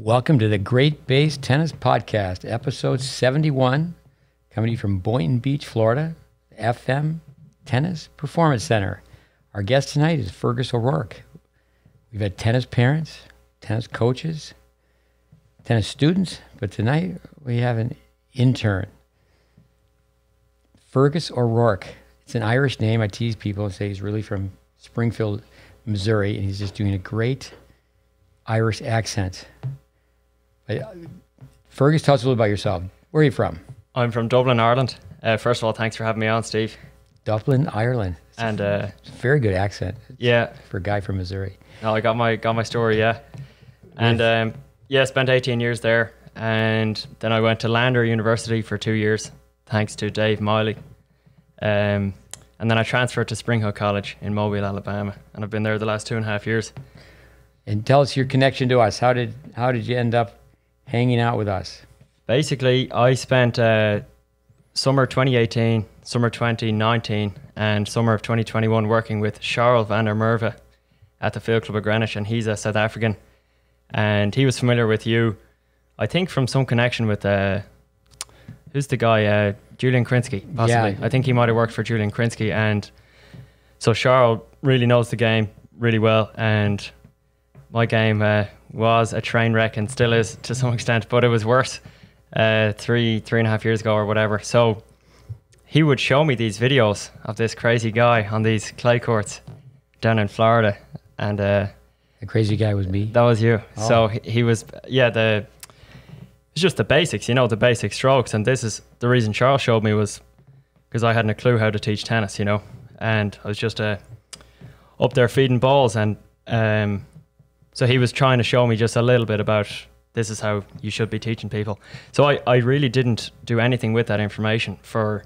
Welcome to the GreatBase Tennis Podcast, episode 71, coming to you from Boynton Beach, Florida, FM Tennis Performance Center. Our guest tonight is Fergus O'Rourke. We've had tennis parents, tennis coaches, tennis students, but tonight we have an intern. Fergus O'Rourke. It's an Irish name. I tease people and say he's really from Springfield, Missouri, and he's just doing a great Irish accent. Uh, Fergus, tell us a little about yourself. Where are you from? I'm from Dublin, Ireland. Uh, first of all, thanks for having me on, Steve. Dublin, Ireland. It's And uh, a very good accent yeah, for a guy from Missouri. no, I got my got my story. Yeah, and um, yeah, spent 18 years there, and then I went to Lander University for two years, thanks to Dave Miley. Um, and then I transferred to Spring Hill College in Mobile, Alabama, and I've been there the last two and a half years. And tell us your connection to us. How did how did you end up hanging out with us? Basically, I spent uh, summer 2018, summer 2019, and summer of 2021 working with Charles van der Merwe at the Field Club of Greenwich, and he's a South African, and he was familiar with you, I think, from some connection with uh, who's the guy, uh, Julian Krinsky, possibly. Yeah. I think he might have worked for Julian Krinsky, and so Charles really knows the game really well, and my game uh, was a train wreck and still is to some extent, but it was worse uh, three three and a half years ago or whatever. So he would show me these videos of this crazy guy on these clay courts down in Florida, and uh, The crazy guy was me. that was you. Oh. So he, he was yeah the it's just the basics, you know, the basic strokes, and this is the reason Charles showed me was because I hadn't a clue how to teach tennis, you know, and I was just uh, up there feeding balls, and um, so he was trying to show me just a little bit about this is how you should be teaching people. So I, I really didn't do anything with that information for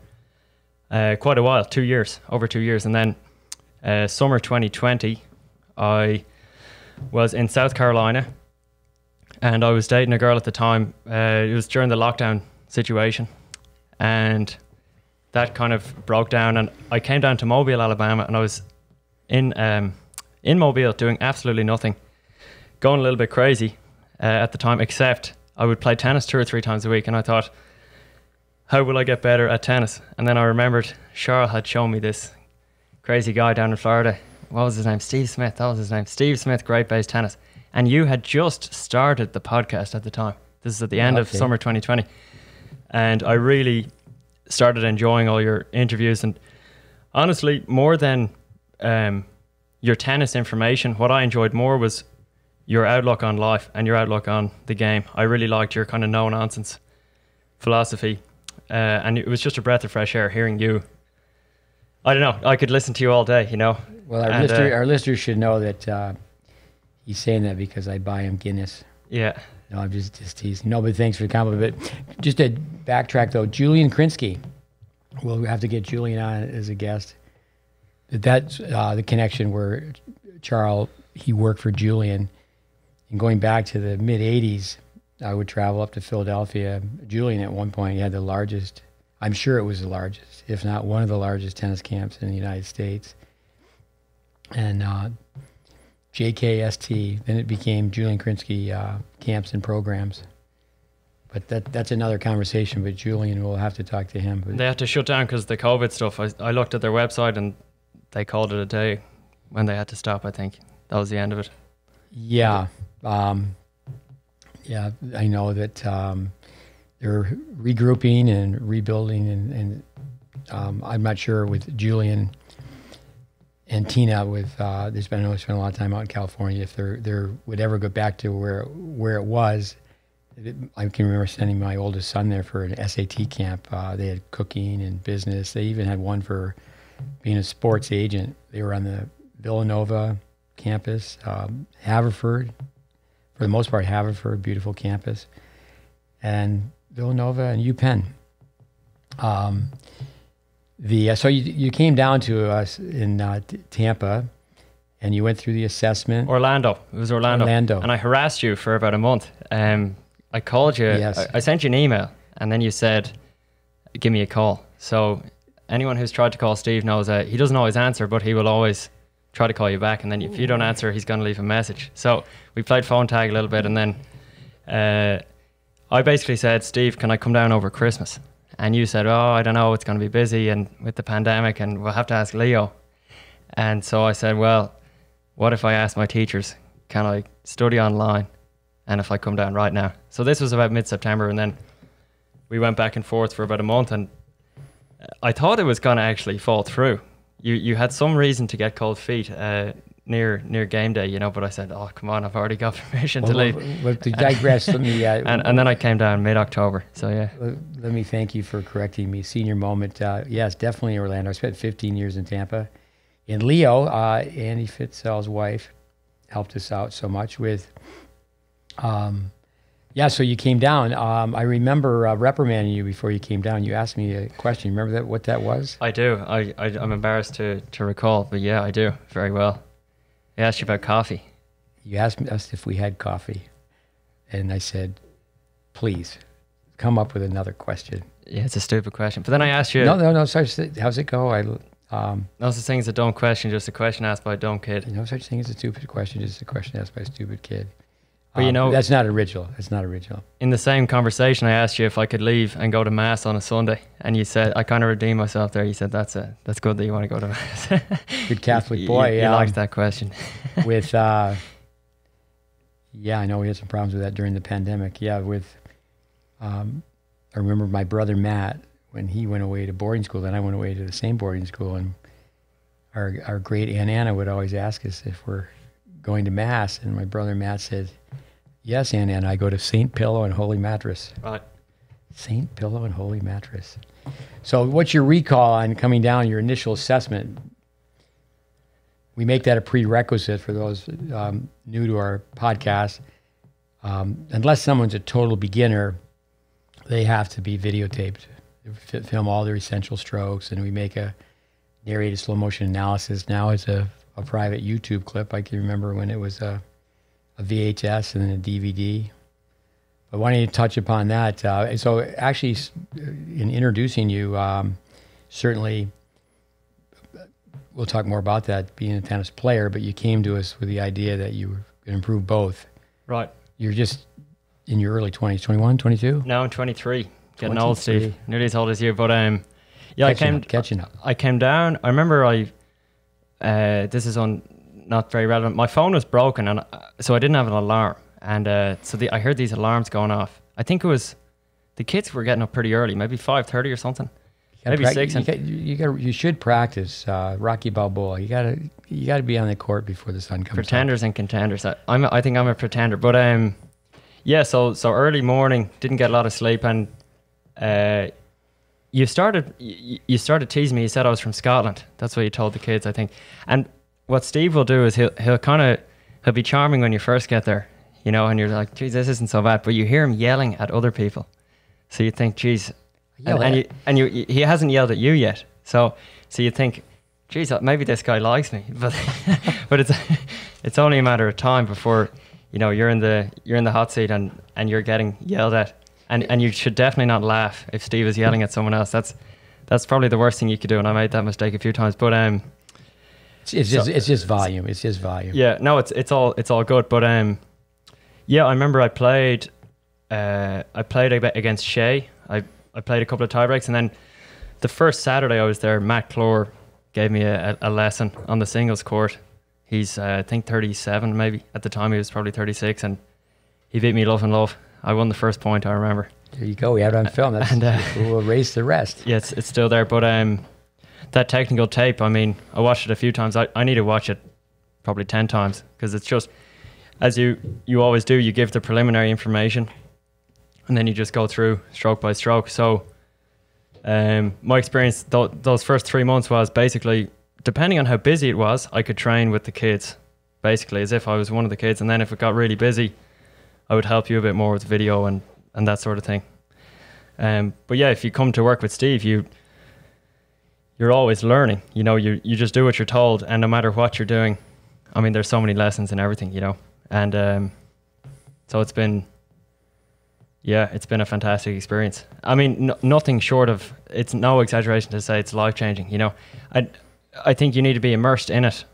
uh, quite a while, two years, over two years, and then uh, summer 2020, I was in South Carolina, and I was dating a girl at the time. Uh, it was during the lockdown situation, and that kind of broke down. And I came down to Mobile, Alabama, and I was in um, in Mobile doing absolutely nothing, going a little bit crazy uh, at the time. Except I would play tennis two or three times a week, and I thought, how will I get better at tennis? And then I remembered Charles had shown me this crazy guy down in Florida. What was his name? Steve Smith. That was his name. Steve Smith, GreatBase Tennis. And you had just started the podcast at the time. This is at the end of summer 2020. And I really started enjoying all your interviews. And honestly, more than um, your tennis information, what I enjoyed more was your outlook on life and your outlook on the game. I really liked your kind of no nonsense philosophy. Uh, and it was just a breath of fresh air hearing you. I don't know. I could listen to you all day, you know. Well, our, And, listener, uh, our listeners should know that uh, he's saying that because I buy him Guinness. Yeah. No, I'm just, just teasing. No, but thanks for the compliment. But just to backtrack, though, Julian Krinsky, we'll have to get Julian on as a guest. That's uh, the connection where Charles, he worked for Julian. And going back to the mid 80s, I would travel up to Philadelphia. Julian, at one point, had the largest, I'm sure it was the largest, if not one of the largest tennis camps in the United States. And uh, JKST. Then it became Julian Krinsky uh, camps and programs. But that that's another conversation. But Julian, we'll have to talk to him. But They had to shut down because the COVID stuff. I, I looked at their website and they called it a day when they had to stop, I think. That was the end of it. yeah, um, yeah, I know that um, they're regrouping and rebuilding, and, and um, I'm not sure with Julian and Tina. With uh, they spent they spent a lot of time out in California. If they're they would ever go back to where where it was, it- I can remember sending my oldest son there for an SAT camp. Uh, they had cooking and business. They even had one for being a sports agent. They were on the Villanova campus, um, Haverford, for the most part, Haverford, beautiful campus, and Villanova and UPenn. Um, the uh, so you you came down to us in uh, T- Tampa, and you went through the assessment. Orlando. It was Orlando. Orlando. And I harassed you for about a month. Um, I called you. Yes. I, I sent you an email, and then you said, "Give me a call." So anyone who's tried to call Steve knows that he doesn't always answer, but he will always try to call you back. And then if you don't answer, he's going to leave a message. So we played phone tag a little bit, and then uh, I basically said, Steve, can I come down over Christmas? And you said, oh, I don't know, it's going to be busy and with the pandemic, and we'll have to ask Leo. And so I said, well, what if I ask my teachers, can I study online? And if I come down right now? So this was about mid September, and then we went back and forth for about a month, and I thought it was going to actually fall through. You you had some reason to get cold feet uh, near near game day, you know, but I said, oh come on, I've already got permission Well, to leave. well, well, to digress, let me uh, And and then I came down mid October. So yeah, let, let me thank you for correcting me. Senior moment, uh, yes, definitely Orlando. I spent 15 years in Tampa. In Leo, uh, Andy Fitzell's wife helped us out so much with. Um, yeah, so you came down. Um, I remember uh, reprimanding you before you came down. You asked me a question. You Remember that what that was? I do. I, I I'm embarrassed to to recall, but yeah, I do very well. I asked you about coffee. You asked us if we had coffee, and I said, "Please, come up with another question." Yeah, it's a stupid question. But then I asked you. No, no, no. Sorry, how's it go? I um, No such thing as a dumb question, just a question asked by a dumb kid. no such thing as a stupid question. Just a question asked by a stupid kid. But you Um, know- that's not original. That's not original. In the same conversation, I asked you if I could leave and go to mass on a Sunday, and you said I kind of redeemed myself there. You said that's a that's good that you want to go to mass. Good Catholic boy. You, you yeah. liked that question. with uh, yeah, I know we had some problems with that during the pandemic. Yeah, with um, I remember my brother Matt when he went away to boarding school, then I went away to the same boarding school, and our our great aunt Anna would always ask us if we're going to mass, and my brother Matt said, "Yes, Aunt Anna, I go to Saint Pillow and Holy Mattress." Right. Saint Pillow and Holy Mattress. So, what's your recall on coming down? Your initial assessment? We make that a prerequisite for those um, new to our podcast. Um, unless someone's a total beginner, they have to be videotaped. Film all their essential strokes, and we make a narrated slow motion analysis. Now it's a, a private YouTube clip. I can remember when it was a, a VHS and then a DVD. But why don't you touch upon that? Uh, so, actually, in introducing you, um, certainly we'll talk more about that being a tennis player, but you came to us with the idea that you were going to improve both. Right. You're just in your early 20s, 21, 22? Now I'm 23, getting old, Steve. Nearly as old as you. But um, yeah, I came up, catching up. I came down. I remember I. Uh, this is on not very relevant. My phone was broken, and uh, so I didn't have an alarm. And uh, so the, I heard these alarms going off. I think it was the kids were getting up pretty early, maybe five thirty or something. You maybe six You, got, you, got, you should practice uh, Rocky Balboa. You gotta you gotta be on the court before the sun comes up. Pretenders and contenders. I, I'm. a- I think I'm a pretender, but um, yeah. So so early morning, didn't get a lot of sleep, and uh, you started you, started teasing me. You said I was from Scotland. That's what you told the kids, I think. And what Steve will do is he'll he'll kind of he'll be charming when you first get there, you know, and you're like, geez, this isn't so bad. But you hear him yelling at other people, so you think, geez, and, and you and you he hasn't yelled at you yet. So so you think, geez, uh, maybe this guy likes me, but but it's it's only a matter of time before you know you're in the you're in the hot seat and and you're getting yelled at, and and you should definitely not laugh if Steve is yelling at someone else. That's that's probably the worst thing you could do, and I made that mistake a few times. But um, It's, it's just So- it's just volume. It's just volume. yeah, no, it's it's all it's all good. But um, yeah, I remember I played, uh, I played ag- against Shea. I I played a couple of tiebreaks, and then the first Saturday I was there, Matt Clore gave me a, a lesson on the singles court. He's uh, I think 37 maybe at the time he was probably 36, and he beat me love and love. I won the first point. I remember. There you go. We have it on film. That's, And, uh, we'll erase the rest. Yeah, it's, it's still there. But um, that technical tape, I mean, I watched it a few times. I, I need to watch it probably 10 times because it's just, as you, you always do, you give the preliminary information and then you just go through stroke by stroke. So um, my experience th- those first three months was basically, depending on how busy it was, I could train with the kids, basically as if I was one of the kids. And then if it got really busy, I would help you a bit more with video and, and that sort of thing. Um, but yeah, if you come to work with Steve, you you're always learning. You know, you you just do what you're told, and no matter what you're doing, I mean, there's so many lessons in everything, you know, and um, so it's been, yeah, it's been a fantastic experience. I mean, no, nothing short of it's no exaggeration to say it's life changing. You know, I I think you need to be immersed in it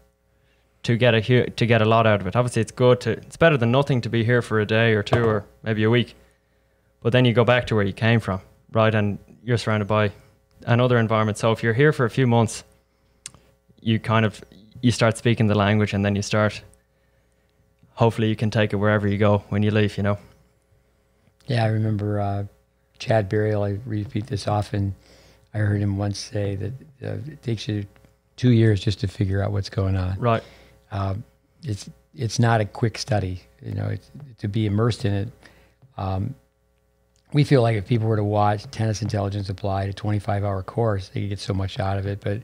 to get a hu- to get a lot out of it. Obviously, it's good to it's better than nothing to be here for a day or two or maybe a week, but then you go back to where you came from, right? And you're surrounded by another environment. So if you're here for a few months, you kind of you start speaking the language, and then you start. Hopefully, you can take it wherever you go when you leave. You know. Yeah, I remember uh, Chad Burial. I repeat this often. I heard him once say that uh, it takes you two years just to figure out what's going on. Right. Um, it's it's not a quick study. You know, it's, to be immersed in it. Um, we feel like if people were to watch Tennis Intelligence Applied, a 25 hour course, they could get so much out of it. But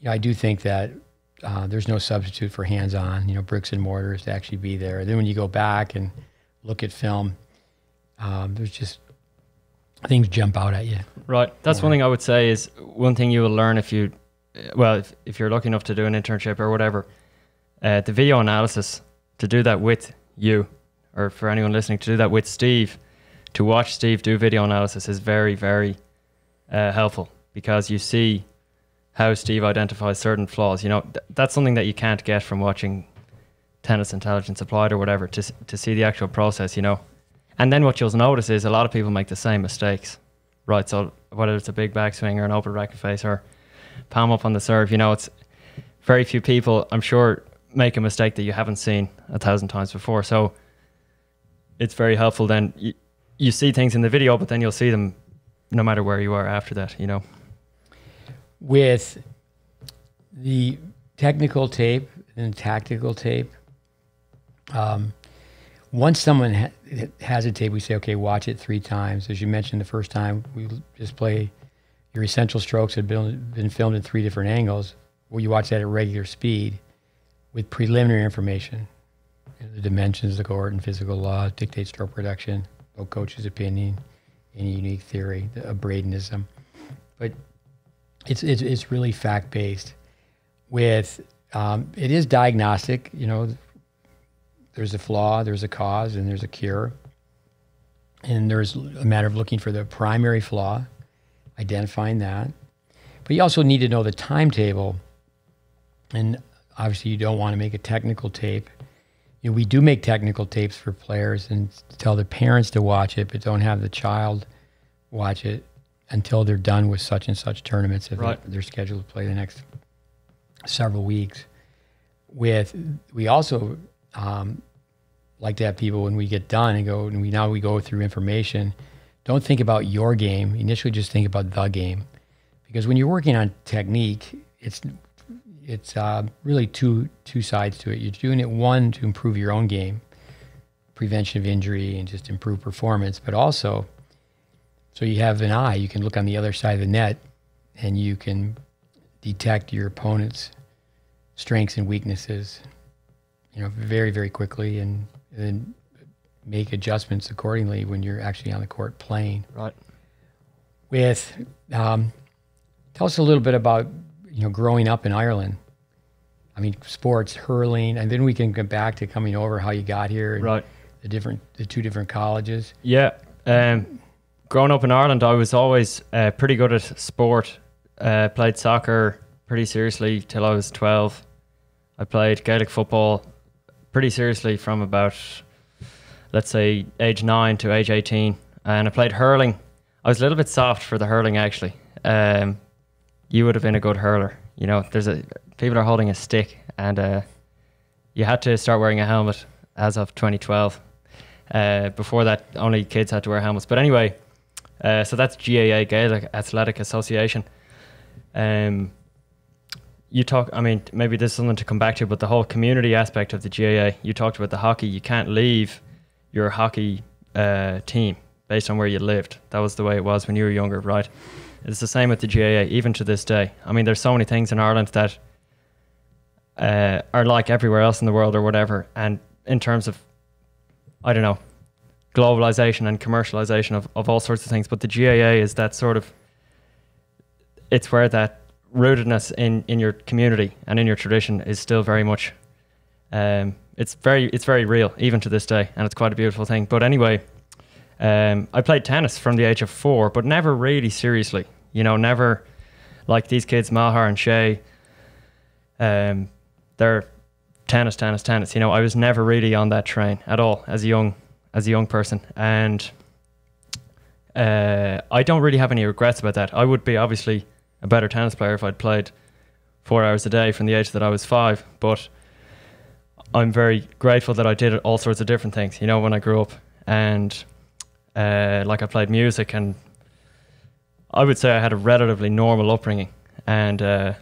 you know, I do think that uh, there's no substitute for hands on, you know, bricks and mortars to actually be there. And then when you go back and look at film, um, there's just things jump out at you. Right. That's one thing I would say is one thing you will learn if you, well, if, if you're lucky enough to do an internship or whatever, uh, the video analysis, to do that with you, or for anyone listening, to do that with Steve, to watch Steve do video analysis is very, very uh, helpful because you see how Steve identifies certain flaws. You know, th- that's something that you can't get from watching tennis intelligence applied or whatever to, to see the actual process, you know. And then what you'll notice is a lot of people make the same mistakes, right? So whether it's a big backswing or an open racket face or palm up on the serve, you know, it's very few people, I'm sure, make a mistake that you haven't seen a thousand times before. So it's very helpful then. You, you see things in the video, but then you'll see them no matter where you are after that, you know. With the technical tape and tactical tape, um, once someone ha- has a tape, we say, okay, watch it three times. As you mentioned the first time, we just play your essential strokes had been, been filmed in three different angles. Well, you watch that at regular speed with preliminary information. You know, the dimensions, of the court and physical law dictate stroke production, no coach's opinion, any unique theory, a Bradenism. But it's, it's, it's really fact based. With um, it is diagnostic, you know, there's a flaw, there's a cause, and there's a cure. And there's a matter of looking for the primary flaw, identifying that. But you also need to know the timetable. And obviously, you don't want to make a technical tape. You know, we do make technical tapes for players and tell the parents to watch it, but don't have the child watch it until they're done with such and such tournaments if Right. they're, scheduled to play the next several weeks. With we also um, like to have people when we get done and go and we now we go through information. Don't think about your game. Initially, just think about the game, because when you're working on technique, it's it's uh, really two two sides to it. You're doing it one to improve your own game, prevention of injury, and just improve performance, but also so you have an eye. You can look on the other side of the net, and you can detect your opponent's strengths and weaknesses you know, very, very quickly and then make adjustments accordingly when you're actually on the court playing. Right. With, um, tell us a little bit about, you know, growing up in Ireland. I mean, sports, hurling, and then we can get back to coming over, how you got here, and Right. the different, the two different colleges. Yeah. Um, growing up in Ireland, I was always uh, pretty good at sport. Uh, played soccer pretty seriously till I was 12. I played Gaelic football pretty seriously from about, let's say, age 9 to age 18. And I played hurling. I was a little bit soft for the hurling, actually. Um, you would have been a good hurler. You know, there's a people are holding a stick, and uh, you had to start wearing a helmet as of 2012. Uh, before that, only kids had to wear helmets. But anyway, uh, so that's GAA, Gaelic Athletic Association. Um, you talk, I mean, maybe there's something to come back to, but the whole community aspect of the GAA, you talked about the hockey. You can't leave your hockey uh, team based on where you lived. That was the way it was when you were younger, right? It's the same with the GAA, even to this day. I mean, there's so many things in Ireland that uh, are like everywhere else in the world or whatever. And in terms of, I don't know, globalization and commercialization of, of all sorts of things. But the GAA is that sort of, it's where that rootedness in, in your community and in your tradition is still very much, um, it's very, it's very real even to this day. And it's quite a beautiful thing. But anyway, um, I played tennis from the age of four, but never really seriously. You know, never like these kids, Malhar and Shay. Um, they're tennis, tennis, tennis. You know, I was never really on that train at all as a young as a young person, and uh, I don't really have any regrets about that. I would be obviously a better tennis player if I'd played four hours a day from the age that I was five, but I'm very grateful that I did all sorts of different things. You know, when I grew up, and uh, like I played music, and I would say I had a relatively normal upbringing, and uh,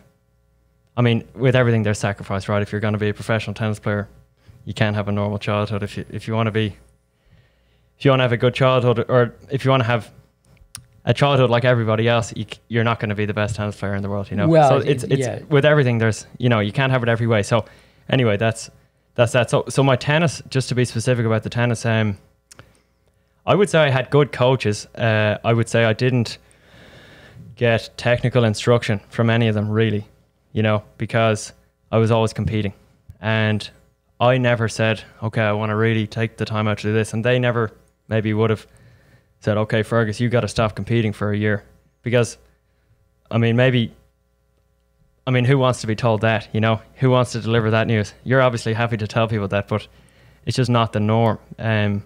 I mean, with everything there's sacrifice, right? If you're going to be a professional tennis player, you can't have a normal childhood. If you if you want to be, if you want to have a good childhood, or if you want to have a childhood like everybody else, you, you're not going to be the best tennis player in the world. You know. Well, so it- it's it's yeah. with everything. There's you know you can't have it every way. So anyway, that's that's that. So so my tennis, just to be specific about the tennis, um, I would say I had good coaches. Uh, I would say I didn't get technical instruction from any of them really, you know, because I was always competing, and I never said, okay, I want to really take the time out to do this, and they never maybe would have said, okay, Fergus, you got to stop competing for a year because, I mean, maybe. I mean, who wants to be told that? You know, who wants to deliver that news? You're obviously happy to tell people that, but it's just not the norm. Um,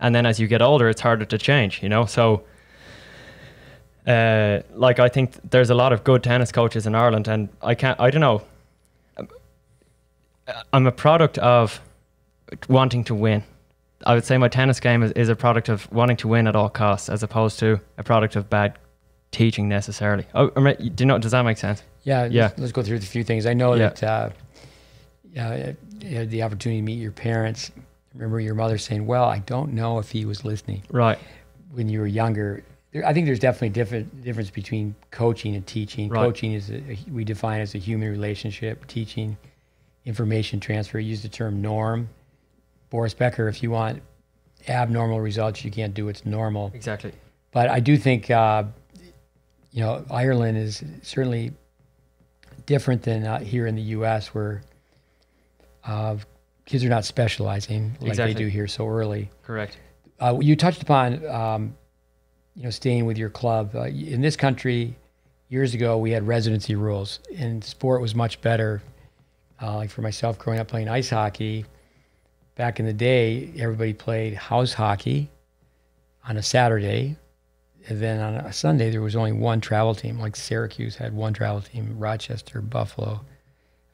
and then as you get older, it's harder to change. You know, so uh, like I think there's a lot of good tennis coaches in Ireland, and I can't. I don't know. I'm a product of wanting to win. I would say my tennis game is, is a product of wanting to win at all costs, as opposed to a product of bad teaching necessarily. Oh, do you know? Does that make sense? Yeah, Yeah. Let's, let's go through a few things. I know Yeah. that uh, yeah, you had the opportunity to meet your parents. Remember your mother saying, "Well, I don't know if he was listening." Right. When you were younger, I think there's definitely different difference between coaching and teaching. Right. Coaching is a, we define as a human relationship. Teaching, information transfer. Use the term norm. Boris Becker, if you want abnormal results, you can't do what's normal. Exactly. But I do think, uh, you know, Ireland is certainly different than uh, here in the U.S., where uh, kids are not specializing like Exactly. they do here so early. Correct. Uh, you touched upon, um, you know, staying with your club. Uh, in this country, years ago, we had residency rules, and sport was much better. Uh, like for myself, growing up playing ice hockey, back in the day, everybody played house hockey on a Saturday, and then on a Sunday there was only one travel team. Like Syracuse had one travel team, Rochester, Buffalo.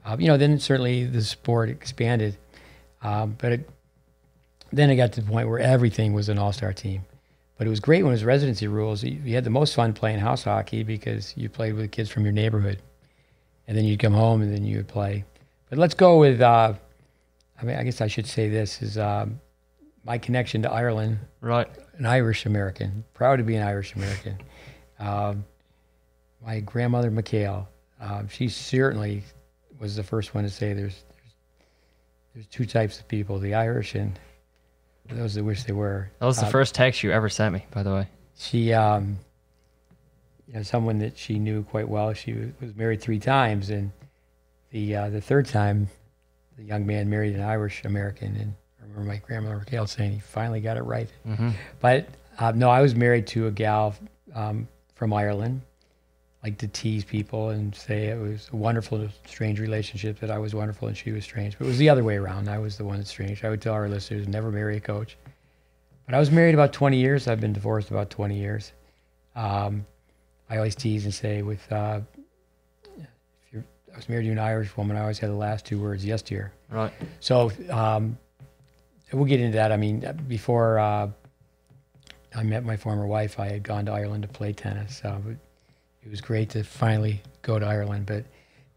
Uh, you know, then certainly the sport expanded, um, but it, then it got to the point where everything was an all-star team. But it was great when it was residency rules. You, had the most fun playing house hockey because you played with kids from your neighborhood, and then you'd come home and then you would play. But let's go with. Uh, I mean, I guess I should say this is um, my connection to Ireland Right. an Irish American, proud to be an Irish American. Um, my grandmother, Mikhail, um, she certainly was the first one to say there's, there's there's two types of people: the Irish and those that wish they were. That was the Uh, first text you ever sent me, by the way. She, um, you know, someone that she knew quite well. She was, married three times, and the uh, the third time, the young man married an Irish American. And I remember my grandmother Mikhail saying he finally got it right. Mm-hmm. But uh, no, I was married to a gal um, from Ireland. Like to tease people and say it was a wonderful, strange relationship. That I was wonderful and she was strange. But it was the other way around. I was the one that's strange. I would tell our listeners never marry a coach. But I was married about 20 years. I've been divorced about 20 years. Um, I always tease and say with uh, if you're, I was married to an Irish woman. I always had the last two words, yes, dear. Right. So um, we'll get into that. I mean, before uh, I met my former wife, I had gone to Ireland to play tennis. Uh, it was great to finally go to Ireland. But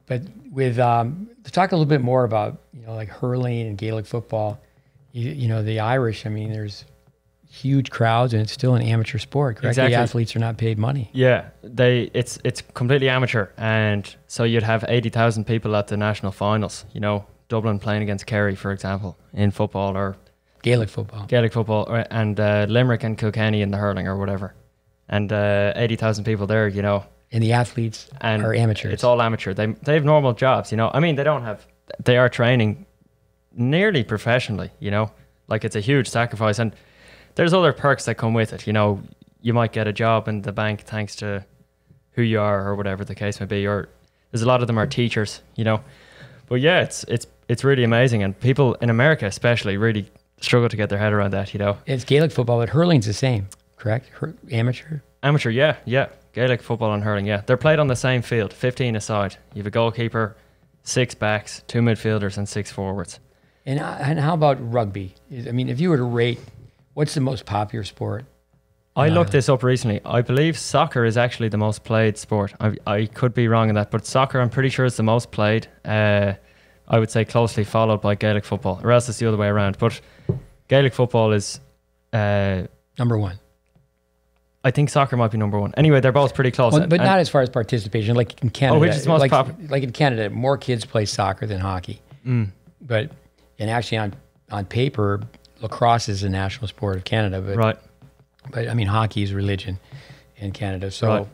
but with um, to talk a little bit more about you know like hurling and Gaelic football, you, you know the Irish. I mean, there's huge crowds and it's still an amateur sport. Correct? Exactly. The athletes are not paid money. Yeah, they it's it's completely amateur, and so you'd have eighty thousand people at the national finals. You know, Dublin playing against Kerry, for example, in football or Gaelic football. Gaelic football, or, and uh, Limerick and Kilkenny in the hurling or whatever, and uh, eighty thousand people there. You know, And the athletes and are amateurs. It's all amateur. They they have normal jobs. You know, I mean, they don't have. They are training nearly professionally. You know, like it's a huge sacrifice, and there's other perks that come with it. You know, you might get a job in the bank thanks to who you are or whatever the case may be. Or there's a lot of them are teachers. You know, but yeah, it's it's it's really amazing, and people in America especially really struggle to get their head around that. You know, It's Gaelic football, but hurling's the same, correct? Hur- amateur. amateur, yeah, yeah, Gaelic football and hurling, yeah, they're played on the same field, fifteen aside. You have a goalkeeper, six backs, two midfielders, and six forwards. And, uh, and how about rugby? I mean, if you were to rate, what's the most popular sport? I looked this up recently. I believe soccer is actually the most played sport. I, I could be wrong in that, but soccer, I'm pretty sure, is the most played. Uh, I would say closely followed by Gaelic football, or else it's the other way around. But Gaelic football is, uh, Number one. I think soccer might be number one. Anyway, they're both pretty close. Well, but And- not as far as participation. Like in Canada, Oh, which is most like, pop- like in Canada, more kids play soccer than hockey. Mm. But and actually on on paper, lacrosse is a national sport of Canada. But right. but I mean, hockey is religion in Canada. So Right.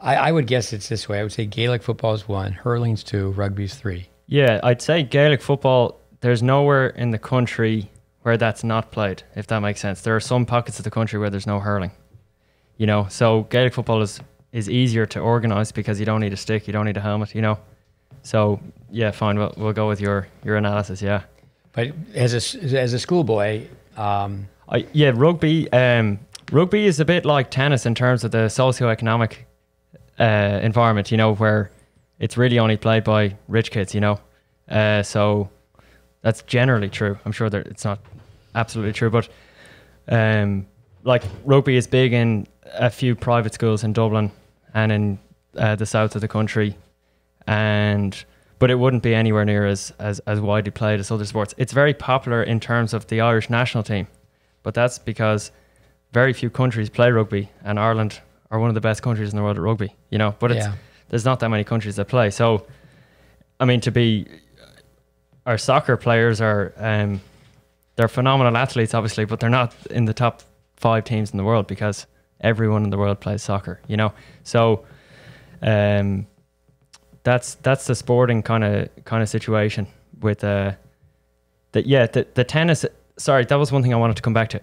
I, I would guess it's this way. I would say Gaelic football is one, hurling's two, rugby's three. Yeah, I'd say Gaelic football. There's nowhere in the country where that's not played. If that makes sense, there are some pockets of the country where there's no hurling. You know, so Gaelic football is is easier to organise because you don't need a stick, you don't need a helmet. You know, so yeah, fine. We'll we'll go with your your analysis. Yeah, But as a as a schoolboy, um, I yeah rugby. Um, rugby is a bit like tennis in terms of the socioeconomic uh, environment. You know, where it's really only played by rich kids. You know, uh, so that's generally true. I'm sure that it's not absolutely true, but um, like rugby is big in a few private schools in Dublin and in uh, the south of the country, and but it wouldn't be anywhere near as, as as widely played as other sports. It's very popular in terms of the Irish national team, but that's because very few countries play rugby, and Ireland are one of the best countries in the world at rugby. You know, but it's yeah, there's not that many countries that play. So, I mean, to be our soccer players are um, they're phenomenal athletes, obviously, but they're not in the top five teams in the world because everyone in the world plays soccer. You know, so um, that's that's the sporting kind of kind of situation with uh, that. Yeah, the the tennis. Sorry, that was one thing I wanted to come back to.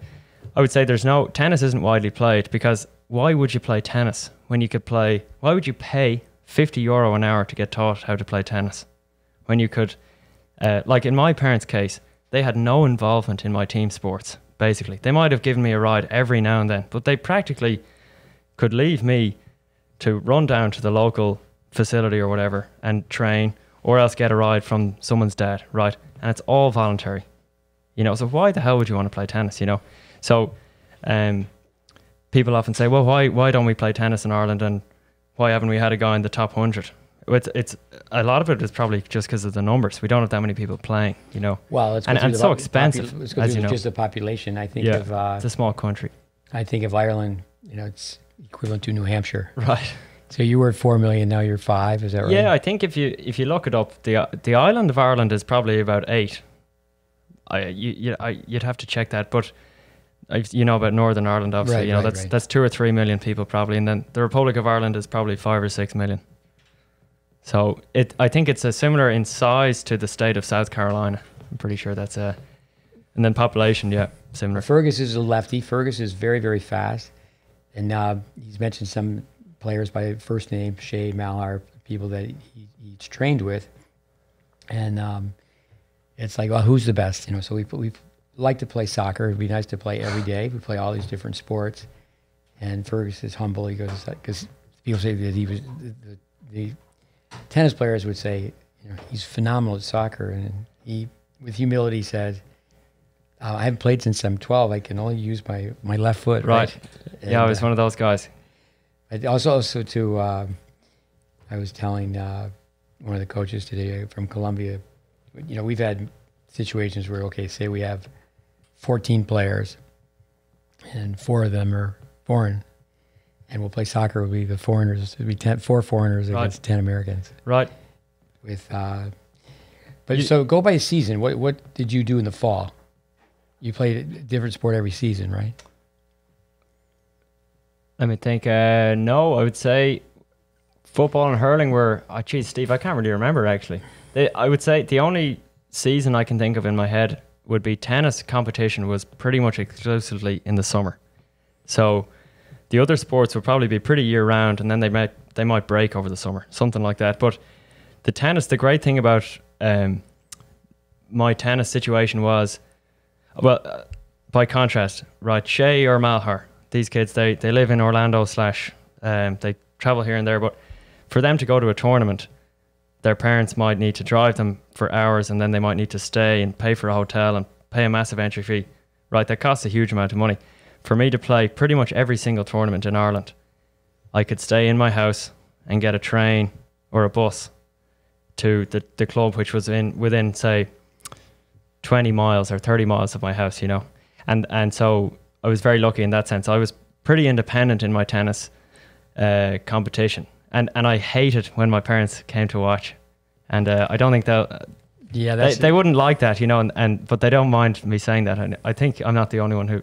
I would say there's no tennis isn't widely played because why would you play tennis when you could play? Why would you pay fifty euro an hour to get taught how to play tennis when you could? Uh, like in my parents' case, they had no involvement in my team sports. Basically, they might have given me a ride every now and then, but they practically could leave me to run down to the local facility or whatever and train, or else get a ride from someone's dad, right? And it's all voluntary, you know. So why the hell would you want to play tennis, you know? So, um, people often say, well, why why don't we play tennis in Ireland, and why haven't we had a guy in the top hundred? It's, it's a lot of it is probably just because of the numbers. We don't have that many people playing, you know. well, it's And- and so expensive, go as you know. just the population. I think Yeah, of uh, It's a small country, I think of Ireland. You know, it's equivalent to New Hampshire. right? So you were at four million. Now you're five. Is that right? Yeah, I think if you if you look it up, the the island of Ireland is probably about eight. I you, you I, you'd have to check that, but I, you know about Northern Ireland, obviously. Right, you know right, that's right. that's two or three million people probably, and then the Republic of Ireland is probably five or six million. So it I think it's a similar in size to the state of South Carolina. I'm pretty sure that's a, and then population, yeah, similar. Fergus is a lefty. Fergus is very, very fast. And uh, he's mentioned some players by first name, Shea, Malhar, people that he, he's trained with. And um, it's like, well, who's the best? You know, so we we like to play soccer. It'd be nice to play every day. We play all these different sports. And Fergus is humble. He goes, because people say that he was, the, the, the tennis players would say, you know, he's phenomenal at soccer. And he, with humility, said, uh, I haven't played since I'm 12. I can only use my, my left foot. Right. And, yeah, I was uh, one of those guys. I also, also to, um I was telling uh, one of the coaches today from Columbia, you know, we've had situations where, okay, say we have 14 players and four of them are foreign. And we'll play soccer. Will be the foreigners. It'll be 10, four foreigners Right. against 10 Americans. Right. With, uh, but You- so go by season. What what did you do in the fall? You played a different sport every season, right? Let me think. Uh, no, I would say football and hurling were. Oh, geez, Steve, I can't really remember actually. They, I would say the only season I can think of in my head would be tennis competition was pretty much exclusively in the summer. So the other sports would probably be pretty year round, and then they might they might break over the summer, something like that. But the tennis, the great thing about um, my tennis situation was, well, uh, by contrast, right, Shay or Malhar, these kids, they, they live in Orlando slash, um, they travel here and there, but for them to go to a tournament, their parents might need to drive them for hours and then they might need to stay and pay for a hotel and pay a massive entry fee. Right, that costs a huge amount of money. For me to play pretty much every single tournament in Ireland, I could stay in my house and get a train or a bus to the, the club, which was in within say 20 miles or 30 miles of my house, you know. And and so I was very lucky in that sense. I was pretty independent in my tennis uh, competition, and and I hated when my parents came to watch, and uh, I don't think that Yeah, they, they wouldn't like that, you know. And, and but they don't mind me saying that, and I think I'm not the only one who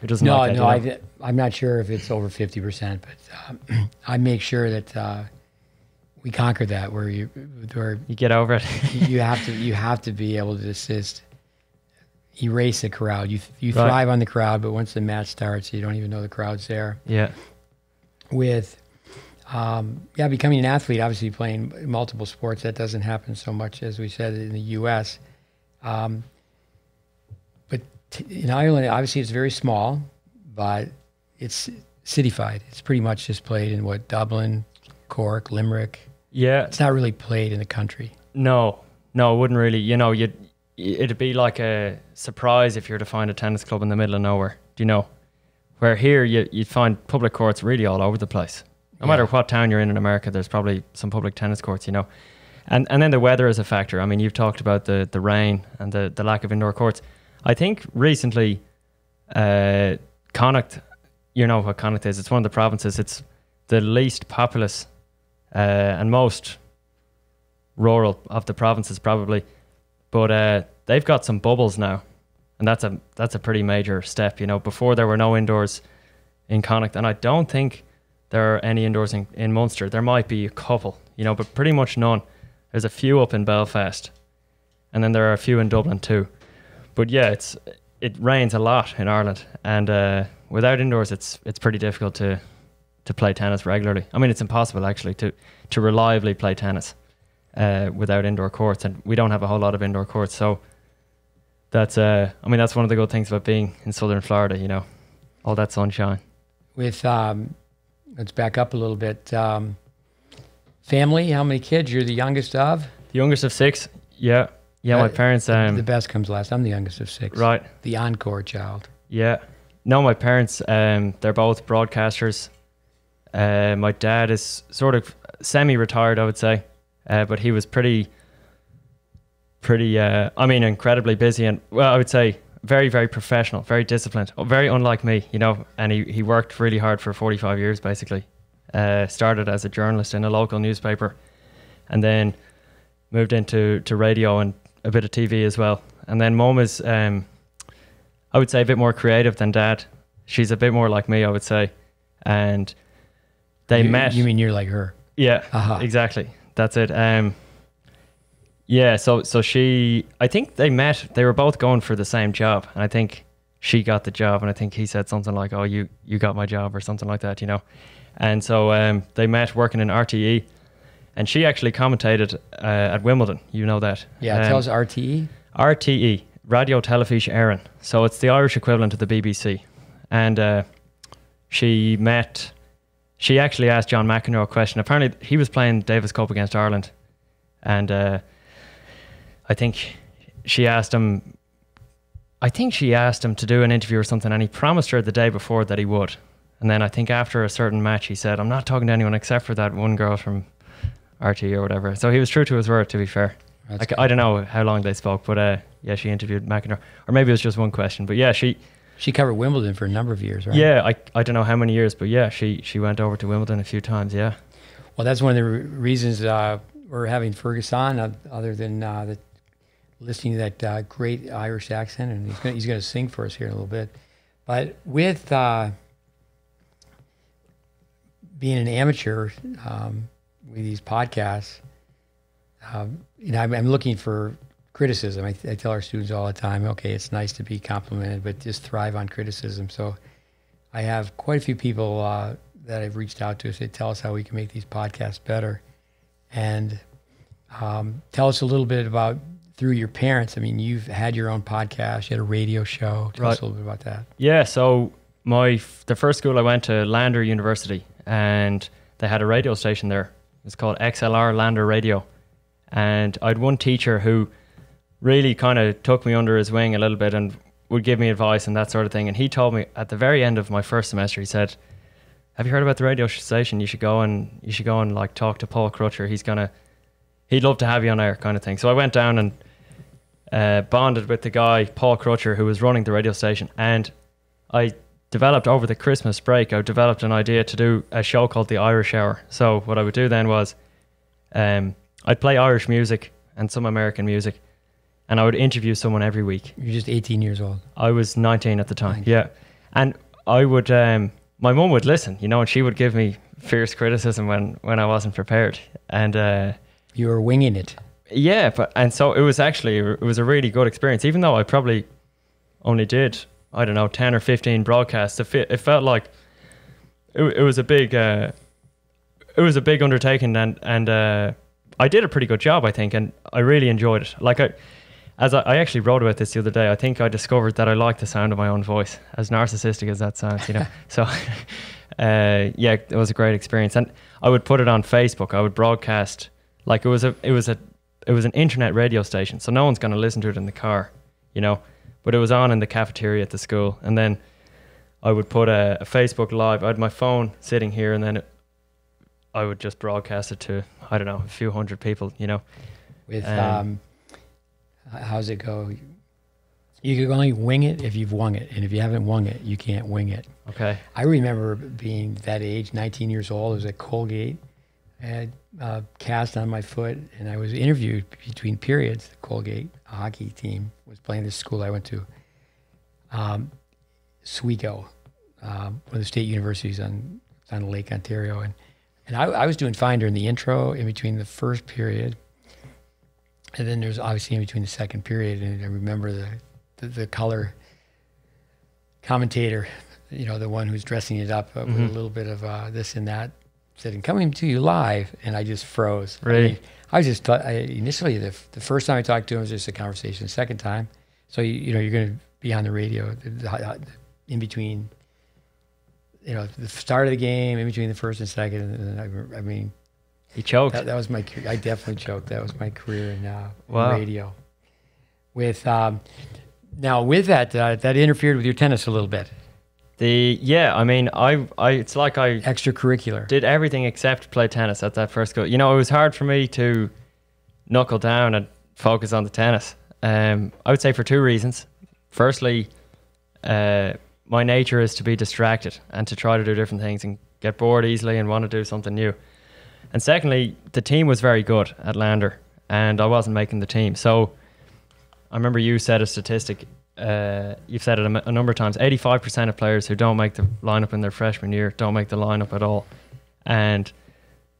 who doesn't no, like that. no. I, I'm not sure if it's over fifty percent, but um, I make sure that uh, we conquer that. Where you, where you get over it. you have to, you have to be able to assist, erase the crowd. You you Right. thrive on the crowd, but once the match starts, you don't even know the crowd's there. yeah, With, um, yeah, becoming an athlete, obviously playing multiple sports, that doesn't happen so much as we said in the U.S. Um, in Ireland, obviously, it's very small, but it's cityfied. It's pretty much just played in what Dublin, Cork, Limerick. yeah. It's not really played in the country. No, no, it wouldn't really. You know, you'd it'd be like a surprise if you were to find a tennis club in the middle of nowhere. Do you know? Where here you you'd find public courts really all over the place. No matter what town you're in in America, there's probably some public tennis courts. You know, and and then the weather is a factor. I mean, you've talked about the the rain and the the lack of indoor courts. I think recently, uh, Connacht, you know what Connacht is? It's one of the provinces. It's the least populous uh, and most rural of the provinces probably but uh, they've got some bubbles now and that's a that's a pretty major step you know before there were no indoors in Connacht and I don't think there are any indoors in, in Munster there might be a couple you know but pretty much none there's a few up in Belfast and then there are a few in Dublin too but yeah it's it rains a lot in Ireland and uh, without indoors it's it's pretty difficult to to play tennis regularly I mean it's impossible actually to to reliably play tennis uh, without indoor courts, and we don't have a whole lot of indoor courts. So that's, uh, I mean, that's one of the good things about being in southern Florida. You know, all that sunshine. With um, let's back up a little bit. Um, family, how many kids? You're the youngest of. The youngest of six. Yeah, yeah. My Uh, parents. the Um, best comes last. I'm the youngest of six. right. The encore child. Yeah. No, my parents. Um, they're both broadcasters. Uh, my dad is sort of semi-retired, I would say, uh, but he was pretty, pretty. Uh, I mean, incredibly busy and well, I would say very, very professional, very disciplined, very unlike me, you know. And he he worked really hard for 45 years, basically. Uh, started as a journalist in a local newspaper, and then moved into to radio and a bit of TV as well. And then mom is, um, I would say, a bit more creative than dad. She's a bit more like me, I would say, and they you, met. You mean you're like her? Yeah, Aha. exactly. That's it. Um, yeah, so so she, I think they met. They were both going for the same job, and I think she got the job, and I think he said something like, "Oh, you you got my job" or something like that, you know. And so um, they met working in RTE, and she actually commentated uh, at Wimbledon. You know that. Yeah. Um, tell us E. RTE. RTE, Radio Telefís Éireann. So it's the Irish equivalent of the BBC. And uh, she met, she actually asked John McEnroe a question. Apparently, he was playing Davis Cup against Ireland. And uh, I think she asked him, I think she asked him to do an interview or something, and he promised her the day before that he would. And then I think after a certain match, he said, I'm not talking to anyone except for that one girl from RTE or whatever. So he was true to his word, to be fair. That's Like, I don't know how long they spoke, but uh, yeah, she interviewed McEnroe, or maybe it was just one question. But yeah, she, She covered Wimbledon for a number of years, right? yeah, I, I don't know how many years, but yeah, she she went over to Wimbledon a few times. Yeah, Well, that's one of the re- reasons uh, we're having Fergus on, uh, other than uh, the, listening to that uh, great Irish accent, and he's going he's going to sing for us here in a little bit. But with uh, being an amateur um, with these podcasts, um, you know, I'm, I'm looking for criticism. I, I tell our students all the time, okay, it's nice to be complimented, but just thrive on criticism. So I have quite a few people uh, that I've reached out to say, tell us how we can make these podcasts better. And um, tell us a little bit about through your parents. I mean, you've had your own podcast, you had a radio show. Tell us a little bit about that. Yeah, so my f- the first school I went to, Lander University, and they had a radio station there. It's called XLR Lander Radio, and I had one teacher who really kind of took me under his wing a little bit and would give me advice and that sort of thing. And he told me at the very end of my first semester, he said, "Have you heard about the radio station? You should go and you should go and like talk to Paul Crutcher. He's gonna, he'd love to have you on air, kind of thing." So I went down and uh, bonded with the guy Paul Crutcher who was running the radio station, and I developed over the Christmas break. I developed an idea to do a show called the Irish Hour. So what I would do then was, um, I'd play Irish music and some American music, and I would interview someone every week. You're just 18 years old. I was 19 at the time. 19. Yeah. And I would, um, my mum would listen, you know, and she would give me fierce criticism when, when I wasn't prepared. And, uh, You were winging it. yeah, but, and so it was actually, it was a really good experience, even though I probably only did, I don't know, 10 or 15 broadcasts. It, it felt like it, it was a big, uh, it was a big undertaking and, and, uh, I did a pretty good job, I think, and I really enjoyed it. Like I, as I, I actually wrote about this the other day, I think I discovered that I like the sound of my own voice, as narcissistic as that sounds, you know. so, uh, yeah, it was a great experience, and I would put it on Facebook. I would broadcast like it was a, it was a, it was an internet radio station, so no one's going to listen to it in the car, you know. But it was on in the cafeteria at the school, and then I would put a, a Facebook live. I had my phone sitting here, and then it, I would just broadcast it to I don't know a few hundred people, you know. With Um, um, how's it go? You can only wing it if you've won it, and if you haven't won it, you can't wing it. Okay. I remember being that age, 19 years old. I was at Colgate. I had a cast on my foot, and I was interviewed between periods. The Colgate hockey team was playing this school I went to, um, Oswego, um, one of the state universities on on Lake Ontario, and and I, I was doing fine during the intro, in between the first period, and then there's obviously in between the second period, and I remember the the, the color commentator, you know, the one who's dressing it up uh, with Mhm. a little bit of uh, this and that, said, "And coming to you live," and I just froze. I mean, I was just thought, I, initially the the first time I talked to him was just a conversation. The second time, so you, you know you're going to be on the radio the- the- in between. You know, the start of the game, in between the first and second, and then I, I mean, He choked. that, that was my. I definitely choked. That was my career in, uh, Wow. radio. With um, now with that, uh, that interfered with your tennis a little bit. The yeah, I mean, I I it's like I Extracurricular. did everything except play tennis at that first go. You know, it was hard for me to knuckle down and focus on the tennis. Um, I would say for two reasons. Firstly, uh, my nature is to be distracted and to try to do different things and get bored easily and want to do something new. And secondly, the team was very good at Lander, and I wasn't making the team. So I remember you said a statistic. Uh, you've said it a number of times. Eighty-five percent of players who don't make the lineup in their freshman year don't make the lineup at all. And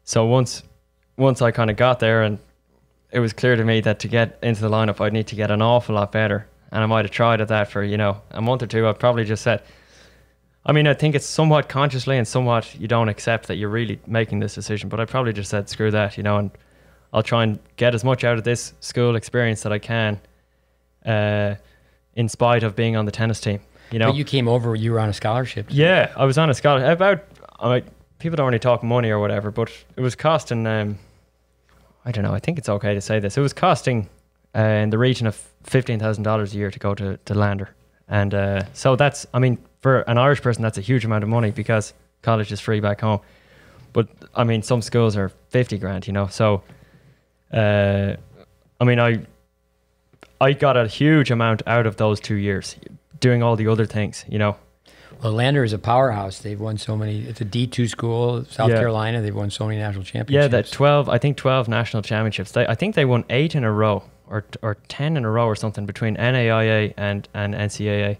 so once, once I kind of got there, and it was clear to me that to get into the lineup, I'd need to get an awful lot better. And I might have tried at that for you know a month or two. I probably just said. I mean, I think it's somewhat consciously and somewhat you don't accept that you're really making this decision. But I probably just said, screw that, you know, and I'll try and get as much out of this school experience that I can, uh, in spite of being on the tennis team. You know, But you came over. You were on a scholarship. yeah, I was on a scholarship. About I people don't really talk money or whatever, but it was costing. Um, I don't know. I think it's okay to say this. It was costing uh, in the region of fifteen thousand dollars a year to go to to Lander, and uh, so that's. I mean, for an Irish person, that's a huge amount of money because college is free back home. But I mean, some schools are fifty grand. You know, so. Uh, I mean, I I got a huge amount out of those two years doing all the other things. You know, Well, Lander is a powerhouse. They've won so many. It's a D two school, South Yeah. Carolina. They've won so many national championships. Yeah, that twelve. I think twelve national championships. They, I think they won eight in a row, or or ten in a row, or something between NAIA and and NCAA.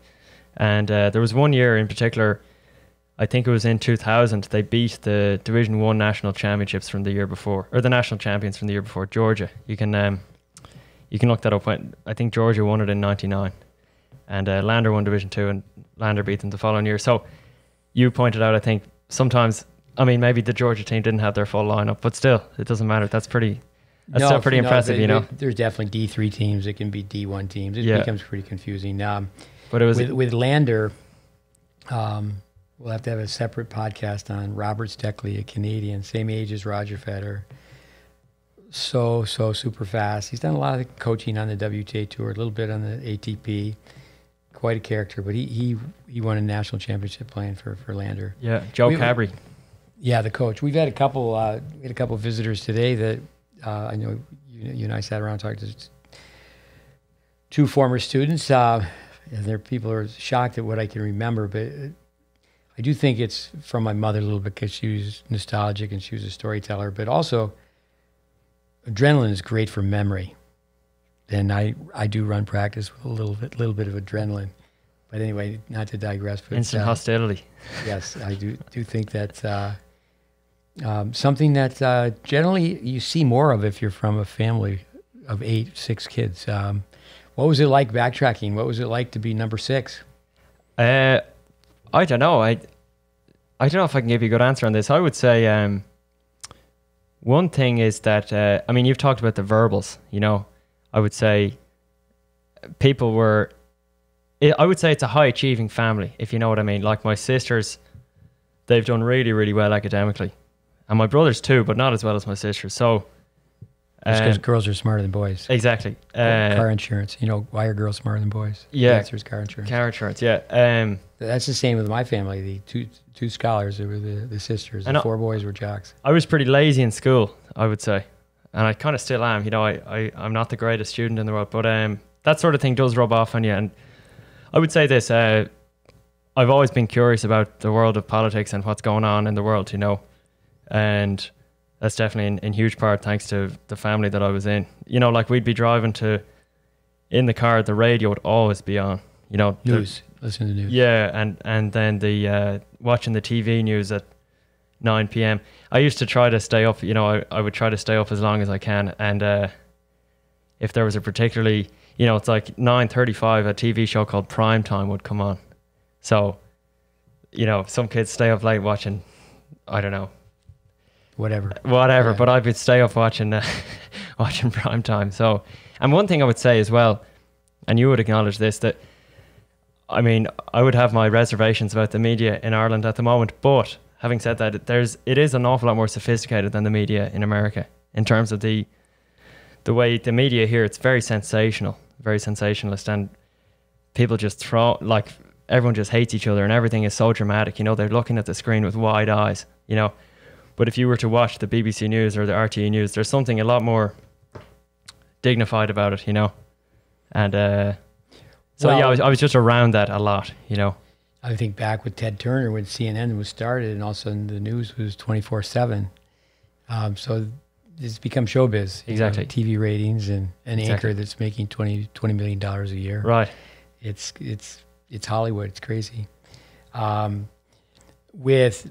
And uh, there was one year in particular. I think it was in 2000. They beat the Division One national championships from the year before, or the national champions from the year before, Georgia. You can um, you can look that up. When I think Georgia won it in '99, and uh, Lander won Division Two, and Lander beat them the following year. So you pointed out, I think sometimes I mean, maybe the Georgia team didn't have their full lineup, but still, it doesn't matter. That's pretty. That's still pretty impressive, you know. there- There's definitely D three teams. It can be D one teams. It Yeah. becomes pretty confusing. Um, But it was with with Lander, um, we'll have to have a separate podcast on Robert Steckley, a Canadian, same age as Roger Federer. So so super fast. He's done a lot of coaching on the WTA tour, a little bit on the ATP. Quite a character, but he he, he won a national championship playing for for Lander. yeah, Joe We- Cabri. Yeah, the coach. We've had a couple. Uh, we had a couple visitors today that uh, I know you, you and I sat around and talked to two former students. Uh, and there, people are shocked at what I can remember, but uh, I do think it's from my mother a little bit because she was nostalgic and she was a storyteller. But also, adrenaline is great for memory, and I I do run practice with a little bit little bit of adrenaline. But anyway, not to digress. But Instant uh, hostility. yes, I do do think that uh, um, something that uh, generally you see more of if you're from a family of eight, six kids. Um, what was it like backtracking? What was it like to be number six? Uh, I don't know. I I don't know if I can give you a good answer on this. I would say um, one thing is that uh, I mean you've talked about the verbals. You know, I would say people were. I I would say it's a high achieving family, if you know what I mean. Like my sisters, they've done really, really well academically, and my brothers too, but not as well as my sisters. So, Because girls are smarter than boys. exactly. Uh, car insurance. You know, why are girls smarter than boys? Yeah. The answer is car insurance. car insurance, yeah. Um, That's the same with my family. The two two scholars, they were the, the sisters. I The four boys were jocks. I was pretty lazy in school, I would say, and I kind of still am. You know, I, I I'm not the greatest student in the world, but um, that sort of thing does rub off on you. And I would say this: uh, I've always been curious about the world of politics and what's going on in the world. You know, and that's definitely in, in huge part thanks to the family that I was in. You know, like we'd be driving to in the car, the radio would always be on. You know, the- News. Listen to news. yeah, and and then the uh, watching the TV news at 9 p.m. I used to try to stay up. You know, I, I would try to stay up as long as I can, and uh, if there was a particularly, you know, it's like 9:35, a TV show called Prime Time would come on. So, you know, some kids stay up late watching. I don't know, Whatever. whatever. Yeah. But I would stay up watching uh, watching prime time. So, and one thing I would say as well, and you would acknowledge this that, I mean, I would have my reservations about the media in Ireland at the moment. But having said that, there's it is an awful lot more sophisticated than the media in America in terms of the the way the media here. It's very sensational, very sensationalist, and people just throw like everyone just hates each other, and everything is so dramatic. You know, they're looking at the screen with wide eyes. You know. But if you were to watch the BBC News or the RTE News, there's something a lot more dignified about it, you know. And uh, so yeah, I was, I was just around that a lot, you know. I think back with Ted Turner when CNN was started, and all of a sudden the news was twenty four seven. Um, so it's become showbiz. you know, Exactly. TV ratings and an Exactly. anchor that's making 20, 20 million dollars a year. Right. It's it's it's Hollywood. It's crazy. Um, with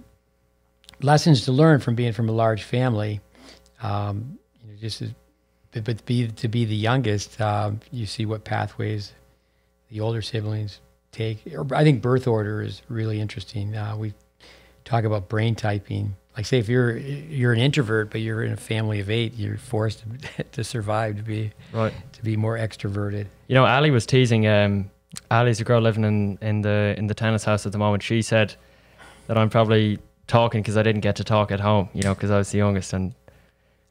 lessons to learn from being from a large family, um, you know, just as, but, but to be to be the youngest, um, you see what pathways the older siblings take. I think birth order is really interesting. Uh, we talk about brain typing. Like, say, if you're you're an introvert, but you're in a family of eight, you're forced to, to survive to be Right. to be more extroverted. You know, Ali was teasing. Um, Ali's a girl living in, in the in the tennis house at the moment. She said that I'm probably talking because I didn't get to talk at home. You know, because I was the youngest, and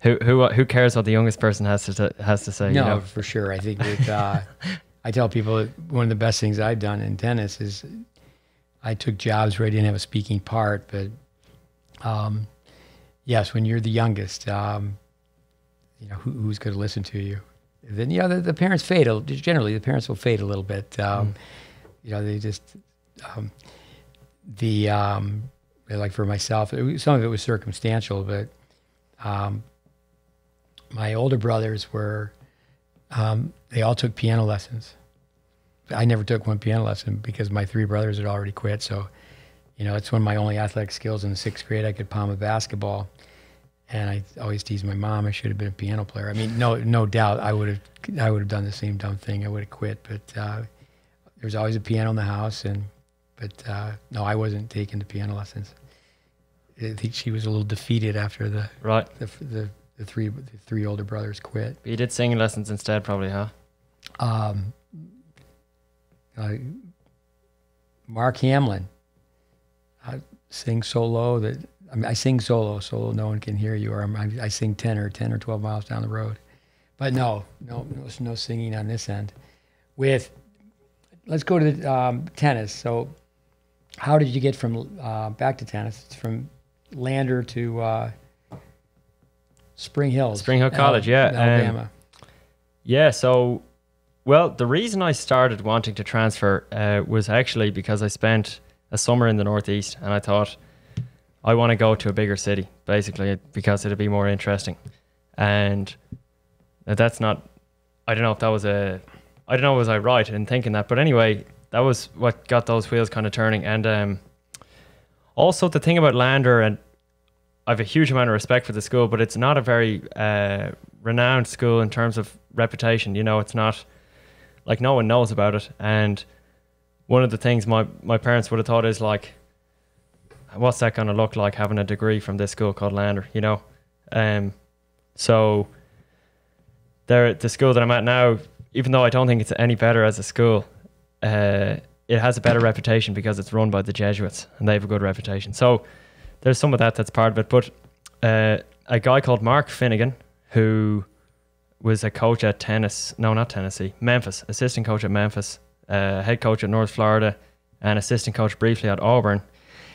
who who who cares what the youngest person has to has to say? no, You know? for sure. I think with, uh, I tell people that one of the best things I've done in tennis is I took jobs where I didn't have a speaking part, but um, yes, when you're the youngest, um, you know who, who's going to listen to you. Then yeah, the, the parents fade. Generally, the parents will fade a little bit. Um, You know, they just um, the um, like for myself, it some of it was circumstantial, but um, my older brothers were um, they all took piano lessons. I never took one piano lesson because my three brothers had already quit. So, you know, it's one of my only athletic skills in the sixth grade. I could palm a basketball, and I always teased my mom I should have been a piano player. I mean, no, no doubt I would have, I would have done the same dumb thing. I would have quit, but uh, there was always a piano in the house, and but uh, no, I wasn't taking the piano lessons. I think she was a little defeated after the Right. the, the the three the three older brothers quit. But you did singing lessons instead, probably, huh? Um, uh, Mark Hamlin, I sing so low that I mean I sing solo, so no one can hear you, or I'm, I, I sing ten or ten or twelve miles down the road. But no, no, no, no singing on this end. With let's go to the, um, tennis. So, how did you get from uh, back to tennis? From Lander to uh, Spring Hills, Spring Hill College, yeah, um, Alabama. Yeah, so well, the reason I started wanting to transfer uh, was actually because I spent a summer in the Northeast and I thought I want to go to a bigger city, basically, because it'd be more interesting. And that's not, I don't know if that was a, I don't know, was I right in thinking that? But anyway, that was what got those wheels kind of turning. And um, also, the thing about Lander, and I have a huge amount of respect for the school, but it's not a very uh, renowned school in terms of reputation. You know, it's not like no one knows about it. And one of the things my, my parents would have thought is like, what's that going to look like having a degree from this school called Lander, you know? Um, so there, the school that I'm at now, even though I don't think it's any better as a school, uh, it has a better reputation because it's run by the Jesuits and they have a good reputation. So there's some of that that's part of it. But uh, a guy called Mark Finnegan, who was a coach at tennis, no, not Tennessee, Memphis, assistant coach at Memphis, uh, head coach at North Florida, and assistant coach briefly at Auburn.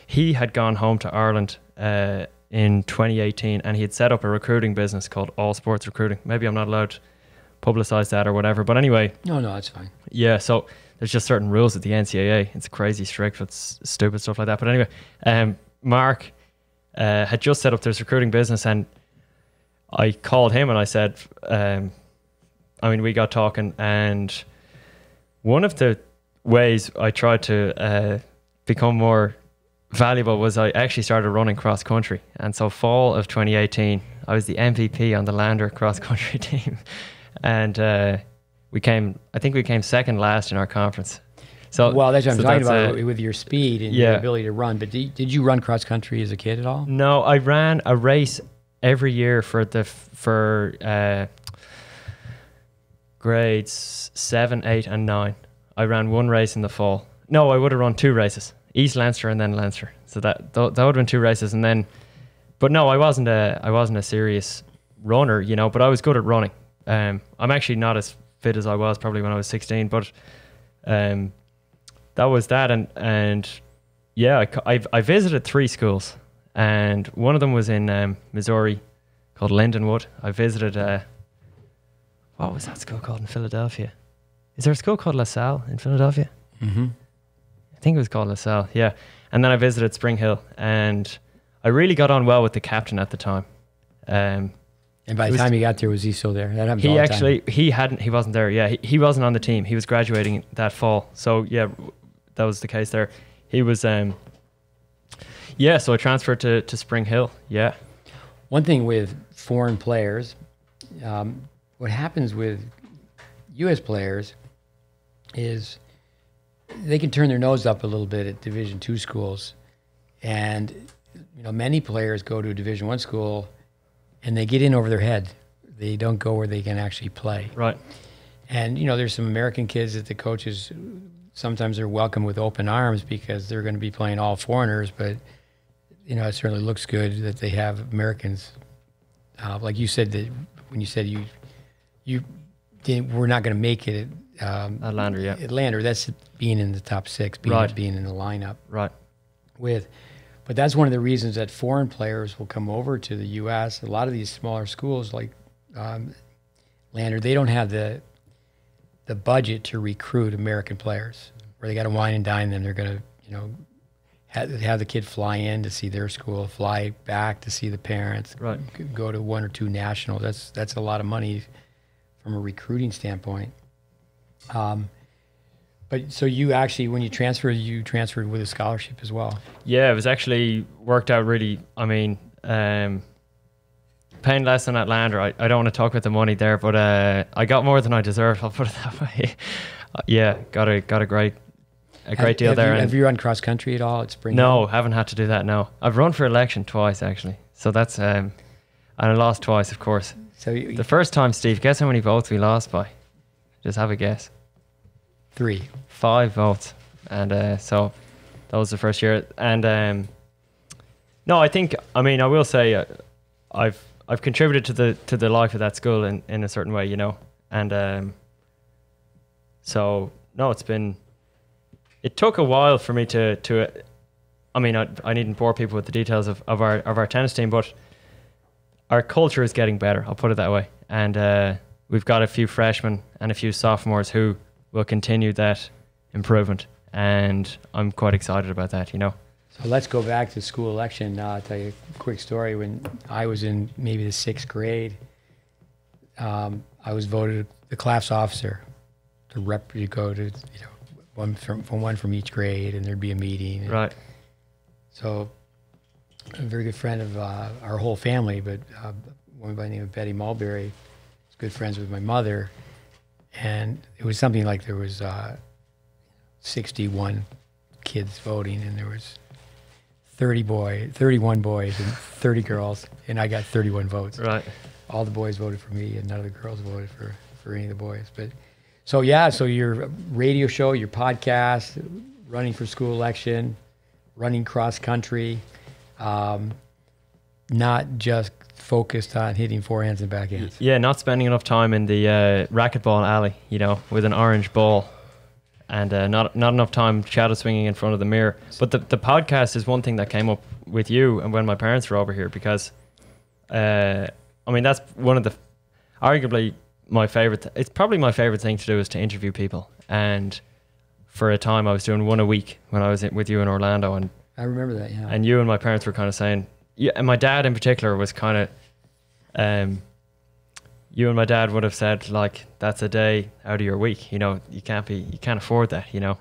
He had gone home to Ireland uh, in 2018 and he had set up a recruiting business called All Sports Recruiting. Maybe I'm not allowed to publicize that or whatever, but anyway. No, no, it's fine. Yeah, so there's just certain rules at the NCAA. It's a crazy strict It's stupid stuff like that. But anyway, um, Mark uh, had just set up this recruiting business and I called him and I said, um, I mean, we got talking, and one of the ways I tried to uh, become more valuable was I actually started running cross country. And so, fall of 2018, I was the MVP on the Lander cross country team. and uh, we came, I think we came second last in our conference. So, well, that's what I'm talking about a, with your speed and yeah. your ability to run. But did, did you run cross country as a kid at all? No, I ran a race every year for the for uh, grades seven, eight, and nine. I ran one race in the fall. No, I would have run two races: East Leinster and then Leinster So that that would have been two races, and then. But no, I wasn't a I wasn't a serious runner, you know. But I was good at running. Um, I'm actually not as fit as I was probably when I was 16, but um, that was that, and and yeah, I, I, I visited three schools and one of them was in um, Missouri called Lindenwood. I visited. Uh, what was that school called in Philadelphia? Is there a school called LaSalle in Philadelphia? Mm-hmm. I think it was called LaSalle. Yeah, and then I visited Spring Hill, and I really got on well with the captain at the time. Um, and by the time he got there, was he still there? That he actually he hadn't he wasn't there. Yeah, he, he wasn't on the team. He was graduating that fall. So yeah, that was the case there. He was um, yeah, so I transferred to, to Spring Hill. Yeah. One thing with foreign players, um, what happens with U.S. players is they can turn their nose up a little bit at Division two schools, and you know many players go to a Division one school, and they get in over their head. They don't go where they can actually play. Right. And you know, there's some American kids that the coaches sometimes are welcome with open arms because they're going to be playing all foreigners, but you know, it certainly looks good that they have Americans. Uh, like you said that when you said you you didn't, we're not going to make it um, at Lander, yeah. At Lander, that's being in the top six, being right. being in the lineup, right? With, but that's one of the reasons that foreign players will come over to the U.S. A lot of these smaller schools like um, Lander, they don't have the the budget to recruit American players, where they got to wine and dine them. They're going to, you know, have, have the kid fly in to see their school, fly back to see the parents, right. go to one or two nationals. That's that's a lot of money from a recruiting standpoint. Um, but so you actually, when you transferred, you transferred with a scholarship as well. Yeah, it was actually worked out really. I mean, um, paying less than Atlanta. I, I don't want to talk about the money there, but uh, I got more than I deserved. I'll put it that way. uh, yeah, got a got a great a great have, deal have there. You, have you run cross country at all at Spring? No, haven't had to do that. No, I've run for election twice actually. So that's um, and I lost twice, of course. So you, The first time, Steve, guess how many votes we lost by? Just have a guess. Three. Five votes, and uh, so that was the first year. And um, no, I think I mean I will say uh, I've I've contributed to the to the life of that school in, in a certain way, you know, and um, so no, it's been it took a while for me to to. Uh, I mean, I, I needn't bore people with the details of, of our of our tennis team, but our culture is getting better. I'll put it that way, and uh, we've got a few freshmen and a few sophomores who will continue that improvement, and I'm quite excited about that. You know, So let's go back to school election. Uh, I'll tell you a quick story. When I was in maybe the sixth grade, um, I was voted the class officer. The rep you go to, you know, one from, from one from each grade, and there'd be a meeting. And right? So, a very good friend of uh, our whole family, but uh, a woman by the name of Betty Mulberry was good friends with my mother, and it was something like there was uh, 61 kids voting, and there was 30 boy, 31 boys and 30 girls, and I got 31 votes. Right. All the boys voted for me, and none of the girls voted for for any of the boys. But so yeah, so your radio show, your podcast, running for school election, running cross country, um, not just focused on hitting forehands and backhands. Yeah, not spending enough time in the uh, racquetball alley, you know, with an orange ball, and uh, not not enough time shadow swinging in front of the mirror. But the the podcast is one thing that came up with you and when my parents were over here because, uh, I mean, that's one of the, arguably my favorite. It's probably my favorite thing to do is to interview people. And for a time, I was doing one a week when I was with you in Orlando, and I remember that. Yeah. and you and my parents were kind of saying, yeah, and my dad in particular was kind of, um, you and my dad would have said like, that's a day out of your week. You know, you can't be, you can't afford that. You know,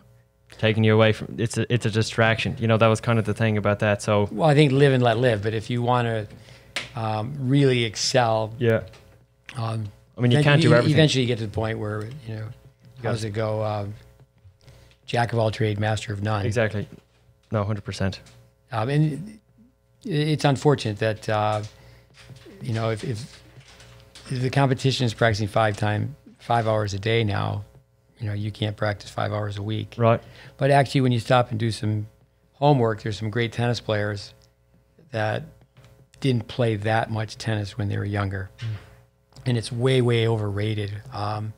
taking you away from it's a it's a distraction. You know, that was kind of the thing about that. So well, I think live and let live. But if you want to um, really excel, yeah, um, I mean, you can't do everything. Eventually, you get to the point where you know, how does it go? Um, jack of all trade, master of none. Exactly. No, hundred percent. Um, and it's unfortunate that uh, you know if, if if the competition is practicing five time five hours a day now, you know you can't practice five hours a week. Right. But actually, when you stop and do some homework, there's some great tennis players that didn't play that much tennis when they were younger, and it's way way overrated. Um,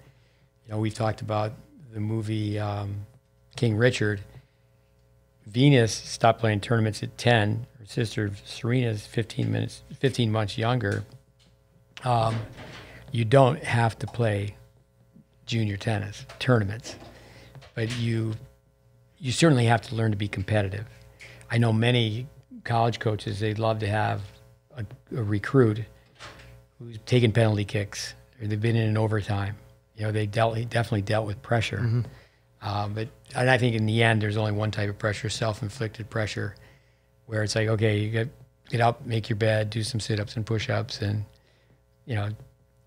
you know, we've talked about the movie um, King Richard. Venus stopped playing tournaments at 10. Her sister Serena's 15 minutes, 15 months younger. Um, you don't have to play junior tennis tournaments, but you you certainly have to learn to be competitive. I know many college coaches they'd love to have a, a recruit who's taken penalty kicks or they've been in an overtime. You know, they dealt definitely dealt with pressure. Um, but and I think in the end, there's only one type of pressure: self-inflicted pressure, where it's like, okay, you get get up, make your bed, do some sit-ups and push-ups, and you know,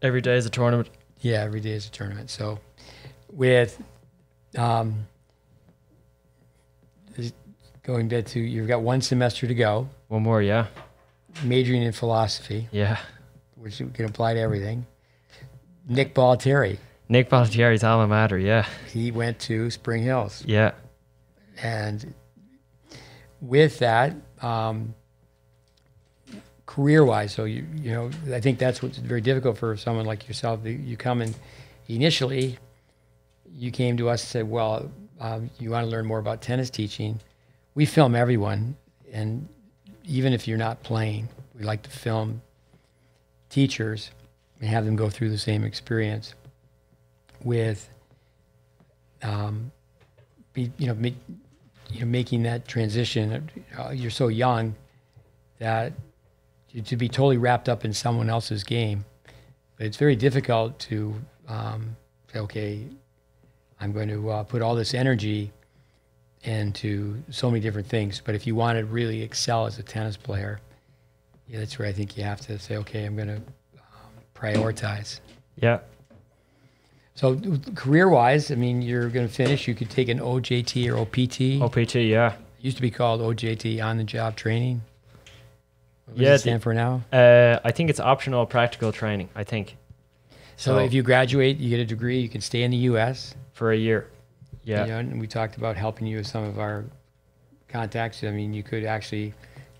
Every day is a tournament. yeah, every day is a tournament. So, with um, going back to you've got one semester to go, One more, yeah, majoring in philosophy, yeah. which you can apply to everything. Nick Bollettieri, Nick Bollettieri's alma mater, yeah, he went to Spring Hills. yeah, And with that, um, career-wise, so you you know, I think that's what's very difficult for someone like yourself. You- come and initially, you came to us and said, "Well, um, you want to learn more about tennis teaching." We film everyone, and even if you're not playing, we like to film teachers and have them go through the same experience with, um, be, you know, you know, making that transition. Uh, you're so young that to- to be totally wrapped up in someone else's game, but it's very difficult to um, say, okay, I'm going to uh, put all this energy into so many different things. But if you want to really excel as a tennis player, yeah, that's where I think you have to say, okay, I'm going to um, prioritize. yeah. So career-wise, I mean, you're going to finish. You could take an OJT or OPT. OPT, yeah. used to be called OJT, on-the-job training. What Yeah, does it the- stand for now? Uh, I think it's optional practical training. I think So, So- if you graduate, you get a degree, you can stay in the U.S. for a year. Yeah. You know, and we talked about helping you with some of our contacts. I mean, you could actually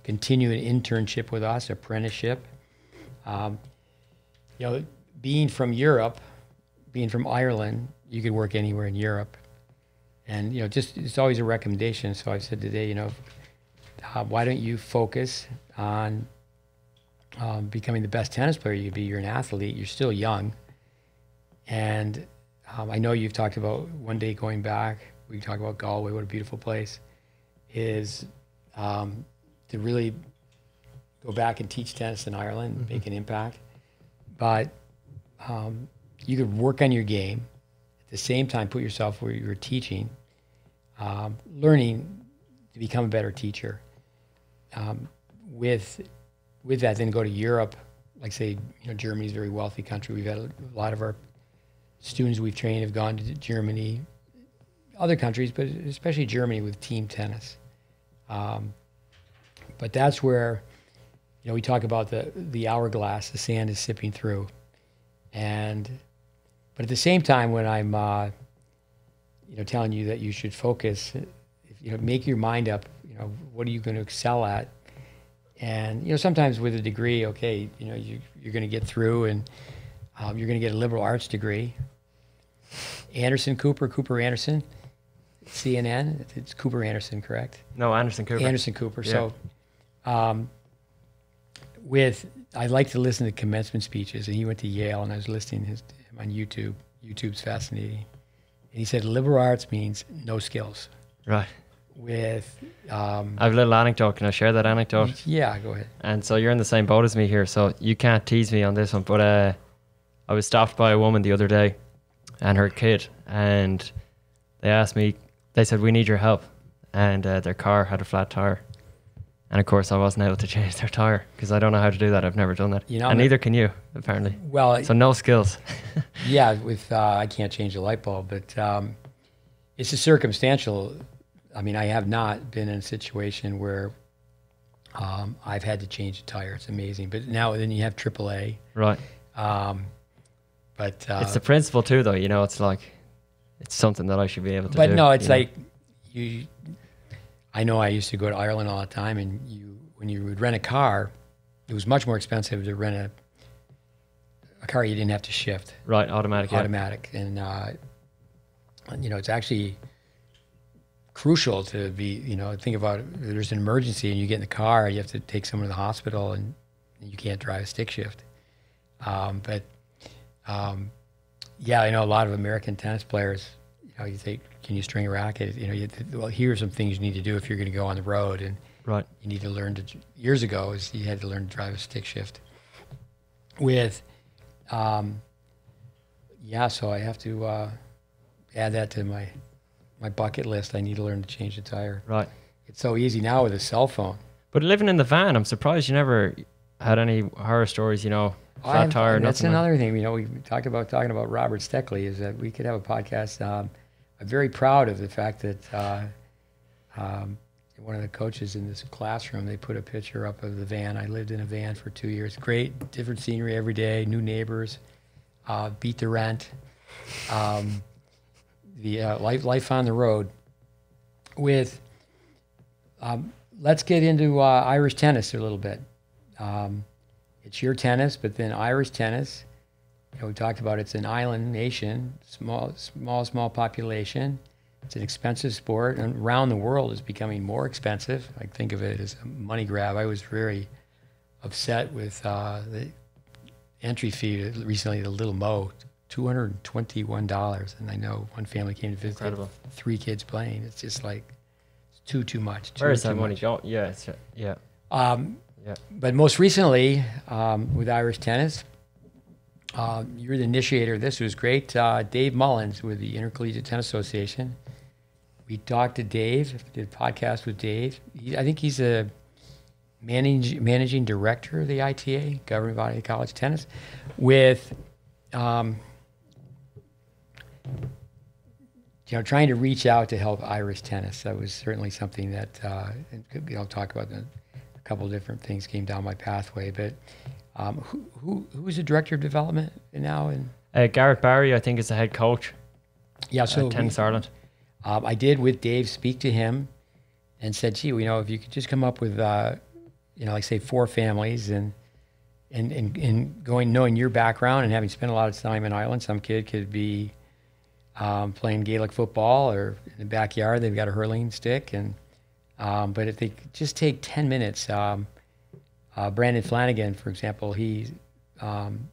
continue an internship with us, apprenticeship. Um, you know, being from Europe, being from Ireland, you could work anywhere in Europe. And, you know, just it's always a recommendation. So I said today, you know, uh, why don't you focus on um, becoming the best tennis player you could be? You're an athlete, you're still young. And um, I know you've talked about one day going back. We talk about Galway, what a beautiful place. Is um, to really go back and teach tennis in Ireland, and make an impact. But um, you could work on your game at the same time, put yourself where you're teaching, um, learning to become a better teacher. Um, with with that, then go to Europe. Like say, you know, Germany's a very wealthy country. We've had a lot of our students we've trained have gone to Germany, other countries, but especially Germany with team tennis. Um, but that's where, you know, we talk about the the hourglass, the sand is sipping through, and but at the same time, when I'm, uh, you know, telling you that you should focus, you know, make your mind up. You know, what are you going to excel at? And you know, sometimes with a degree, okay, you know, you you're going to get through, and um, you're going to get a liberal arts degree. Anderson Cooper, Cooper Anderson, CNN. It's Cooper Anderson, correct? No, Anderson Cooper. Anderson Cooper. Yeah. So, um, with I like to listen to commencement speeches, and he went to Yale, and I was listening to his, him on YouTube. YouTube's fascinating, and he said liberal arts means no skills. Right. With um, I have a little anecdote. Can I share that anecdote? yeah, go ahead. And so you're in the same boat as me here, so you can't tease me on this one. But uh, I was stopped by a woman the other day and her kid, and they asked me, they said, We need your help. And uh, their car had a flat tire. And of course, I wasn't able to change their tire because I don't know how to do that. I've never done that. You know, and neither can you, apparently. Well, So, no skills. yeah, with uh, I can't change a light bulb, but um, it's a circumstantial. I mean, I have not been in a situation where um, I've had to change a tire. It's amazing, but now then you have AAA. right. Um, but uh, it's the principle, too, though. You know, it's like, it's something that I should be able to but do. no, it's you know? like you. I know I used to go to Ireland all the time, and you when you would rent a car, it was much more expensive to rent a a car you didn't have to shift. Right, automatic. yeah. automatic, and uh, you know it's actually crucial to be. You know, think about it, there's an emergency and you get in the car, you have to take someone to the hospital, and you can't drive a stick shift. Um, but um, yeah, I know a lot of American tennis players. You know, you think, can you string a racket? You know, you, well, here are some things you need to do if you're going to go on the road, and Right. you need to learn to years ago is you had to learn to drive a stick shift with um, yeah so i have to uh, add that to my my bucket list i need to learn to change the tire Right. it's so easy now with a cell phone But living in the van, I'm surprised you never had any horror stories, you know, flat tire, that's nothing. like- another thing you know we talked about talking about robert steckley is that we could have a podcast um, i'm very proud of the fact that uh, um, one of the coaches in this classroom they put a picture up of the van. I lived in a van for two years. Great different scenery every day new neighbors uh, beat the rent. Um, the uh, life, life on the road with um, let's get into uh, irish tennis a little bit. Um, it's your tennis, but then Irish tennis, you know, we talked about it's an island nation, small, small, small population. It's an expensive sport, and around the world is becoming more expensive. I think of it as a money grab. I was very upset with uh, the entry fee recently to Little Mo, two hundred and twenty-one dollars, and I know one family came to visit, Incredible. three kids playing. It's just like it's too too much. Too, Where is too that much. money going? Yeah, it's, yeah, Um, yeah. but most recently, um, with Irish tennis, uh, you're the initiator of this. It was great. Uh, Dave Mullins with the Intercollegiate Tennis Association. We talked to Dave, did a podcast with Dave. He, I think he's a manage, managing director of the ITA, Governing Body of College Tennis, with um, you know, trying to reach out to help Irish tennis. That was certainly something that uh, know, talk about a couple different things came down my pathway. But um, who, who who's the director of development now? And Uh, Garrett Barry, I think, is the head coach yeah, so at Tennis Ireland. Um, I did with Dave speak to him and said, gee, you know, if you could just come up with, uh, you know, like say four families and, and, and, and going, knowing your background and having spent a lot of time in Ireland, some kid could be um, playing Gaelic football or in the backyard, they've got a hurling stick. And, um, but if they just take 10 minutes, um, uh, Brandon Flanagan, for example, he um,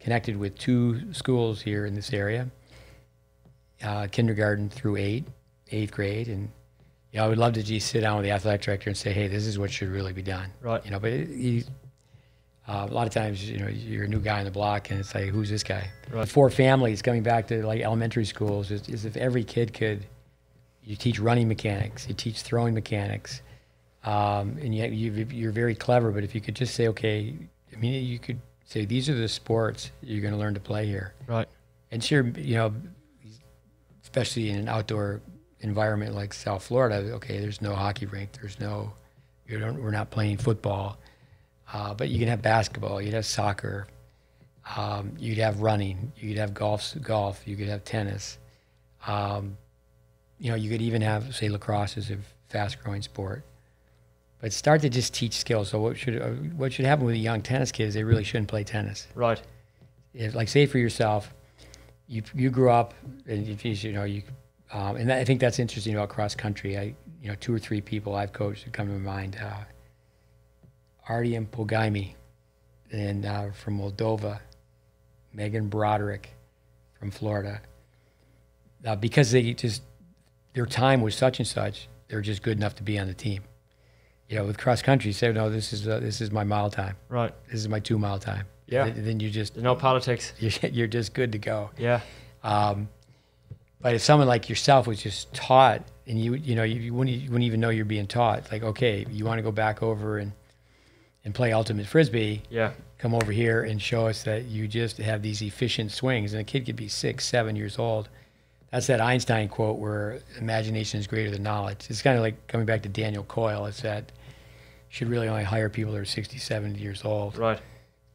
connected with two schools here in this area uh, kindergarten through eight, eighth grade, and you know, I would love to just sit down with the athletic director and say, "Hey, this is what should really be done." Right. You know, but it, he, uh, a lot of times, you know, you're a new guy on the block, and it's like, "Who's this guy?" Right. For families coming back to like elementary schools, is, is if every kid could, you teach running mechanics, you teach throwing mechanics, um, and yet you, you're very clever. But if you could just say, "Okay," I mean, you could say, "These are the sports you're going to learn to play here." Right. And sure, you know, especially in an outdoor environment like South Florida, okay, there's no hockey rink, there's no, you don't, we're not playing football, uh, but you can have basketball, you would have soccer, um, you'd have running, you could have golf, golf, you could have tennis, um, you know, you could even have say lacrosse is a fast-growing sport. But start to just teach skills. So what should uh, what should happen with a young tennis kid is they really shouldn't play tennis Right. if, like say for yourself, you you grew up and if you you know you, um, and that, I think that's interesting about cross country. I you know two or three people I've coached that come to mind. Uh, Artyom Pogaimi, and uh, from Moldova, Megan Broderick, from Florida. Uh, because they just their time was such and such, they're just good enough to be on the team. You know, with cross country, say no, this is uh, this is my mile time. Right. This is my two mile time. Yeah. Then, then you just There's no politics. you're, you're just good to go. Yeah. Um, but if someone like yourself was just taught, and you you know you, you, wouldn't, you wouldn't even know you're being taught, like okay, you want to go back over and and play ultimate frisbee, Yeah. come over here and show us that you just have these efficient swings, and a kid could be six, seven years old. That's that Einstein quote where imagination is greater than knowledge. It's kind of like coming back to Daniel Coyle. It's that you should really only hire people that are 60, 70 years old Right.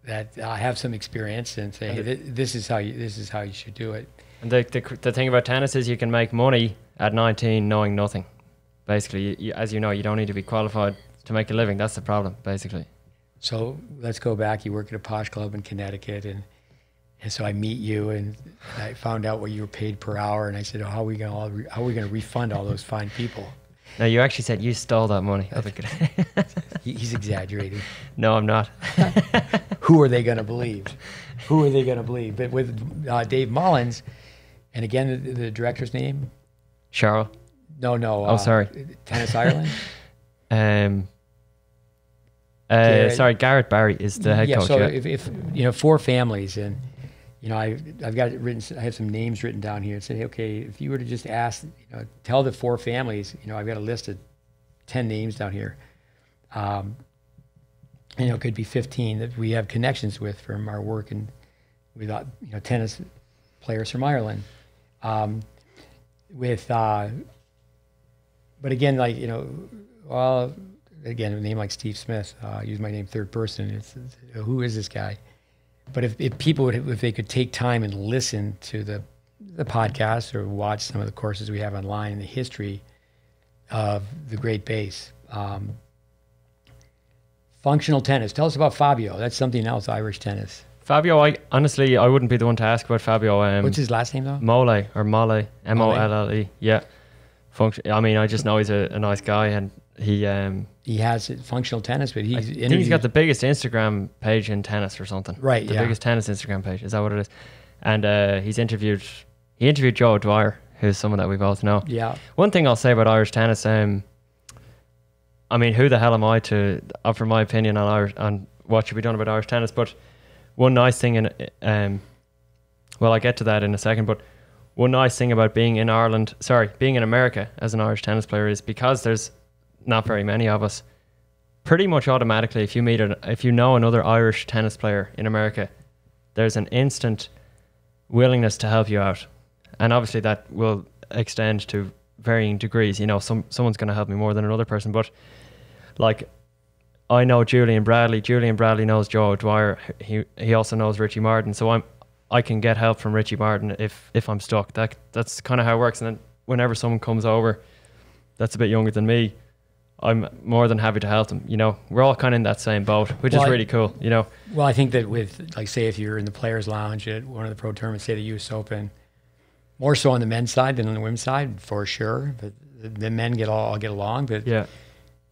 that uh, have some experience and say, hey, th- this is how you this is how you should do it. And the, the the thing about tennis is you can make money at 19 knowing nothing. Basically, you, you, as you know, you don't need to be qualified to make a living. That's the problem, basically. So let's go back. You work at a posh club in Connecticut, and and so I meet you, and I found out what you were paid per hour, and I said, oh, how are we going to re- how are we going to refund all those fine people? Now, you actually said you stole that money. I think he's exaggerating. no, I'm not. Who are they going to believe? Who are they going to believe? But with uh, Dave Mullins, and again the, the director's name? Cheryl. No, no. Oh, uh, sorry. Tennis Ireland. Um, uh, Garrett- sorry, Garrett Barry is the head yeah, coach. so yeah. if, if you know four families and you know I I've got it written I have some names written down here and say okay if you were to just ask you know tell the four families you know I've got a list of ten names down here um, you know it could be 15 that we have connections with from our work and with uh, you know tennis players from Ireland um, with uh, but again like you know well again, a name like Steve Smith, uh, use my name third person. It's, it's, who is this guy? But if, if people would, if they could take time and listen to the the podcast or watch some of the courses we have online in the history of the GreatBase, um, functional tennis. Tell us about Fabio. That's something else, Irish tennis. Fabio, I honestly I wouldn't be the one to ask about Fabio. Um, What's his last name though? Mole or Mole, M O L L E. Yeah. Function. I mean, I just know he's a, a nice guy, and he um He has functional tennis, but he's I think he's got the biggest Instagram page in tennis or something. Right, The yeah. biggest tennis Instagram page. Is that what it is? And uh, he's interviewed. He interviewed Joe Dwyer, who's someone that we both know. yeah. One thing I'll say about Irish tennis, um, I mean, who the hell am I to offer my opinion on Irish on what should be done about Irish tennis? But one nice thing, and um, well, I get to that in a second. But one nice thing about being in Ireland, sorry, being in America as an Irish tennis player is because there's not very many of us. Pretty much automatically, if you meet an, if you know another Irish tennis player in America, there's an instant willingness to help you out, and obviously that will extend to varying degrees. You know, some someone's going to help me more than another person, but like I know Julian Bradley. Julian Bradley knows Joe Dwyer. He he also knows Richie Martin. So I'm I can get help from Richie Martin if if I'm stuck. That that's kind of how it works. And then whenever someone comes over, that's a bit younger than me, I'm more than happy to help them. You know, we're all kind of in that same boat, which Well, is really cool. You know, Well, I think that with, like, say, if you're in the players' lounge at one of the pro tournaments, say the U.S. Open, more so on the men's side than on the women's side, for sure. But the, the men get all, all get along. But yeah,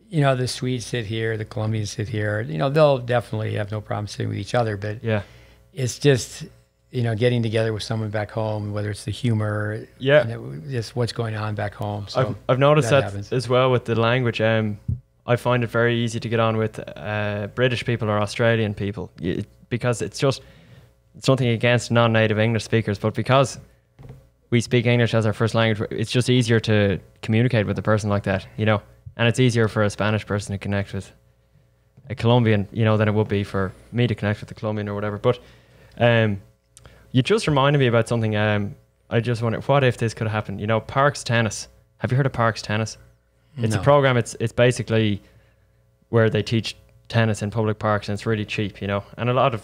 you know, the Swedes sit here, the Colombians sit here. You know, they'll definitely have no problem sitting with each other. But yeah, it's just, you know, getting together with someone back home, whether it's the humor, yeah. and it, just what's going on back home. So I've, I've noticed that that, as well with the language. Um, I find it very easy to get on with uh, British people or Australian people because it's just it's nothing against non-native English speakers, but because we speak English as our first language, it's just easier to communicate with a person like that, you know. And it's easier for a Spanish person to connect with a Colombian, you know, than it would be for me to connect with a Colombian or whatever. But um, you just reminded me about something. Um, I just wondered, what if this could happen? You know, Parks Tennis. Have you heard of Parks Tennis? It's No. a program. It's it's basically where they teach tennis in public parks, and it's really cheap, you know. And a lot of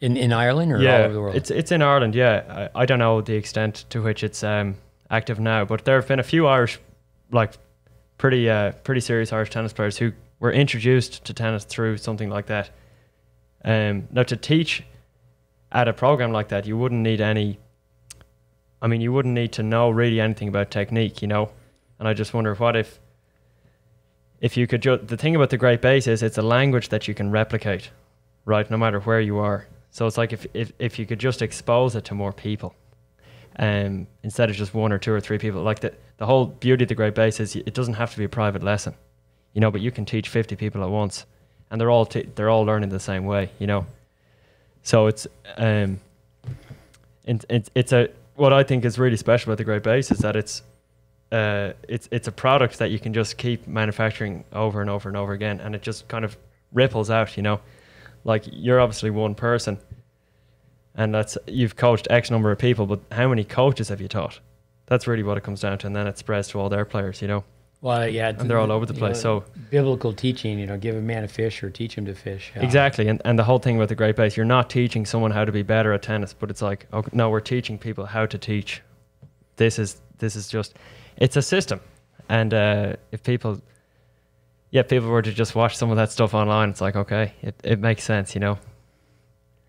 in, in Ireland or yeah, all over the world? it's it's in Ireland. Yeah, I, I don't know the extent to which it's um, active now, but there have been a few Irish, like pretty uh, pretty serious Irish tennis players who were introduced to tennis through something like that. Um, now to teach at a program like that, you wouldn't need any. I mean, you wouldn't need to know really anything about technique, you know. And I just wonder what if. If you could, ju- the thing about the GreatBase is it's a language that you can replicate, right? No matter where you are. So it's like if, if, if you could just expose it to more people, um, instead of just one or two or three people. Like the, the whole beauty of the GreatBase is it doesn't have to be a private lesson, you know, but you can teach 50 people at once and they're all, they're all learning the same way, you know. So it's, um, it, it's, it's a, what I think is really special about the GreatBase is that it's, uh, it's, it's a product that you can just keep manufacturing over and over and over again. And it just kind of ripples out, you know, like you're obviously one person and that's you've coached X number of people, but how many coaches have you taught? That's really what it comes down to, and then it spreads to all their players, you know. Well, yeah, And they're all over the you place. know, So biblical teaching, you know, give a man a fish or teach him to fish. Yeah. exactly, and and the whole thing about the GreatBase, you're not teaching someone how to be better at tennis, but it's like, oh, no, we're teaching people how to teach. This is this is just, it's a system, and uh, if people, yeah, if people were to just watch some of that stuff online, it's like, okay, it it makes sense, you know.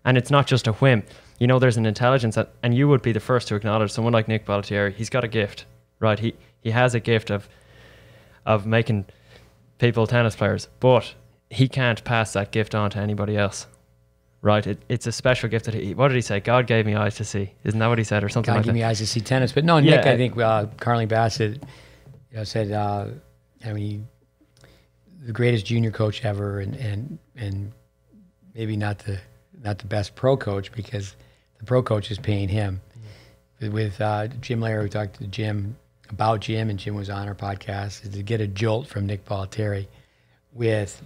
And it's not just a whim. You know, there's an intelligence that, and you would be the first to acknowledge someone like Nick Bollettieri. He's got a gift, right? He he has a gift of of making people tennis players, but he can't pass that gift on to anybody else, right? It, it's a special gift that he. What did he say? God gave me eyes to see. Isn't that what he said, or something God like give that? me eyes to see tennis. But no, Yeah, Nick, I- I think uh, Carling Bassett you know, said, uh, I mean, the greatest junior coach ever, and and and maybe not the not the best pro coach because the pro coach is paying him. With- With uh, Jim Larry, we talked to Jim about Jim, and Jim was on our podcast is to get a jolt from Nick Bollettieri with.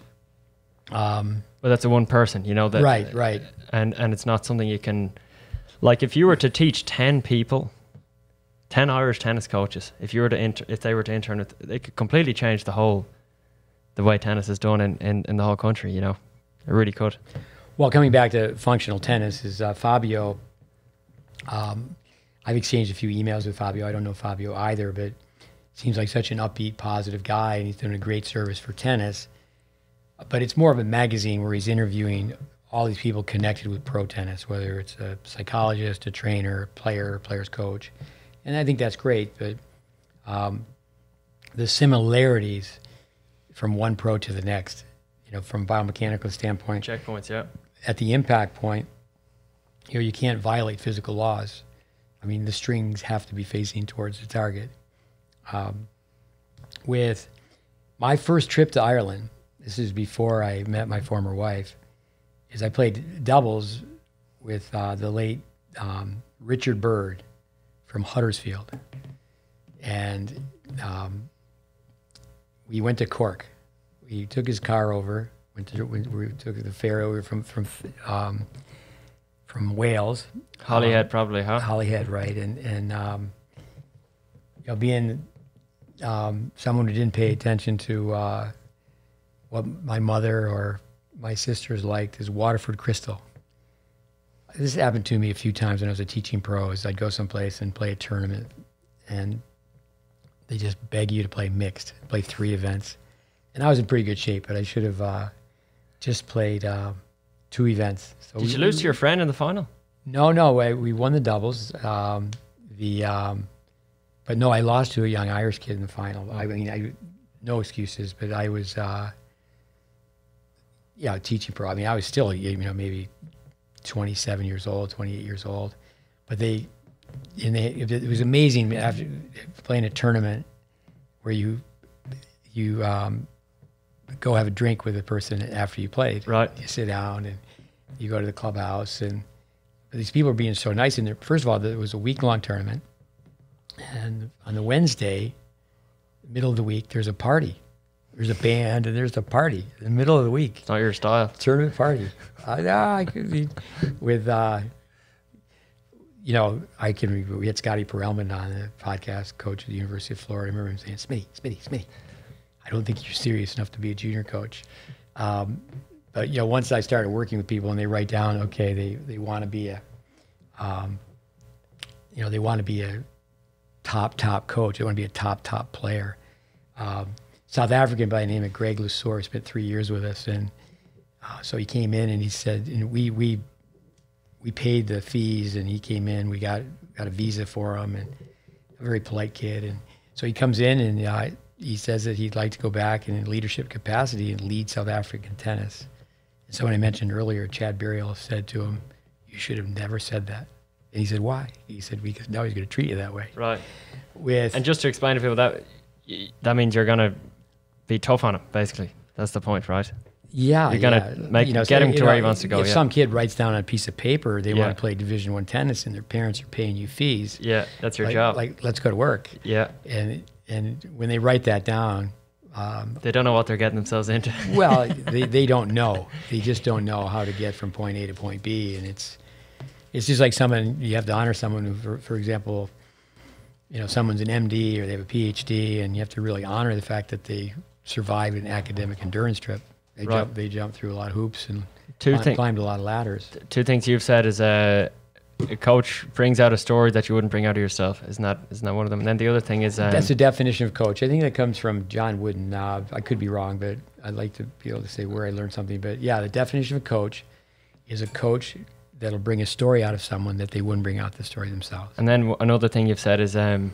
Um, But that's a one person, you know that. right, right. And and it's not something you can, like, if you were to teach ten people, ten Irish tennis coaches, if you were to inter, if they were to intern, with, they could completely change the whole, the way tennis is done in, in, in the whole country. You know, it really could. Well, coming back to functional tennis, is uh, Fabio. Um, I've exchanged a few emails with Fabio. I don't know Fabio either, but seems like such an upbeat, positive guy, and he's doing a great service for tennis. But it's more of a magazine where he's interviewing all these people connected with pro tennis, whether it's a psychologist, a trainer, a player, player's coach, and I think that's great. But um, the similarities from one pro to the next, you know, from a biomechanical standpoint, Checkpoints, yeah. at the impact point, you know, you can't violate physical laws. I mean, the strings have to be facing towards the target. Um, with my first trip to Ireland, this is before I met my former wife, is I played doubles with uh, the late um, Richard Bird from Huddersfield, and um, we went to Cork. We took his car over. Went to we, took the ferry over from from um, from Wales, Holyhead, probably, huh? Holyhead, right? And and um, you know, being um, someone who didn't pay attention to uh, what my mother or my sisters liked is Waterford Crystal. This happened to me a few times when I was a teaching pro. Is I'd go someplace and play a tournament, and they just beg you to play mixed, play three events, and I was in pretty good shape, but I should have uh, just played uh, two events. So Did we, you lose to your friend in the final? No, no, I, we won the doubles. Um, the um, but no, I lost to a young Irish kid in the final. I mean, I no excuses, but I was uh, yeah teaching pro. I mean, I was still you know maybe 27 years old, 28 years old, but they and they it was amazing after playing a tournament where you you um, go have a drink with the person after you played. Right. You sit down and you go to the clubhouse and these people are being so nice. And first of all, it was a week long tournament, and on the Wednesday, middle of the week, there's a party. There's a band and there's a party in the middle of the week. It's not your style. Tournament party. uh, I could be with, uh, you know, I can. We had Scotty Perelman on the podcast, coach at the University of Florida. I remember him saying, "Smitty, Smitty, Smitty, I don't think you're serious enough to be a junior coach." Um, but you know, once I started working with people and they write down, okay, they they want to be a, um, you know, they want to be a top top coach. They want to be a top top player. Um, South African by the name of Greg Lussor spent three years with us, and uh, so he came in and he said, and we we we paid the fees, and he came in. We got got a visa for him, and a very polite kid, and so he comes in and uh, he says that he'd like to go back in a leadership capacity and lead South African tennis. And so when I mentioned earlier, Chad Burial said to him, "You should have never said that." And he said, "Why?" He said, "Because now he's going to treat you that way." Right. With and just to explain to people that that means you're going to be tough on him. Basically, that's the point, right? Yeah, you're gonna yeah. make you know, get so, him to know, where he wants to go. If yeah. some kid writes down on a piece of paper they Yeah. want to play Division One tennis and their parents are paying you fees, yeah, that's your like, job. like let's go to work. yeah, And and when they write that down, um, they don't know what they're getting themselves into. well, they, they don't know. They just don't know how to get from point A to point B, and it's it's just like someone you have to honor someone who, for, for example, you know, someone's an MD or they have a PhD, and you have to really honor the fact that they survived an academic endurance trip. They Right. jump they jumped through a lot of hoops and Two clim- thing- climbed a lot of ladders. Two things you've said is uh, a coach brings out a story that you wouldn't bring out of yourself. Isn't that isn't that one of them? And then the other thing is um, That's the definition of coach. I think that comes from John Wooden. Uh, I could be wrong, but I'd like to be able to say where I learned something. But yeah, the definition of a coach is a coach that'll bring a story out of someone that they wouldn't bring out the story themselves. And then w- another thing you've said is um,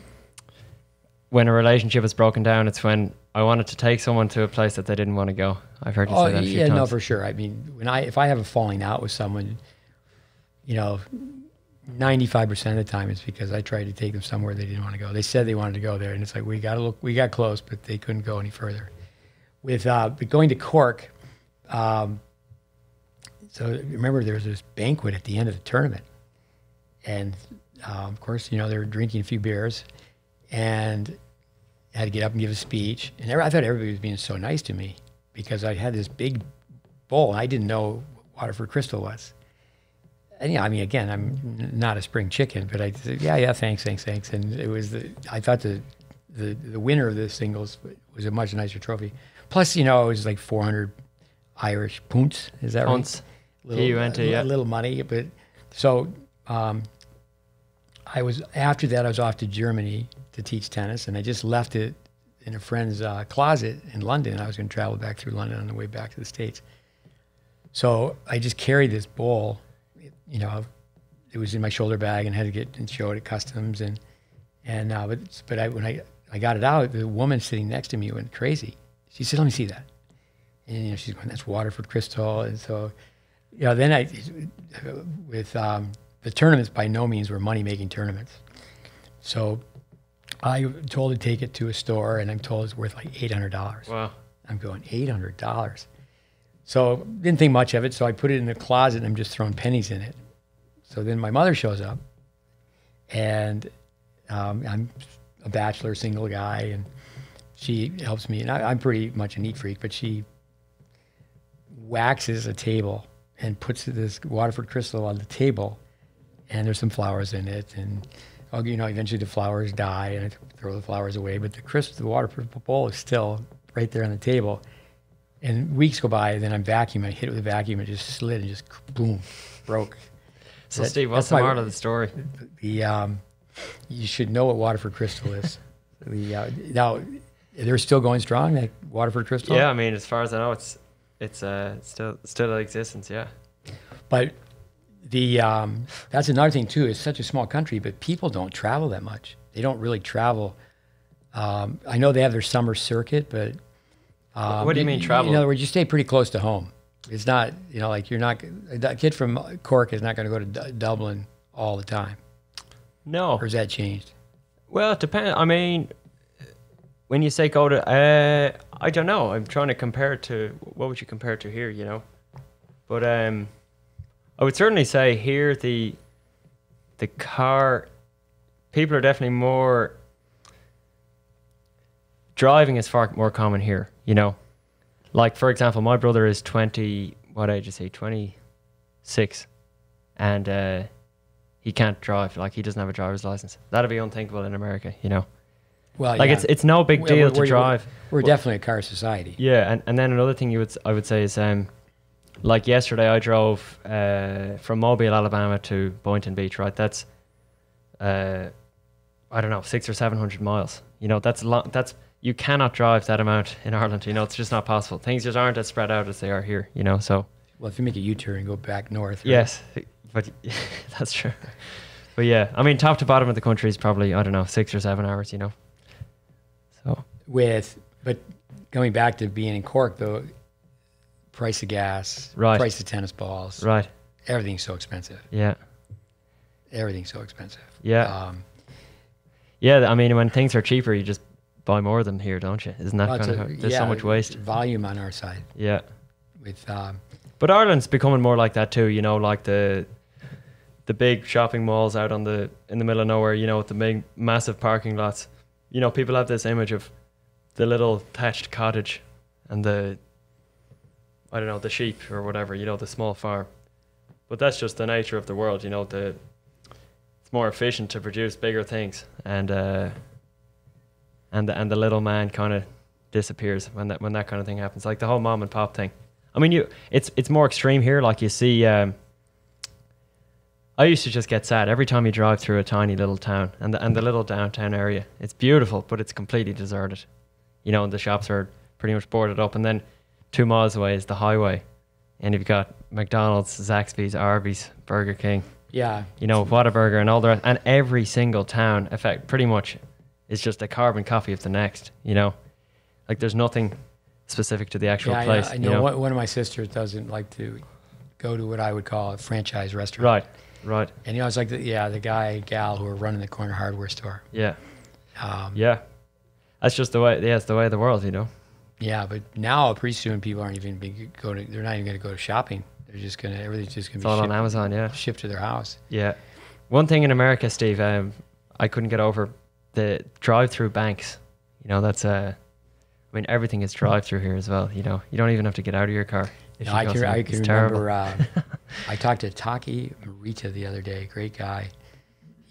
when a relationship is broken down, it's when I wanted to take someone to a place that they didn't want to go. I've heard you Oh say that a few yeah, no, for sure. I mean, when I if I have a falling out with someone, you know, ninety five percent of the time it's because I tried to take them somewhere they didn't want to go. They said they wanted to go there, and it's like we got to look. We got close, but they couldn't go any further. With uh, going to Cork, um, so remember there was this banquet at the end of the tournament, and um, of course you know they were drinking a few beers, and I had to get up and give a speech. And I thought everybody was being so nice to me because I had this big bowl I didn't know what Waterford Crystal was. And yeah, I mean, again, I'm not a spring chicken, but I said, yeah, yeah, thanks, thanks, thanks. And it was the, I thought the, the, the winner of the singles was a much nicer trophy. Plus, you know, it was like 400 Irish punts. Is that Punts. right? P-U-N-T, a yeah. little money, but so um, I was after that. I was off to Germany to teach tennis, and I just left it in a friend's uh, closet in London. I was going to travel back through London on the way back to the states. So I just carried this bowl, you know, it was in my shoulder bag and had to get and show it at customs and and uh, but but I when I I got it out, the woman sitting next to me went crazy. She said, "Let me see that." And you know, she's going, "That's Waterford Crystal." And so, you know, then I with um, the tournaments by no means were money making tournaments. So I told to take it to a store, and I'm told it's worth like eight hundred dollars. Wow. I'm going eight hundred dollars. So didn't think much of it. So I put it in the closet, and I'm just throwing pennies in it. So then my mother shows up, and um, I'm a bachelor, single guy, and she helps me. And I, I'm pretty much a neat freak, but she waxes a table and puts this Waterford crystal on the table, and there's some flowers in it, and oh, you know, eventually the flowers die, and I throw the flowers away, but the crystal, the Waterford bowl is still right there on the table. And weeks go by, and then I'm vacuuming. I hit it with a vacuum, and it just slid and just boom, broke. So, That- Steve, what's the moral of the story? The um, you should know what Waterford Crystal is. the uh, now they're still going strong. That Waterford Crystal. Yeah, I mean, as far as I know, it's it's uh still still in existence. Yeah. But the um, that's another thing too. It's such a small country, but people don't travel that much. They don't really travel. Um, I know they have their summer circuit, but um, What do you mean travel? In other words, you stay pretty close to home. It's not you know like you're not a kid from Cork is not going to go to D- Dublin all the time. No. Or has that changed? Well, it depends. I mean, when you say go to, uh, I don't know. I'm trying to compare it to what would you compare it to here? You know, but um, I would certainly say here the the car people are definitely more driving is far more common here. You know, like for example, my brother is twenty. What age is he? Twenty six, and uh, he can't drive. Like he doesn't have a driver's license. That'd be unthinkable in America. You know, Well, like yeah. it's it's no big deal we're- to we're- drive. We're definitely a car society. Yeah, and, and then another thing you would I would say is um, like yesterday I drove uh, from Mobile, Alabama to Boynton Beach. Right, that's uh, I don't know six or seven hundred miles. You know, that's long. That's you cannot drive that amount in Ireland. You know, it's just not possible. Things just aren't as spread out as they are here. You know, so Well, if you make a U-turn and go back north. right? yes, but that's true. But yeah, I mean, top to bottom of the country is probably I don't know six or seven hours. You know, so with but going back to being in Cork though, price of gas, Right. price of tennis balls, right, everything's so expensive. yeah, Everything's so expensive. yeah. Um, Yeah, I mean, when things are cheaper, you just buy more than here, don't you? Isn't that kind of, of- how, there's yeah, so much waste? Volume on our side Yeah, with um, but Ireland's becoming more like that too. You know, like the the big shopping malls out on the in the middle of nowhere. You know, with the big massive parking lots. You know, people have this image of the little thatched cottage and the I don't know the sheep or whatever. You know, the small farm. But that's just the nature of the world. You know, the it's more efficient to produce bigger things and. uh and the, and the little man kind of disappears when that when that kind of thing happens. Like the whole mom and pop thing. I mean, you it's it's more extreme here. Like you see, um, I used to just get sad every time you drive through a tiny little town and the and the little downtown area. It's beautiful, but it's completely deserted. You know, and the shops are pretty much boarded up. And then two miles away is the highway, and you've got McDonald's, Zaxby's, Arby's, Burger King yeah, you know, Whataburger and all the rest. And every single town, effect, pretty much, is just a carbon copy of the next. You know, like there's nothing specific to the actual yeah. I know, place. I you know, know? One, one of my sisters doesn't like to go to what I would call a franchise restaurant. Right, right, And you know, it's like the, yeah, the guy gal who are running the corner hardware store. yeah, Um, yeah. That's just the way. Yeah, it's the way of the world. You know. Yeah, but now pretty soon people aren't even be go to. They're not even going to go to shopping. They're just going to. Everything's just going It's to be all on Amazon. Yeah, shipped to their house. yeah. One thing in America, Steve, um, I couldn't get over the drive-through banks. You know, that's a. I mean, everything is drive-through here as well. You know, you don't even have to get out of your car. No, I can. I It's can remember. Uh, I talked to Taki Marita the other day. Great guy.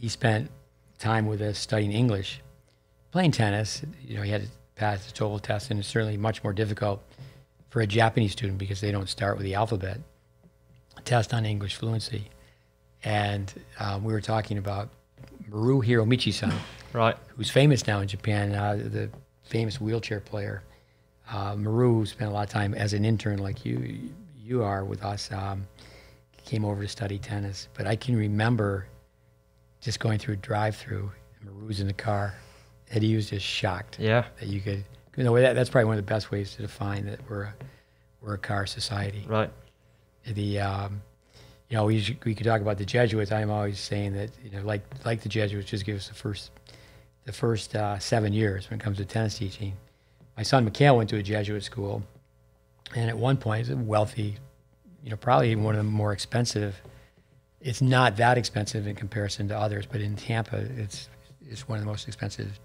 He spent time with us studying English, playing tennis. You know, he had to pass the TOEFL test, and it's certainly much more difficult for a Japanese student because they don't start with the alphabet. Test on English fluency, and um, we were talking about Maru Hiromichi-san. Right. who's famous now in Japan, uh, the famous wheelchair player. Uh, Maru spent a lot of time as an intern, like you you are with us. Um, came over to study tennis, but I can remember just going through a drive-through. and Maru's in the car, and he was just shocked Yeah. that you could. You know, that, that's probably one of the best ways to define that we're a, we're a car society Right. the um, you know we we could talk about the Jesuits. I'm always saying that you know like like the Jesuits just give us the first the first uh, seven years when it comes to tennis teaching. My son Mikhail went to a Jesuit school, and at one point, he's a wealthy, you know, probably one of the more expensive. It's not that expensive in comparison to others, but in Tampa, it's it's one of the most expensive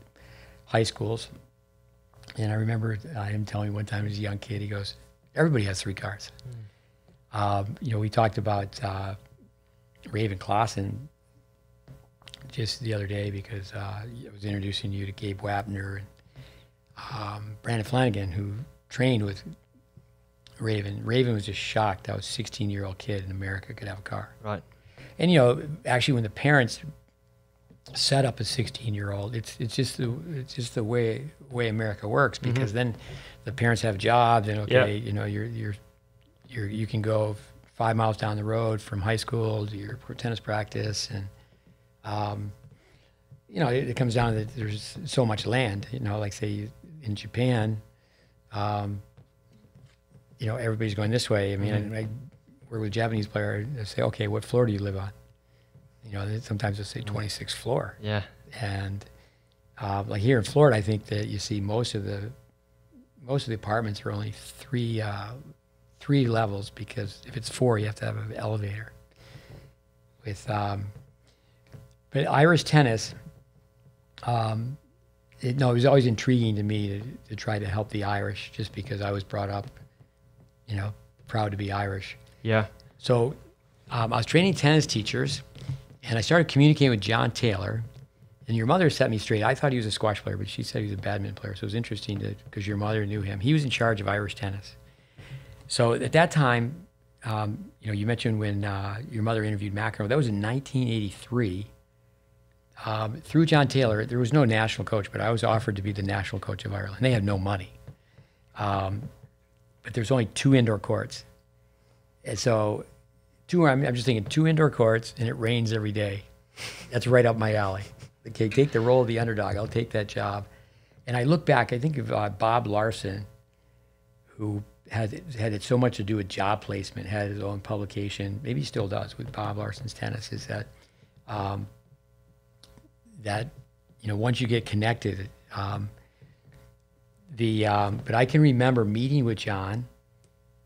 high schools. And I remember uh, him telling me one time as a young kid, he goes, "Everybody has three cars." Um, you know, we talked about uh, Raven Klaasen just the other day because uh, I was introducing you to Gabe Wapner and um, Brandon Flanagan, who trained with Raven. Raven was just shocked that a 16 year old kid in America could have a car. Right. And you know, actually, when the parents set up a 16 year old, it's it's just the it's just the way way America works because then the parents have jobs and okay, Yeah. you know, you're you're you're you can go five miles down the road from high school to your tennis practice and um, you know, it, it comes down to that there's so much land. You know, like say in Japan, um, you know, everybody's going this way. I mean, Mhm. I, I work with a Japanese player. They say, okay, what floor do you live on? You know, sometimes they'll say 26th floor. Yeah. And uh, like here in Florida, I think that you see most of the most of the apartments are only three uh, three levels because if it's four, you have to have an elevator. With um, but Irish tennis, um, it, no, it was always intriguing to me to, to try to help the Irish, just because I was brought up, you know, proud to be Irish. Yeah. So um, I was training tennis teachers, and I started communicating with John Taylor. And your mother set me straight. I thought he was a squash player, but she said he was a badminton player. So it was interesting because your mother knew him. He was in charge of Irish tennis. So at that time, um, you know, you mentioned when uh, your mother interviewed McEnroe. That was in 1983. Um, through John Taylor, there was no national coach, but I was offered to be the national coach of Ireland. They had no money, um, but there's only two indoor courts, and so two. I'm, I'm just thinking two indoor courts, and it rains every day. That's right up my alley. Okay, take the role of the underdog. I'll take that job. And I look back. I think of uh, Bob Larson, who had had it so much to do with job placement, had his own publication. Maybe he still does with Bob Larson's tennis. Is that um, that you know once you get connected, um, the um, but I can remember meeting with John,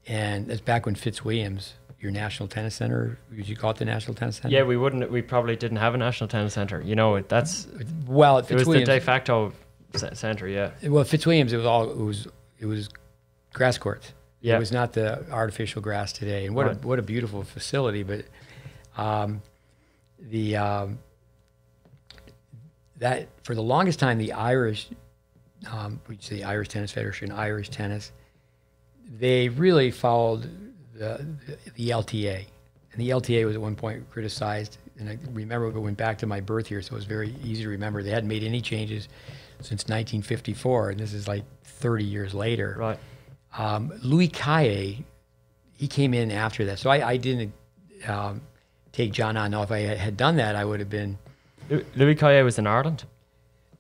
and that's back when Fitzwilliams, your National Tennis Center, would you call it the National Tennis Center? Yeah, we wouldn't. We probably didn't have a national tennis center. You know, that's well, it was the de facto center. Yeah. well, Fitzwilliams, it was all it was it was grass courts. Yeah. It was not the artificial grass today, and what Right. a what a beautiful facility. But um, the um, that for the longest time, the Irish, um, say the Irish Tennis Federation, Irish Tennis, they really followed the, the LTA, and the LTA was at one point criticized. And I remember it went back to my birth year, so it was very easy to remember. They hadn't made any changes since 1954, and this is like 30 years later. Right. Um, Louis Cayer, he came in after that. So I, I didn't um, take John on. Now, if I had done that, I would have been. Louis Cayer was in Ireland,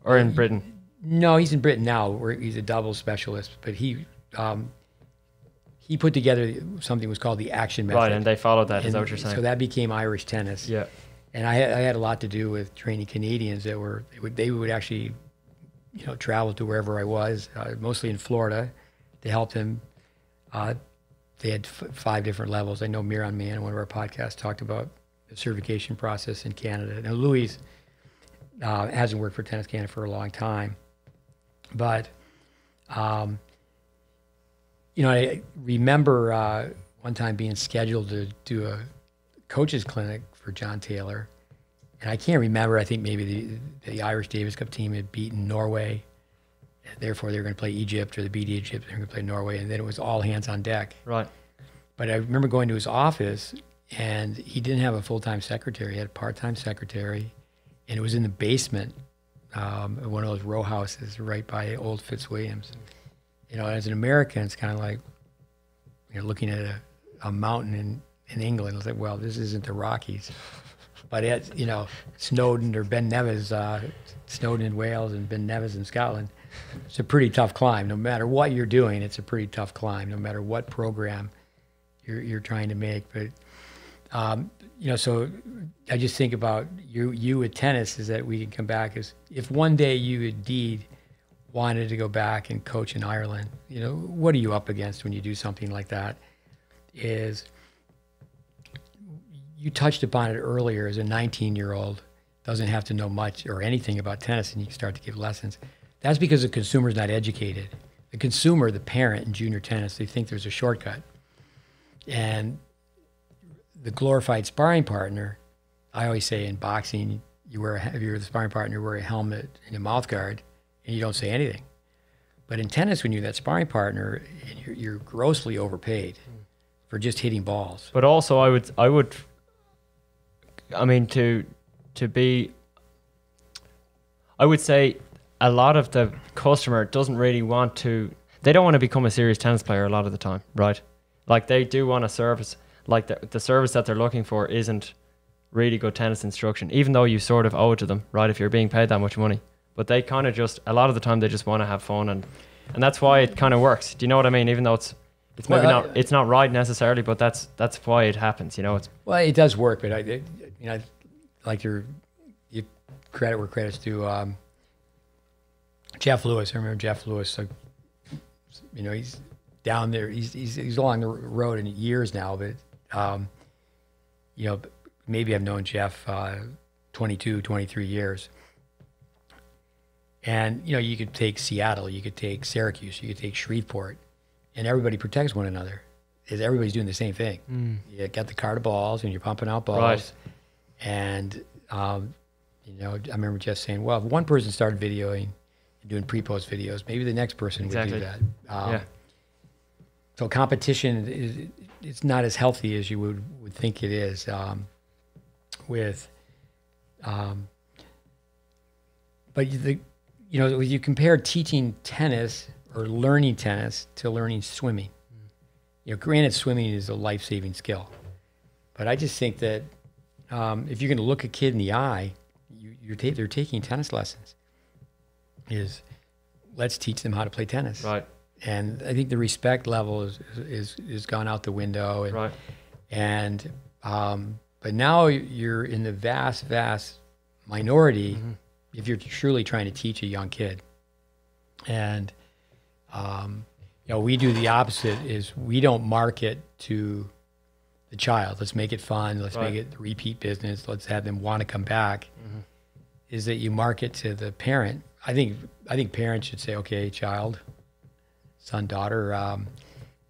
or in Britain. No, he's in Britain now, where he's a double specialist. But he um, he put together something was called the action method. Right, and they followed that And what you're saying? So that became Irish tennis. yeah. and I had, I had a lot to do with training Canadians that were they would, they would actually, you know, travel to wherever I was, uh, mostly in Florida, to help them. Uh, they had f- five different levels. I know Miran Man, one of our podcasts, talked about the certification process in Canada. Now Louis uh, hasn't worked for Tennis Canada for a long time, but um, you know, I remember uh, one time being scheduled to do a coach's clinic for John Taylor, and I can't remember. I think maybe the the Irish Davis Cup team had beaten Norway, therefore they were going to play Egypt, or the beat Egypt, they were going to play Norway, and then it was all hands on deck. Right. But I remember going to his office, and he didn't have a full time secretary; he had a part time secretary, and it was in the basement, um, of one of those row houses right by old Fitzwilliams. You know, as an American, it's kind of like you know looking at a, a mountain in in England. It's like, well, this isn't the Rockies, but it you know Snowdon or Ben Nevis, uh, Snowdon in Wales and Ben Nevis in Scotland. It's a pretty tough climb. No matter what you're doing, it's a pretty tough climb. No matter what program you're you're trying to make, but um, you know, so I just think about you you with tennis is that we can come back as if one day you indeed wanted to go back and coach in Ireland. You know, what are you up against when you do something like that? Is you touched upon it earlier as a 19 year old doesn't have to know much or anything about tennis and you can start to give lessons. That's because the consumer's not educated. The consumer, the parent in junior tennis, they think there's a shortcut. And the glorified sparring partner, I always say in boxing, you wear a, if you're the sparring partner, you wear a helmet and a mouth guard, and you don't say anything. But in tennis, when you're that sparring partner, you're, you're grossly overpaid for just hitting balls. But also, I would, I would, I mean, to to be, I would say, a lot of the customer doesn't really want to. They don't want to become a serious tennis player a lot of the time, right? Like they do want a service. Like the the service that they're looking for isn't really good tennis instruction, even though you sort of owe it to them, right? If you're being paid that much money, but they kind of just a lot of the time they just want to have fun and and that's why it kind of works. Do you know what I mean? Even though it's it's maybe Well, not it's not right necessarily, but that's that's why it happens. You know, it's Well, it does work, but I, it, you know, like your, you credit where credit's due. Um, Jeff Lewis, I remember Jeff Lewis. Like, you know, he's down there. He's he's, he's along the road in years now, but um, you know, maybe I've known Jeff uh, 22, 23 years. And you know, you could take Seattle, you could take Syracuse, you could take Shreveport, and everybody protects one another. Is everybody's doing the same thing? You got the cart of balls, and you're pumping out balls. Right. And um, you know, I remember Jeff saying, "Well, if one person started videoing and doing pre-post videos, maybe the next person Exactly. would do that." Um, yeah. So competition is it's not as healthy as you would, would think it is. Um, with, um, but you- the, you know, you compare teaching tennis or learning tennis to learning swimming. You know, granted, swimming is a life-saving skill, but I just think that um, if you're going to look a kid in the eye, you, you're ta- they're taking tennis lessons. Is let's teach them how to play tennis Right. And I think the respect level is is is gone out the window. And, Right. And um, but now you're in the vast, vast minority if you're truly trying to teach a young kid. And um, you know, we do the opposite. Is we don't market to the child. Let's make it fun. Let's Right. make it repeat business. Let's have them want to come back. Is that you market to the parent? I think I think parents should say, okay, child, son, daughter, um,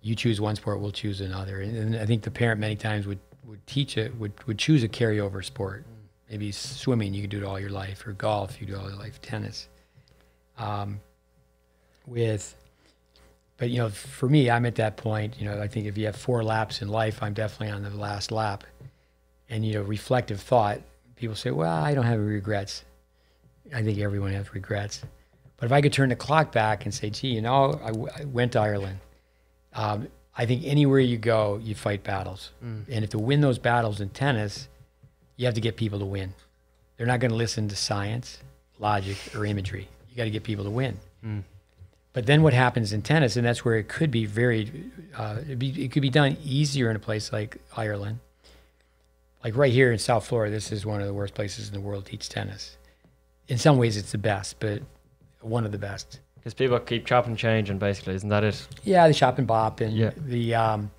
you choose one sport, we'll choose another. And, and I think the parent many times would, would teach it, would, would choose a carryover sport. Maybe swimming, you can do it all your life, or golf, you do all your life, tennis. Um, with, but you know, for me, I'm at that point. You know, I think if you have four laps in life, I'm definitely on the last lap. And you know, reflective thought. People say, "Well, I don't have regrets." I think everyone has regrets. But if I could turn the clock back and say, gee, you know, I, w- I went to Ireland. Um, I think anywhere you go, you fight battles. And if to win those battles in tennis, you have to get people to win. They're not going to listen to science, logic, or imagery. You got to get people to win. But then what happens in tennis, and that's where it could be very, uh, it'd be, it could be done easier in a place like Ireland. Like right here in South Florida, this is one of the worst places in the world to teach tennis. In some ways, it's the best, but one of the best. Because people keep chopping and changing, basically, isn't that it? Yeah, the shop and bop and Yeah. the um,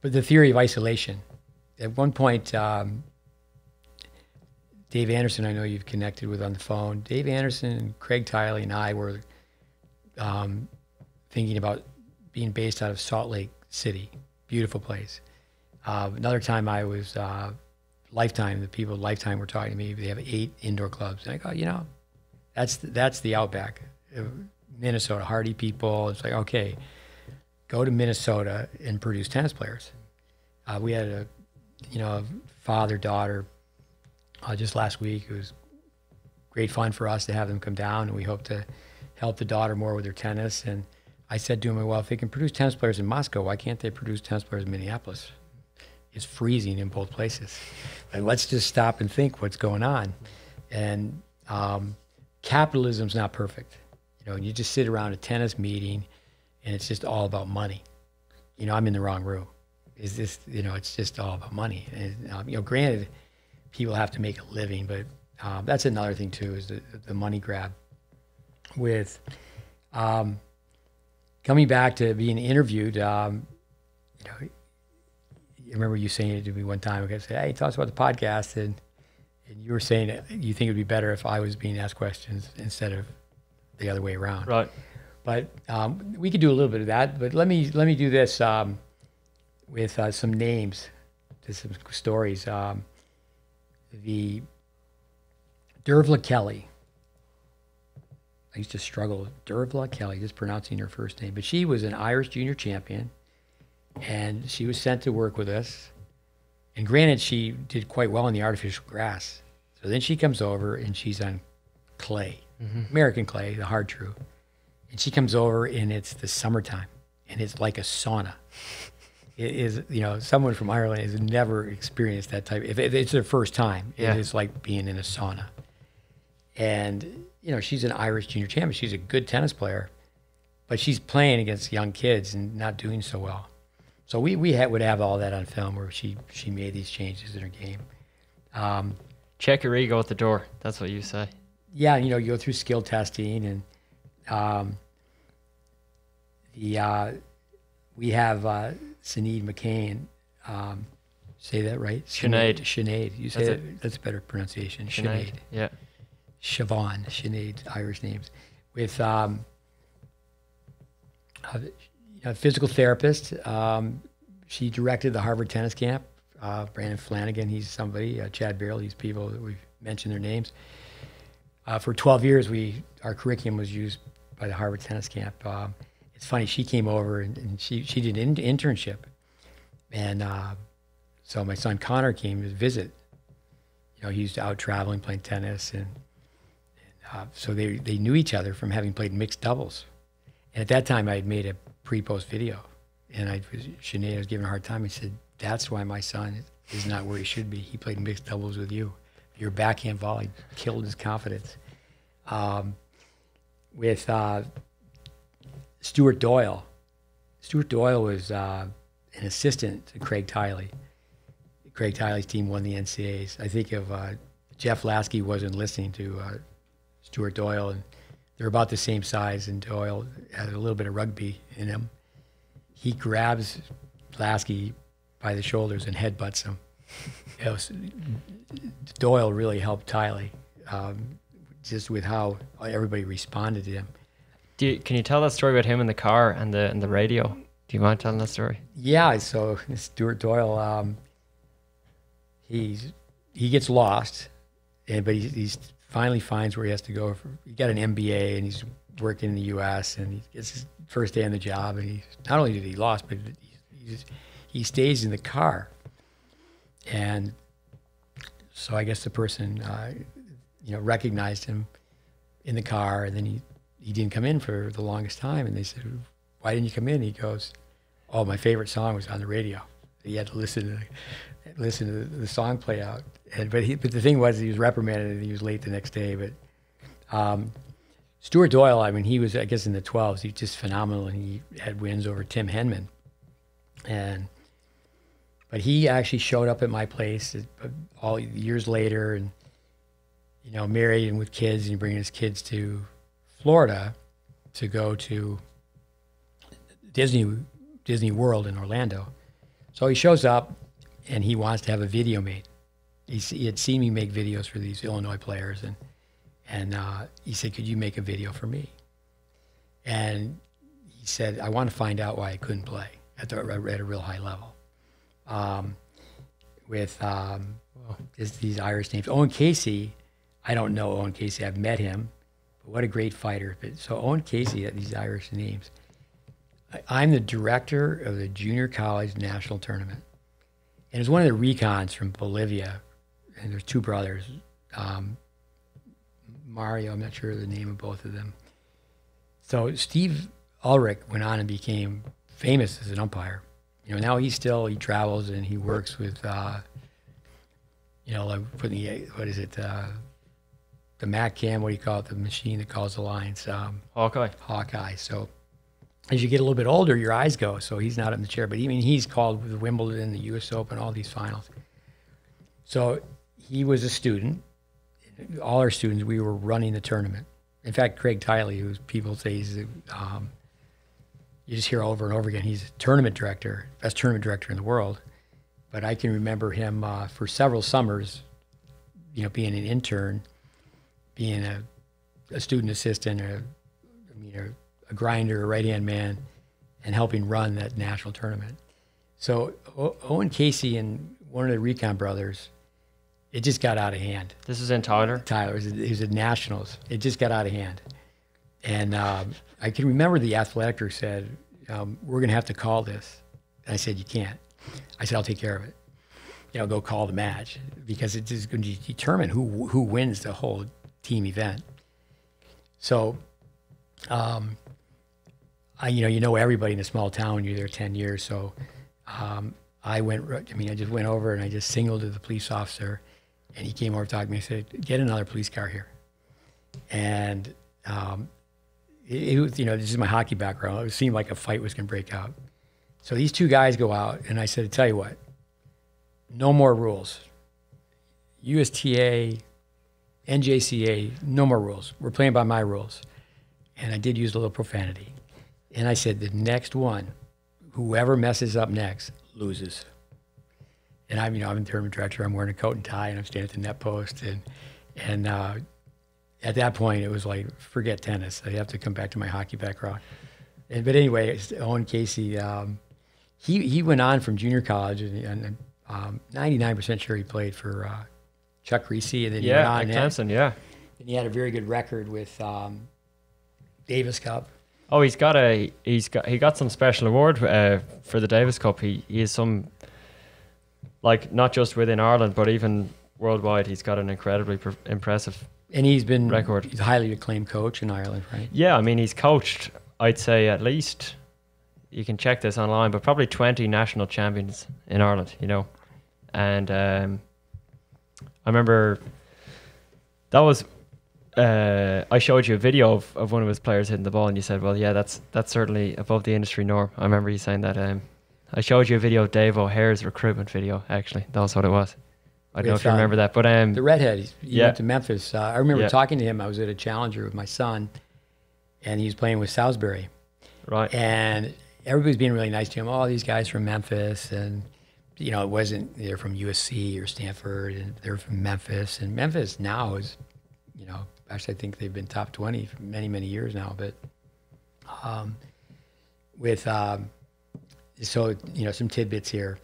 but the theory of isolation. At one point, um, Dave Anderson, I know you've connected with on the phone. Dave Anderson, and Craig Tiley, and I were um, thinking about being based out of Salt Lake City, beautiful place. Uh, another time, I was uh, Lifetime. The people at Lifetime were talking to me. They have eight indoor clubs, and I go, you know, that's that's the outback, Minnesota, hardy people. It's like okay, go to Minnesota and produce tennis players. Uh, we had a, you know, father daughter uh, just last week. It was great fun for us to have them come down, and we hope to help the daughter more with her tennis. And I said to him, well, if they can produce tennis players in Moscow, why can't they produce tennis players in Minneapolis? It's freezing in both places. And let's just stop and think what's going on. And um, capitalism's not perfect. You know, you just sit around a tennis meeting and it's just all about money. You know, I'm in the wrong room. Is this, you know, it's just all about money. And, um, you know, granted, people have to make a living, but um, that's another thing too, is the, the money grab. With um, coming back to being interviewed, um, you know, I remember you saying it to me one time. I said, "Hey, tell us about the podcast," and and you were saying you think it would be better if I was being asked questions instead of the other way around. Right. But um, we could do a little bit of that. But let me let me do this um, with uh, some names, just some stories. Um, the Dervla Kelly. I used to struggle. with Dervla Kelly, just pronouncing her first name, but she was an Irish junior champion, and she was sent to work with us. And granted, she did quite well in the artificial grass. So then she comes over and she's on clay, mm-hmm. American clay, the hard true. And she comes over and it's the summertime and it's like a sauna. It is, you know, someone from Ireland has never experienced that type. If if it's their first time, Yeah. it is like being in a sauna. And you know, she's an Irish junior champion. She's a good tennis player, but she's playing against young kids and not doing so well. So we we had, would have all that on film where she she made these changes in her game. Um, Check your ego at the door. That's what you say. yeah, you know, you go through skill testing and um, the uh, we have uh, Sinead McCain. Um, say that right? Sinead. Sinead. You say That's that, that's a better pronunciation. Sinead. Sinead. Yeah. Siobhan. Sinead. Irish names. With um, a, physical therapist. Um, she directed the Harvard tennis camp. Uh, Brandon Flanagan, he's somebody. Uh, Chad Barrel, these people that we've mentioned their names. Uh, for 12 years, we our curriculum was used by the Harvard Tennis Camp. Um, it's funny, she came over and, and she, she did an in- internship. And uh, so my son Connor came to visit. You know, he used to out traveling, playing tennis. And, and uh, so they, they knew each other from having played mixed doubles. And at that time, I had made a pre post video. And I was, Sinead was giving a hard time. I said, That's why my son is not where he should be. He played mixed doubles with you. Your backhand volley killed his confidence. Um, with uh, Stuart Doyle. Stuart Doyle was uh, an assistant to Craig Tiley. Craig Tiley's team won the NCAAs. I think if uh, Jeff Lasky wasn't listening to uh, Stuart Doyle, and they're about the same size, and Doyle had a little bit of rugby in him. He grabs Lasky by the shoulders and headbutts him. Was, Doyle really helped Tiley, um, just with how everybody responded to him. Do you, can you tell that story about him in the car and the and the radio? Do you mind telling that story? Yeah, so Stuart Doyle, um, he's he gets lost, and but he he's finally finds where he has to go. For, he got an MBA, and he's working in the U.S. and he gets his first day on the job, and he not only did he lost, but he, he, he stays in the car, and so I guess the person uh, you know recognized him in the car, and then he he didn't come in for the longest time, and they said, "Why didn't you come in?" He goes, "Oh, my favorite song was on the radio." He had to listen to listen to the, the song play out, and but he but the thing was he was reprimanded and he was late the next day. But um, Stuart Doyle, I mean, he was I guess in the 12s, he just phenomenal, and he had wins over Tim Henman, and but he actually showed up at my place uh, all years later, and you know, married and with kids, and bringing his kids to Florida to go to Disney Disney World in Orlando. So he shows up and he wants to have a video made. He's, he had seen me make videos for these Illinois players, and and uh, he said, "Could you make a video for me?" And he said, "I want to find out why I couldn't play at the at a real high level." Um, with um, is these Irish names, Owen Casey. I don't know Owen Casey. I've met him, but what a great fighter! But so Owen Casey these Irish names. I- I'm the director of the junior college national tournament, and it's one of the recons from Bolivia, and there's two brothers, um, Mario. I'm not sure the name of both of them. So Steve Ulrich went on and became famous as an umpire. You know, now he still he travels and he works with, uh, you know, like putting the what is it, uh, the Mac cam? What do you call it? The machine that calls the lines. Um, Hawkeye. Hawkeye. So as you get a little bit older, your eyes go. So he's not in the chair, but I mean, he's called with Wimbledon, the U.S. Open, all these finals. So he was a student. All our students, we were running the tournament. In fact, Craig Tiley, who people say he's, um, you just hear over and over again, he's a tournament director, best tournament director in the world. But I can remember him uh, for several summers, you know, being an intern, being a, a student assistant, or I mean, a, a grinder, a right hand man, and helping run that national tournament. So o- Owen Casey and one of the Recon brothers, it just got out of hand. This is in Tyler. Tyler, he was at- was at nationals. It just got out of hand, And um, I can remember the athletic director said, um, "We're going to have to call this." And I said, "You can't." I said, "I'll take care of it." You know, go call the match because it is going to determine who who wins the whole team event. So, um, I you know you know everybody in a small town. You're there ten years, so um, I went. I mean, I just went over and I just signaled to the police officer, and he came over to talk to me. and said, "Get another police car here," and um, it, it was you know this is my hockey background. It seemed like a fight was going to break out. So these two guys go out, and I said, "Tell you what, no more rules. USTA, NJCA, no more rules. We're playing by my rules." And I did use a little profanity. And I said, the next one, whoever messes up next loses. And I'm, you know, I'm the tournament director. I'm wearing a coat and tie, and I'm standing at the net post. And and uh, at that point, it was like, forget tennis. I have to come back to my hockey background. And but anyway, Owen Casey, um, he he went on from junior college, and, and um, 99% sure he played for uh, Chuck Kriese, and then he went Yeah, on. Clemson, yeah. and he had a very good record with um, Davis Cup. Oh, he's got a he's got he got some special award uh, for the Davis Cup. He he is some like not just within Ireland, but even worldwide. He's got an incredibly pr- impressive. And he's been Record. He's a highly acclaimed coach in Ireland, right? Yeah, I mean he's coached. I'd say at least you can check this online, but probably twenty national champions in Ireland. You know, and um, I remember that was uh, I showed you a video of, of one of his players hitting the ball, and you said, "Well, yeah, that's that's certainly above the industry norm." I remember you saying that. Um, I showed you a video of Dave O'Hare's recruitment video. Actually, that was what it was. I don't know if you um, remember that, but um, The redhead. He, he Yeah. went to Memphis. Uh, I remember Yeah. talking to him. I was at a Challenger with my son, and he was playing with Salisbury. right, And everybody's being really nice to him. All these guys from Memphis, and you know, it wasn't they're from USC or Stanford, and they're from Memphis. And Memphis now is, you know, actually I think they've been top twenty for many many years now. But um, with um, so you know some tidbits here.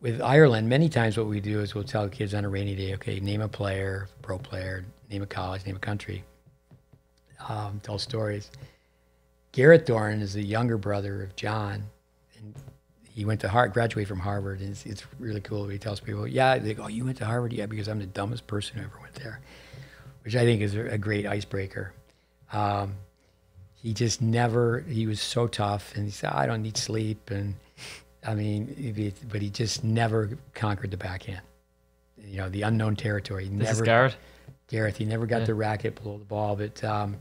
With Ireland, many times what we do is we'll tell kids on a rainy day, okay, name a player, pro player, name a college, name a country, um, tell stories. Garrett Dorn is the younger brother of John, and he went to Harvard, graduated from Harvard, and it's, it's really cool. He tells people, "Yeah, they go, oh, you went to Harvard, yeah, because I'm the dumbest person who ever went there," which I think is a, great icebreaker. Um, he just never. He was so tough, and he said, "I don't need sleep," and I mean, but he just never conquered the backhand. You know, the unknown territory. He this is never Garrett. Gareth. He never got Yeah. the racket below the ball, but um,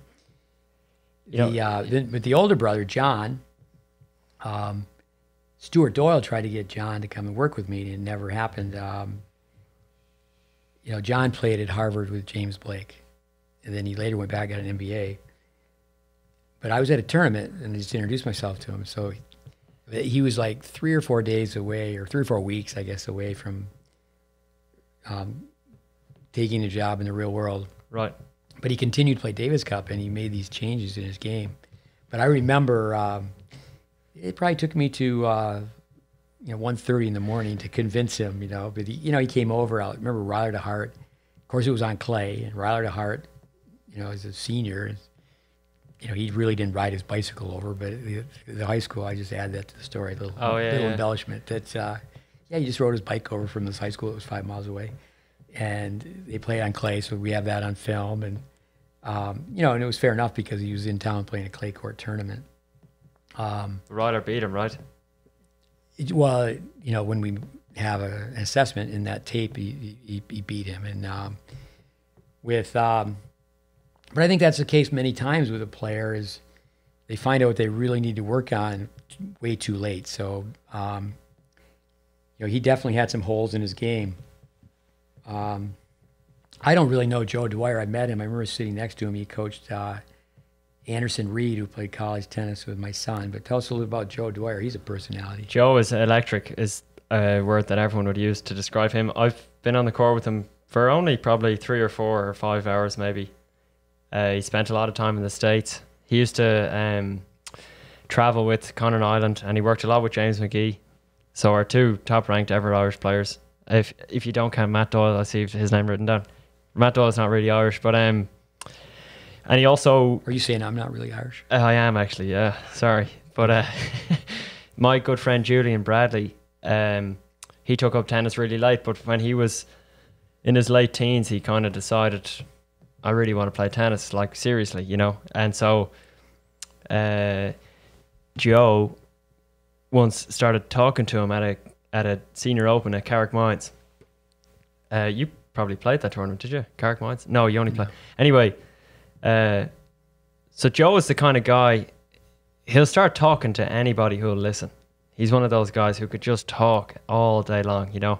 You know- the, uh, then, but the older brother John, um, Stuart Doyle tried to get John to come and work with me, and it never happened. Um, you know, John played at Harvard with James Blake, and then he later went back got an MBA. But I was at a tournament and I just introduced myself to him. So he, was like three or four days away, or three or four weeks, I guess, away from um, taking a job in the real world. Right. But he continued to play Davis Cup and he made these changes in his game. But I remember um, it probably took me to uh, you know 1.30 in the morning to convince him. You know, but he, you know he came over. I remember Ryler DeHeart. Of course, it was on clay, and Ryler DeHeart, you know, as a senior, you know, he really didn't ride his bicycle over. But the, the high school, I just add that to the story, a little, Oh, yeah, little yeah. embellishment. That uh, yeah, he just rode his bike over from this high school that was five miles away, and they played on clay, so we have that on film, and um, you know, and it was fair enough because he was in town playing a clay court tournament. Um, Ryder beat him, right? it- well, you know, when we have a, an assessment in that tape, he, he, he beat him, and um, with, um, but I think that's the case many times with a player is they find out what they really need to work on way too late. So, um, you know, he definitely had some holes in his game. Um, I don't really know Joe Dwyer. I met him. I remember sitting next to him. He coached uh, Anderson Reed, who played college tennis with my son. But tell us a little about Joe Dwyer. He's a personality. Joe is electric is a word that everyone would use to describe him. I've been on the court with him for only probably three or four or five hours maybe. Uh, he spent a lot of time in the states. He used to um, travel with Conor Niland, and he worked a lot with James McGee. So our two top ranked ever Irish players. If if you don't count Matt Doyle, I see his name written down. Matt Doyle's not really Irish, but um, And he also Are you saying I'm not really Irish? Uh, I am actually, yeah. Sorry, but uh, my good friend Julian Bradley, um, he took up tennis really late. But when he was in his late teens, he kind of decided, I really want to play tennis, like seriously, you know. And so, uh, Joe once started talking to him at a at a senior open at Carrickmines. Uh, you probably played that tournament, did you? Carrickmines? No, you only played. Anyway, uh, so Joe is the kind of guy he'll start talking to anybody who'll listen. He's one of those guys who could just talk all day long, you know.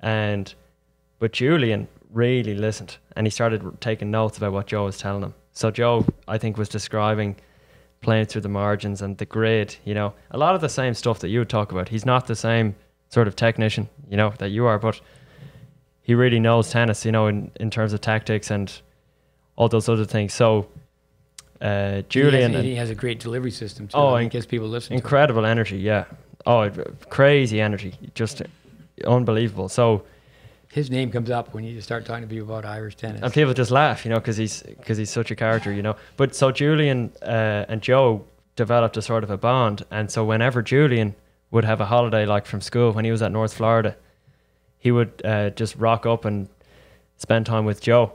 And but Julian really listened and he started taking notes about what Joe was telling him. So Joe, I think, was describing playing through the margins and the grid, you know, a lot of the same stuff that you would talk about. He's not the same sort of technician, you know, that you are, but he really knows tennis, you know, in, in terms of tactics and all those other things. So uh, Julian, he has, and- he has a great delivery system. Too. Oh, inc- gets people listening. incredible energy, yeah. Oh, crazy energy, just unbelievable. So His name comes up when you start talking to people about Irish tennis. and people just laugh, you know, because he's because he's such a character, you know. But so Julian uh, and Joe developed a sort of a bond, and so whenever Julian would have a holiday, like from school when he was at North Florida, he would uh, just rock up and spend time with Joe,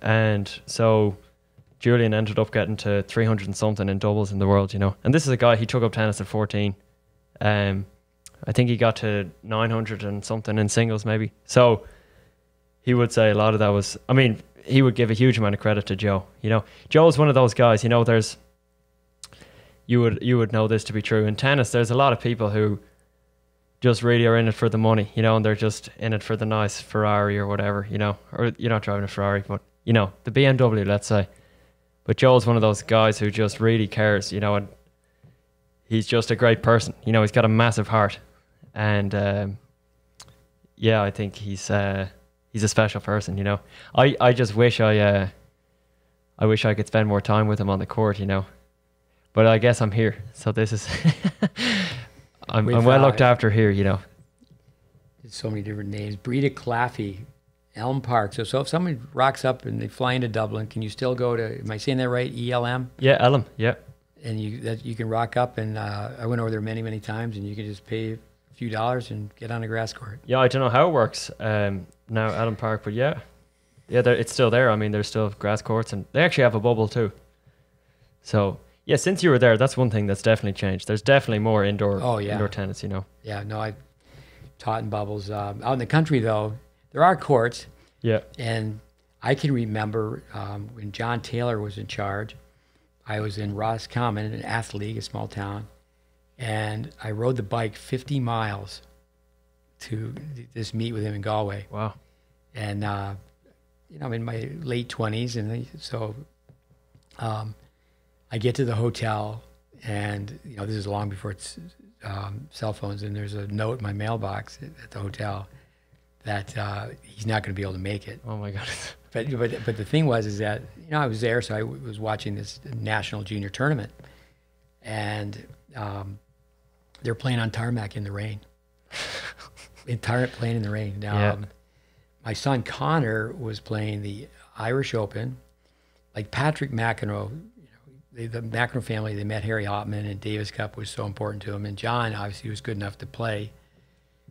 and so Julian ended up getting to 300 and something in doubles in the world, you know. And this is a guy he took up tennis at 14. Um, I think he got to 900 and something in singles, maybe. So he would say a lot of that was. I mean, he would give a huge amount of credit to Joe. You know, Joe's one of those guys. You know, there's you would you would know this to be true in tennis. There's a lot of people who just really are in it for the money, you know, and they're just in it for the nice Ferrari or whatever, you know, or you're not driving a Ferrari, but you know, the BMW, let's say. But Joel's one of those guys who just really cares, you know, and he's just a great person. You know, he's got a massive heart, and um, yeah, I think he's uh, he's a special person. You know, I, I just wish I uh, I wish I could spend more time with him on the court. You know, but I guess I'm here, so this is I'm, I'm well uh, looked after here. You know, There's so many different names. Breda Claffey, Elm Park. So, so if someone rocks up and they fly into Dublin, can you still go to? Am I saying that right? ELM, yeah, Elm. yeah, and you that you can rock up and uh, I went over there many many times, and you can just pay few dollars and get on a grass court. yeah. I don't know how it works um, now, Adam Park, but yeah, yeah, it's still there. I mean, there's still grass courts, and they actually have a bubble too. So yeah, since you were there, that's one thing that's definitely changed. There's definitely more indoor Oh, yeah. indoor tennis. You know, Yeah, no, I taught in bubbles. Um, out in the country though, there are courts. yeah, And I can remember um, when John Taylor was in charge, I was in Roscommon, an athlete, a small town, and I rode the bike 50 miles to this meet with him in Galway. wow, And, uh, you know, I'm in my late 20s, and so um, I get to the hotel, and, you know, this is long before it's um, cell phones, and there's a note in my mailbox at, at the hotel that uh, he's not going to be able to make it. oh my god, But, but but the thing was is that you know I was there, so I w- was watching this national junior tournament, and um, they're playing on tarmac in the rain. in tar- playing in the rain. Now, Yeah. um, my son Connor was playing the Irish Open, like Patrick McEnroe. You know, they, the McEnroe family they met Harry Hopman, and Davis Cup was so important to him. And John obviously was good enough to play,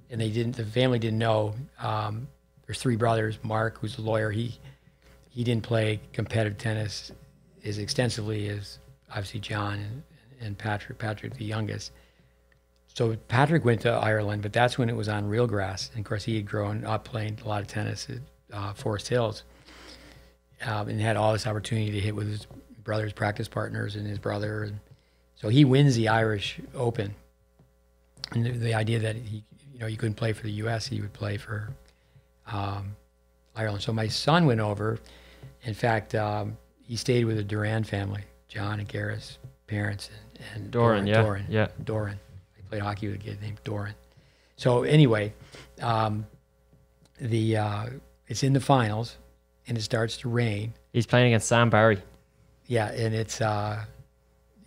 and they didn't. The family didn't know. Um, there's three brothers. Mark, who's a lawyer, he he didn't play competitive tennis as extensively as obviously John and, and Patrick. Patrick, the youngest. So Patrick went to Ireland, but that's when it was on real grass. And of course, he had grown up playing a lot of tennis at uh, Forest Hills, um, and had all this opportunity to hit with his brother's practice partners and his brother. And so he wins the Irish Open. And the, the idea that he, you know, he couldn't play for the U.S., he would play for um, Ireland. So my son went over. In fact, um, he stayed with the Duran family, John and Gareth's parents, and, and Doran, yeah, Doran, yeah. Doran. Played hockey with a kid named Doran. So anyway, um, the uh, it's in the finals, and it starts to rain. he's playing against Sam Barry. Yeah, and it's uh,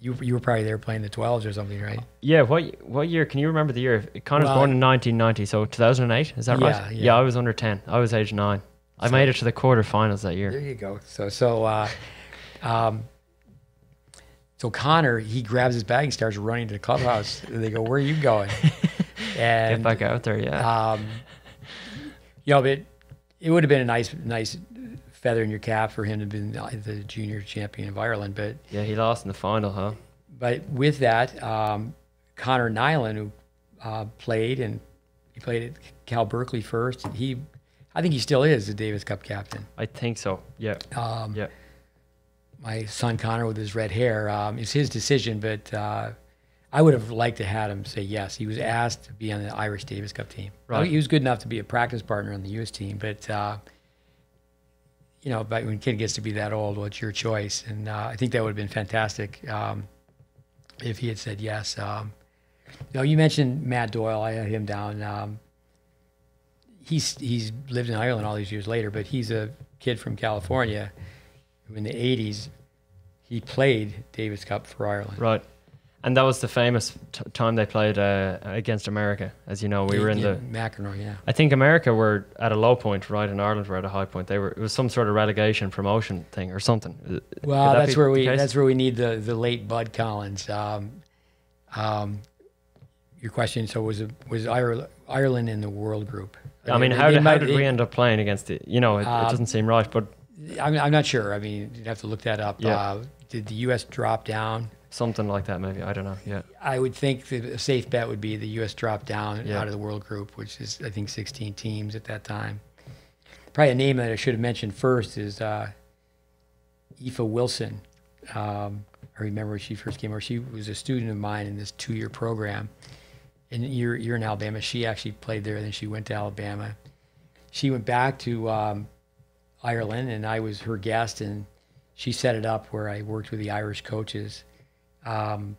you you were probably there playing the 12s or something, right? Yeah, what what year? Can you remember the year? Connor's Well, born in 1990, so 2008. Is that Yeah, right? yeah. I was under 10. I was age nine. I So- made it to the quarterfinals that year. There you go. So so uh, Um, so Connor, he grabs his bag and starts running to the clubhouse. and they go, "Where are you going?" Get And back out there, yeah. um, you know, but it would have been a nice, nice feather in your cap for him to be the junior champion of Ireland. But yeah, he lost in the final, huh? but with that, um, Conor Niland, who uh, played and he played at Cal Berkeley first, he, I think he still is the Davis Cup captain. I think so. Yeah. Um, Yeah. My son Connor with his red hair, um, it's his decision, but uh, I would have liked to had him say yes. He was asked to be on the Irish Davis Cup team. Right. He was good enough to be a practice partner on the U.S. team, but uh, you know, but when a kid gets to be that old, well, it's your choice, and uh, I think that would have been fantastic um, if he had said yes. Um, you know, you mentioned Matt Doyle. I had him down. Um, he's he's lived in Ireland all these years later, but he's a kid from California who, in the '80s, he played Davis Cup for Ireland. Right. And that was the famous t- time they played uh, against America. As you know, we were in Yeah, the. McEnroe, yeah. I think America were at a low point, right? And Ireland were at a high point. They were. It was some sort of relegation promotion thing or something. Uh, Well, that that's where we case? that's where we need the the late Bud Collins. Um, um, your question. So was it, was Ireland Ireland in the World Group? I mean, They- how they did, how might- did they- we end up playing against it? You know, it, it Uh, doesn't seem right, but I'm, I'm not sure. I mean, you'd have to look that up. Yeah. Uh, did the U.S. drop down? something like that maybe. I don't know. Yeah. I would think a safe bet would be the U.S. dropped down Yeah. out of the World Group, which is I think 16 teams at that time. Probably a name that I should have mentioned first is uh, Aoife Wilson. Um, I remember when she first came over. She was a student of mine in this two-year program. And you're, you're in Alabama. She actually played there. and Then she went to Alabama. She went back to um, Ireland, and I was her guest. And she set it up where I worked with the Irish coaches. Um,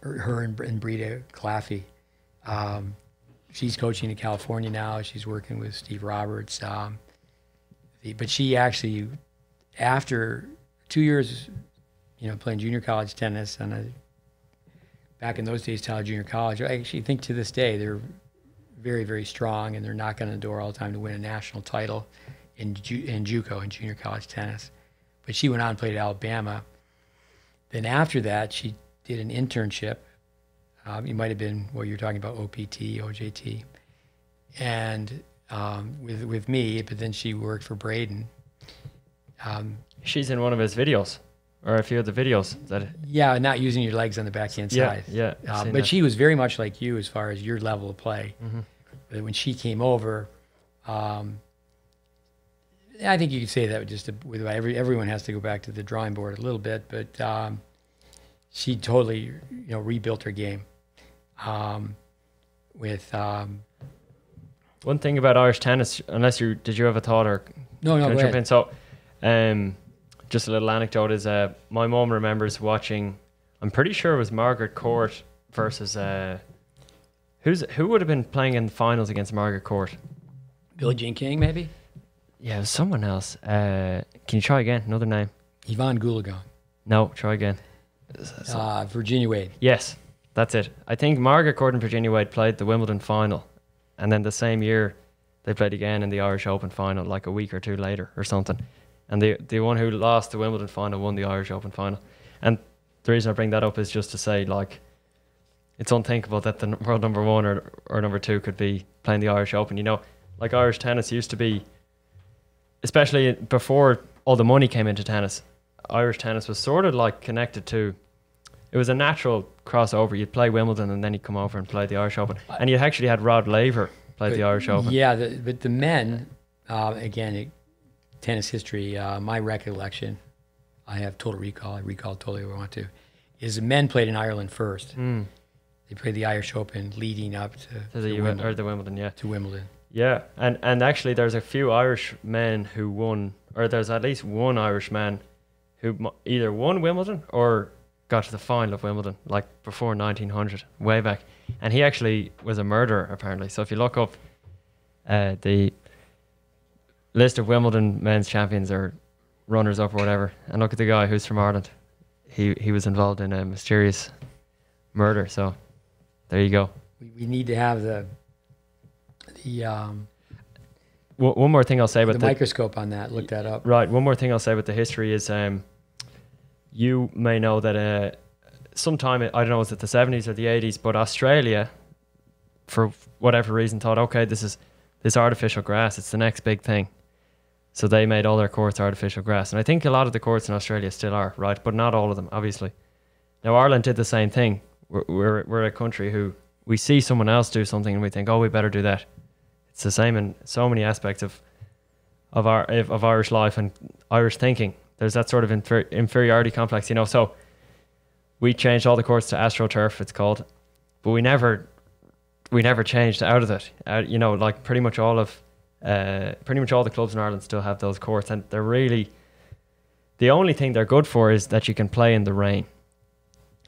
her, her and, and Breda Claffey. Um, she's coaching in California now. She's working with Steve Roberts. Um, the, but she actually, after two years, you know, playing junior college tennis and back in those days, Tyler Junior College, I actually think to this day they're very, very strong and they're knocking on the door all the time to win a national title in, ju- in JUCO, in junior college tennis. But she went on and played at Alabama. Then after that, she did an internship. Um, it might have been what you're talking about, OPT, OJT, and um, with with me. But then she worked for Braden. Um, She's in one of his videos, or a few of the videos that. yeah, not using your legs on the backhand Yeah, side. yeah. Um, but that. she was very much like you as far as your level of play. Mhm. But when she came over, um, I think you could say that just with every everyone has to go back to the drawing board a little bit, but um, she totally you know rebuilt her game um, with um, One thing about Irish tennis, unless you did you have a thought or no no go ahead. in? So, um, just a little anecdote is uh, my mom remembers watching. I'm pretty sure it was Margaret Court versus uh, who's who would have been playing in the finals against Margaret Court. Billie Jean King maybe Yeah, it was someone else. Uh, can you try again? Another name? Evonne Goolagong, No, try again. uh, Virginia Wade. Yes, that's it. I think Margaret Court and Virginia Wade played the Wimbledon final, and then the same year they played again in the Irish Open final, like a week or two later or something. And the the one who lost the Wimbledon final won the Irish Open final. And the reason I bring that up is just to say, like, it's unthinkable that the world number one or or number two could be playing the Irish Open. You know, like Irish tennis used to be, especially before all the money came into tennis. Irish tennis was sort of like connected to it was a natural crossover. You'd play Wimbledon and then you'd come over and play the Irish Open. And you actually had Rod Laver play the Irish Open. Yeah, the, but the men, uh, again, it, tennis history, uh, my recollection, I have total recall, I recall totally what I want to, is the men played in Ireland first. Mm, They played the Irish Open leading up to, to to the Wimbledon, or the Wimbledon, yeah. to Wimbledon. Yeah, and and actually, there's a few Irish men who won, or there's at least one Irish man who either won Wimbledon or got to the final of Wimbledon, like before 1900, way back. And he actually was a murderer, apparently. So if you look up uh, the list of Wimbledon men's champions or runners up or whatever, and look at the guy who's from Ireland, he he was involved in a mysterious murder. So there you go. We, we need to have the, the um, w- one more thing I'll say about the, the, microscope on that. Look that up. Right. One more thing I'll say about the history is um, you may know that uh, sometime, I don't know, was it the 70s or the 80s, but Australia, for whatever reason, thought, okay, this is this artificial grass, it's the next big thing. So they made all their courts artificial grass. And I think a lot of the courts in Australia still are, right? But not all of them, obviously. Now, Ireland did the same thing. We're, we're, we're a country who we see someone else do something and we think, oh, we better do that. It's the same in so many aspects of of our of Irish life and Irish thinking. There's that sort of infer- inferiority complex, you know. So we changed all the courts to AstroTurf, it's called, but we never we never changed out of it. Uh, you know, like pretty much all of uh, pretty much all the clubs in Ireland still have those courts, and they're really the only thing they're good for is that you can play in the rain,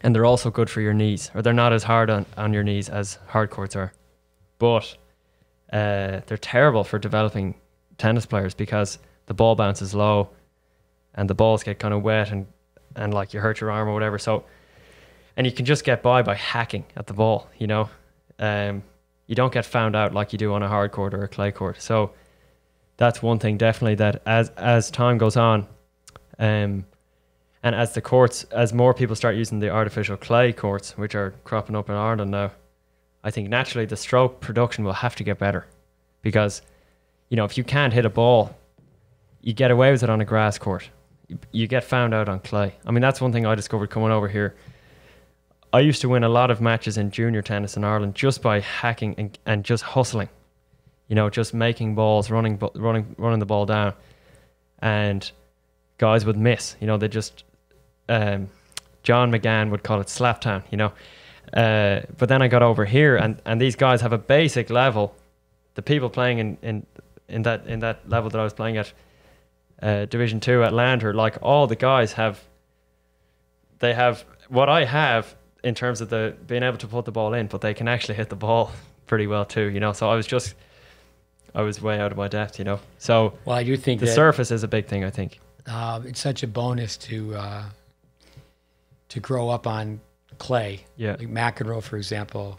and they're also good for your knees, or they're not as hard on, on your knees as hard courts are, but uh, they're terrible for developing tennis players because the ball bounces low, and the balls get kind of wet and and like you hurt your arm or whatever. So, and you can just get by by hacking at the ball, you know. Um, you don't get found out like you do on a hard court or a clay court. So that's one thing definitely that as as time goes on, um, and as the courts, as more people start using the artificial clay courts, which are cropping up in Ireland now, I think naturally the stroke production will have to get better, because, you know, if you can't hit a ball, you get away with it on a grass court. You, get found out on clay. I mean, that's one thing I discovered coming over here. I used to win a lot of matches in junior tennis in Ireland just by hacking and, and just hustling, you know, just making balls, running, running, running the ball down, and guys would miss. You know, they just um, John McGann would call it slap town. You know, uh, but then I got over here, and and these guys have a basic level. The people playing in in in that in that level that I was playing at, uh, Division Two at Lander, like all the guys have. They have what I have in terms of the being able to put the ball in, but they can actually hit the ball pretty well too. You know, so I was just. I was way out of my depth, you know. So Well, I do think the surface is a big thing, I think. uh, it's such a bonus to uh, to grow up on clay. Yeah. Like McEnroe, for example,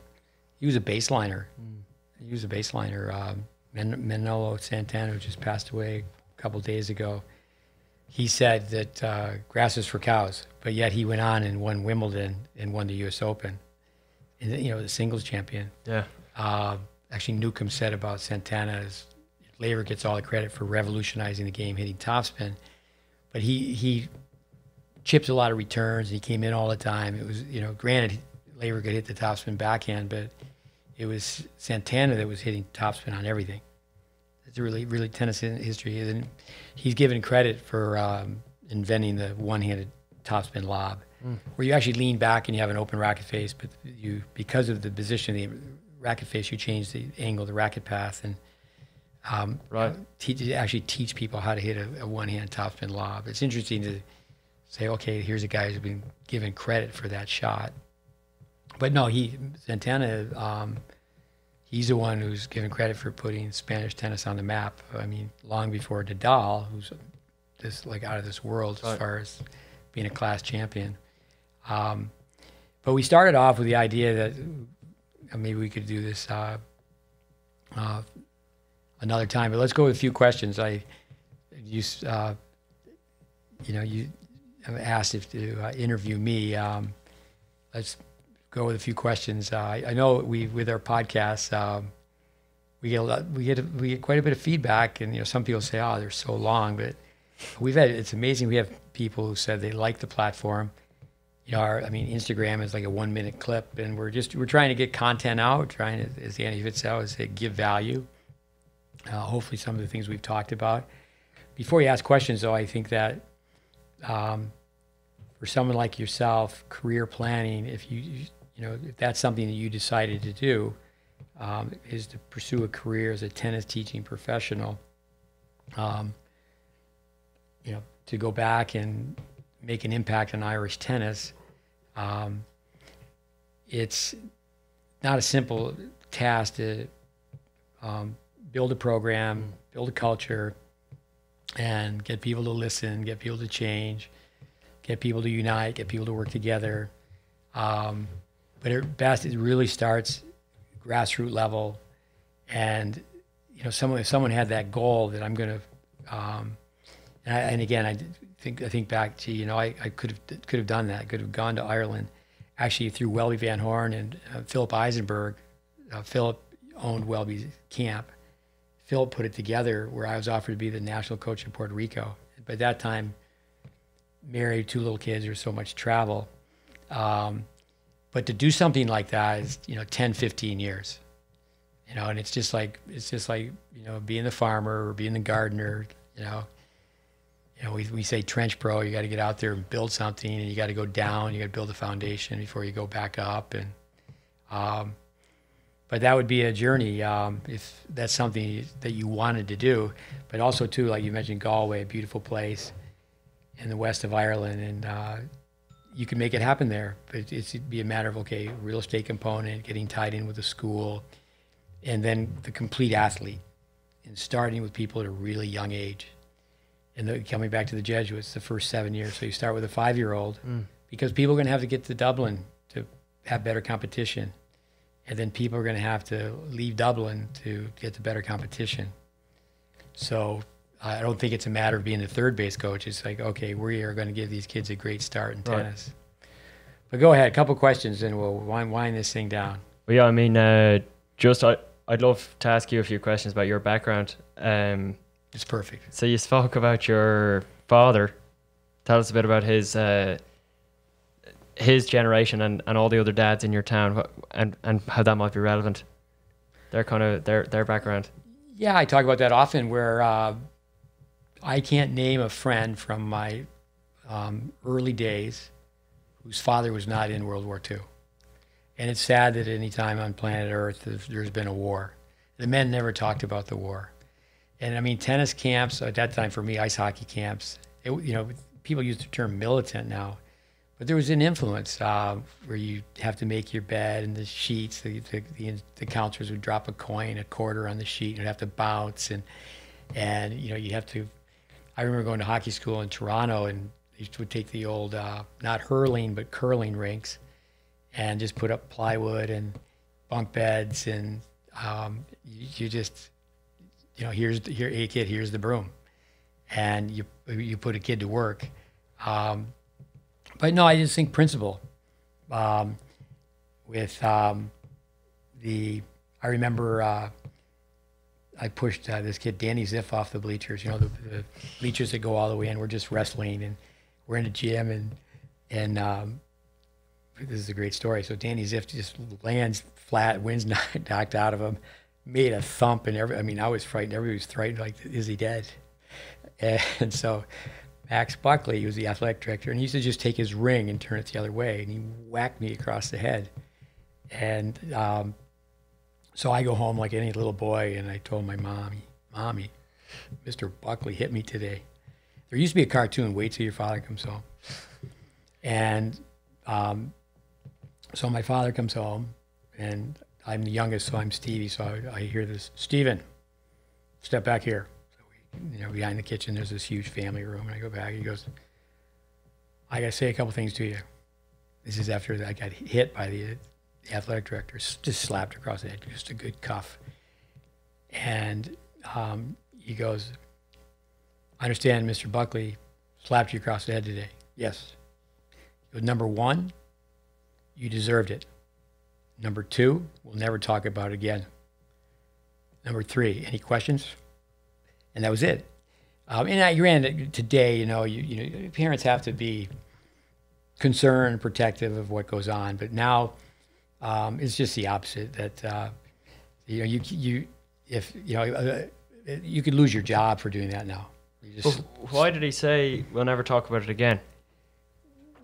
he was a baseliner. He was a baseliner. Um, Men- Manolo Santana, who just passed away a couple days ago, he said that uh, grass is for cows, but yet he went on and won Wimbledon and won the U.S. Open, and you know the singles champion. Yeah. Uh, actually, Newcombe said about Santana is Laver gets all the credit for revolutionizing the game, hitting topspin, but he he chipped a lot of returns. He came in all the time. It was you know, granted, Laver could hit the topspin backhand, but it was Santana that was hitting topspin on everything. It's really really tennis history, and he's given credit for um, inventing the one-handed topspin lob, where you actually lean back and you have an open racket face, but you because of the position of the racket face, you change the angle of the racket path and um, Right. teach, actually teach people how to hit a, a one-hand topspin lob. It's interesting to say, okay, here's a guy who's been given credit for that shot. But no, he Santana, um, he's the one who's given credit for putting Spanish tennis on the map. I mean, long before Nadal, who's this like out of this world as Right. far as being a class champion. Um, but we started off with the idea that uh, maybe we could do this uh, uh, another time. But let's go with a few questions. I you uh, you know you asked if to uh, interview me. Um, let's go with a few questions. Uh, I, I know we with our podcast. Um, we get a lot, we get we get quite a bit of feedback, and you know some people say, "Oh, they're so long," but we've had it's amazing. We have people who said they like the platform. You know, our, I mean, Instagram is like a one minute clip, and we're just we're trying to get content out, trying to, as Andy Vitzel would say, give value. Uh, hopefully, some of the things we've talked about. Before you ask questions, though, I think that um, for someone like yourself, career planning, if you you know if that's something that you decided to do, um, is to pursue a career as a tennis teaching professional. Um, you know, to go back and make an impact on Irish tennis, um, it's not a simple task to um, build a program, build a culture, and get people to listen, get people to change, get people to unite, get people to work together. Um, but at best, it really starts grassroots level, and you know, someone if someone had that goal that I'm going to, um, and, and again, I think I think back to you know I, I could have could have done that. Could have gone to Ireland, actually through Welby Van Horn and uh, Philip Eisenberg. Uh, Philip owned Welby's camp. Philip put it together where I was offered to be the national coach in Puerto Rico. At that time, married, two little kids, there was so much travel. Um, but to do something like that is, you know, 10, 15 years, you know, and it's just like, it's just like, you know, being the farmer or being the gardener, you know, you know, we, we say trench pro, you got to get out there and build something and you got to go down, you got to build a foundation before you go back up. And, um, but that would be a journey um, if that's something that you wanted to do. But also too, like you mentioned, Galway, a beautiful place in the west of Ireland, and uh, you can make it happen there. But it'd be a matter of okay, real estate component, getting tied in with the school, and then the complete athlete, and starting with people at a really young age. And the, coming back to the Jesuits, the first seven years. So you start with a five-year-old, Mm. because people are going to have to get to Dublin to have better competition, and then people are going to have to leave Dublin to get to better competition. So I don't think it's a matter of being the third base coach. It's like, okay, we are going to give these kids a great start in Right. tennis. But go ahead, a couple questions, and we'll wind, wind this thing down. Well, yeah, I mean, uh, just I, I'd love to ask you a few questions about your background. Um, It's perfect. so you spoke about your father. Tell us a bit about his uh, his generation and, and all the other dads in your town, and and how that might be relevant. Their kind of their their background. Yeah, I talk about that often. Where uh, I can't name a friend from my um, early days whose father was not in World War II. And it's sad that any time on planet Earth there's- been a war, the men never talked about the war. And I mean, tennis camps at that time for me, ice hockey camps. It, you know, people use the term militant now, but there was an influence uh, where you have to make your bed and the sheets. The, the, the, the counselors would drop a coin, a quarter on the sheet, and you'd have to bounce, and and you know you have to. I remember going to hockey school in Toronto, and they would take the old uh, not hurling but curling rinks, and just put up plywood and bunk beds, and um, you, you just you know here's here hey kid here's the broom, and you you put a kid to work. Um, but no, I just think principle. Um, with um, the, I remember uh, I pushed uh, this kid Danny Ziff off the bleachers. You know the, the bleachers that go all the way in. We're just wrestling, and we're in the gym, and and um, this is a great story. So Danny Ziff just lands flat, wind's knocked, knocked out of him, made a thump, and every. I mean, I was frightened. Everybody was frightened. Like, is he dead? And so Max Buckley, he was the athletic director, and he used to just take his ring and turn it the other way, and he whacked me across the head. And um, so I go home like any little boy, and I told my mommy, "Mommy, Mr. Buckley hit me today." There used to be a cartoon, "Wait till your father comes home," and um, so my father comes home, and I'm the youngest, so I'm Stevie. So I, I hear this, Steven, step back here. You know, behind the kitchen, there's this huge family room, and I go back. He goes, I got to say a couple things to you. This is after I got hit by the, the athletic director, just slapped across the head, just a good cuff. And um, he goes, I understand Mr. Buckley slapped you across the head today. Yes. He goes, number one, you deserved it. Number two, we'll never talk about it again. Number three, any questions? And that was it. Um, and I granted today, you know, you, you know, parents have to be concerned, protective of what goes on. But now, um, it's just the opposite. That uh, you know, you you if you know, uh, you could lose your job for doing that now. Just, But why did he say we'll never talk about it again?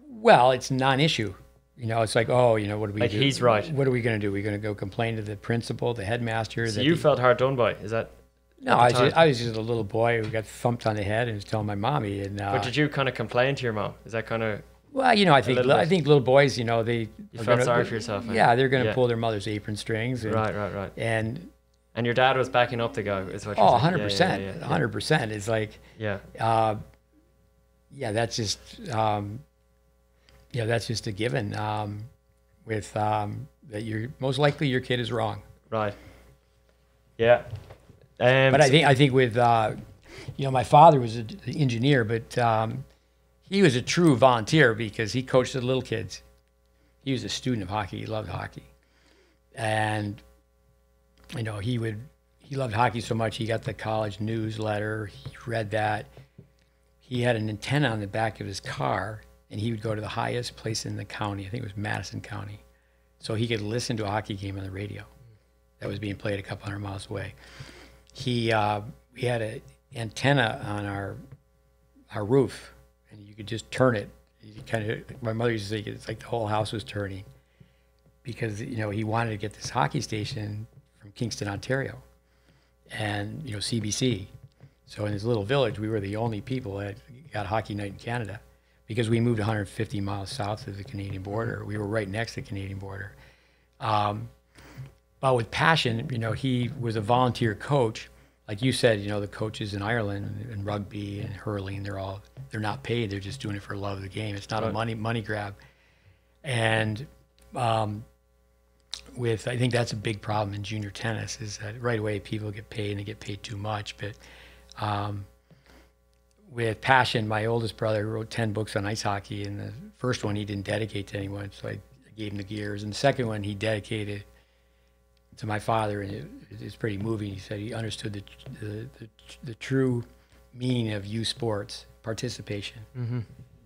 well, it's non-issue. You know, it's like, oh, you know, what do we Like, do? he's right. What are we going to do? We're going to go complain to the principal, the headmaster. So that you felt hard done by. Is that? No, I was, just, I was just a little boy who got thumped on the head and was telling my mommy. And uh, But did you kind of complain to your mom? Is that kind of? well, you know, I think little I think little boys, you know, they You felt gonna- sorry for yourself. eh? Yeah, they're going to Yeah. pull their mother's apron strings. And, Right, right, right. And And your dad was backing up the guy. Is what? oh, saying. 100 Yeah, yeah, percent, yeah, yeah, 100 percent. It's like, Yeah. uh, yeah, that's just, um, know, that's just a given. Um, with um, that, you're most likely your kid is wrong. Right. Yeah. Um, But I think I think with uh, you know my father was an engineer, but um, he was a true volunteer because he coached the little kids. He was a student of hockey. He loved hockey, and you know he would he loved hockey so much he got the college newsletter. He read that. He had an antenna on the back of his car, and he would go to the highest place in the county. I think it was Madison County, so he could listen to a hockey game on the radio that was being played a couple hundred miles away he uh, we had an antenna on our our roof, and you could just turn it. You kind of my mother used to say it's like the whole house was turning because you know he wanted to get this hockey station from Kingston, Ontario, and you know CBC. So in this little village, we were the only people that got hockey night in Canada because we moved 150 miles south of the Canadian border. We were right next to the Canadian border. Um, but with passion, you know, he was a volunteer coach. Like you said, you know, the coaches in Ireland and rugby and hurling, they're all they're not paid. They're just doing it for love of the game. It's not a money money grab. And um, with I think that's a big problem in junior tennis is that right away people get paid and they get paid too much. But um, with passion, my oldest brother wrote ten books on ice hockey, and the first one he didn't dedicate to anyone, so I gave him the gears, and the second one he dedicated to my father, and it, it's pretty moving. He said he understood the, the, the, the true meaning of youth sports participation. Mhm.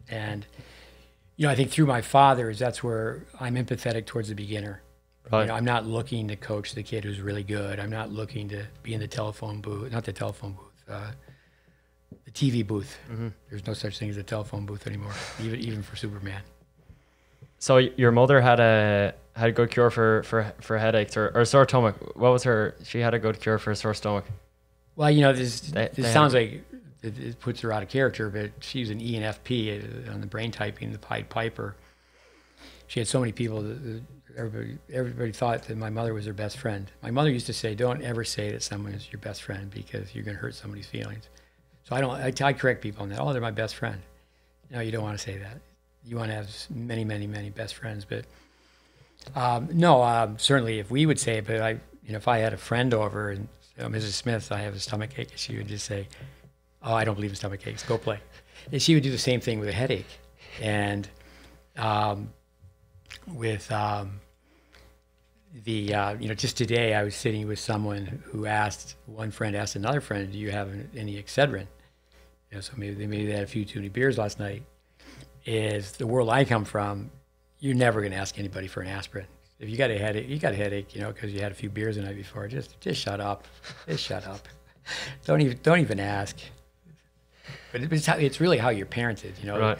And, you know, I think through my father is that's where I'm empathetic towards the beginner. Right. You know, I'm not looking to coach the kid who's really good. I'm not looking to be in the telephone booth, not the telephone booth, uh, the TV booth. There's no such thing as a telephone booth anymore, even even for Superman. So your mother had a had a good cure for for for headaches or, or sore stomach. What was her? She had a good cure for a sore stomach. Well, you know, this They- this they sounds like it, it puts her out of character, but she's an E ENFP uh, on the brain typing, the Pied Piper. She had so many people that that everybody everybody thought that my mother was her best friend. My mother used to say, "Don't ever say that someone is your best friend because you're going to hurt somebody's feelings." So I don't. I, I correct people on that. Oh, they're my best friend. No, you don't want to say that. You want to have many, many, many best friends, but um, no, um, certainly if we would say it, but I, you know, if I had a friend over and Mrs. Smith, I have a stomach ache, she would just say, "Oh, I don't believe in stomach aches. Go play." And she would do the same thing with a headache, and um, with um, the uh, you know just today I was sitting with someone who asked one friend asked another friend, "Do you have any Excedrin?" You know, so maybe they maybe they had a few too many beers last night. Is the world I come from? You're never going to ask anybody for an aspirin. If you got a headache, you got a headache, you know, because you had a few beers the night before. Just just shut up, just shut up. Don't even don't even ask. But it's how, it's really how you're parented, you know. Right.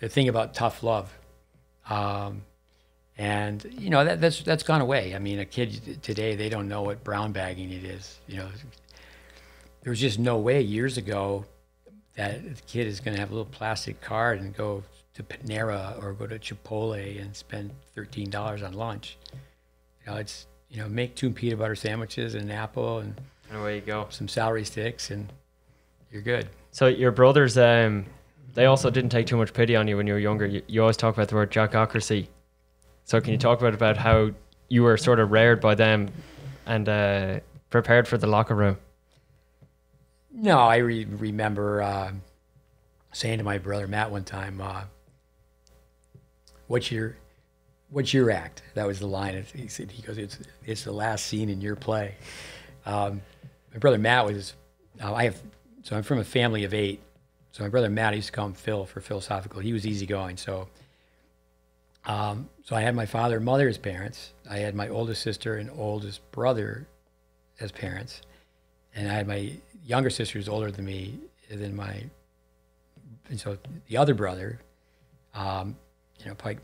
The thing about tough love, um, and you know that that's that's gone away. I mean, a kid today they don't know what brown bagging it is. You know, there was just no way years ago that the kid is going to have a little plastic card and go to Panera or go to Chipotle and spend thirteen dollars on lunch. You know, it's you know make two peanut butter sandwiches and an apple and And away you go. some celery sticks and you're good. So your brothers, um, they also didn't take too much pity on you when you were younger. You, you always talk about the word jockocracy. So can you talk about about how you were sort of reared by them and uh, prepared for the locker room? No, I re- remember uh, saying to my brother Matt one time, uh, "What's your What's your act?" That was the line. He said, "He goes, it's it's the last scene in your play." Um, my brother Matt was. Uh, I have so I'm from a family of eight. So my brother Matt I used to call him Phil for philosophical. He was easygoing. So. Um, so I had my father and mother as parents. I had my oldest sister and oldest brother as parents, and I had my younger sister who's older than me, than my, and so the other brother, um, you know, Pike,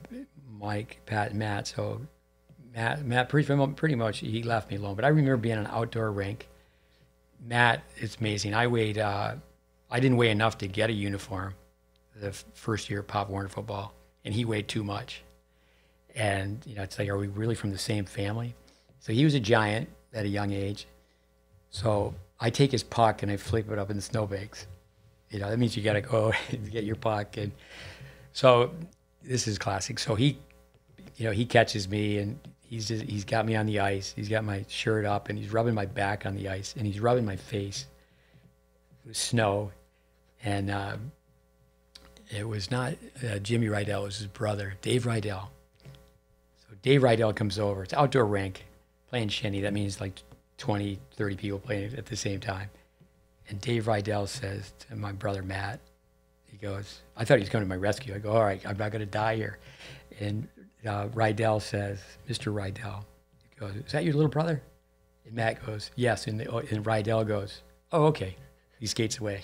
Mike, Pat, and Matt. So Matt, Matt pretty, much he left me alone. But I remember being an outdoor rink. Matt, it's amazing. I weighed, uh, I didn't weigh enough to get a uniform the f- first year of Pop Warner football, and he weighed too much. And you know, it's like, are we really from the same family? So he was a giant at a young age. So I take his puck and I flip it up in the snowbanks. You know, that means you got to go and get your puck. And so this is classic. So he, you know, he catches me and he's just, he's got me on the ice. He's got my shirt up and he's rubbing my back on the ice and he's rubbing my face with snow. And uh, it was not uh, Jimmy Rydell, it was his brother, Dave Rydell. So Dave Rydell comes over. It's outdoor rink playing shinny. That means like 20, 30 people playing at the same time. And Dave Rydell says to my brother Matt, goes, I thought he was coming to my rescue. I go, all right, I'm not going to die here. And uh, Rydell says, Mr. Rydell, he goes, is that your little brother? And Matt goes, yes. And, the, and Rydell goes, oh, okay. He skates away.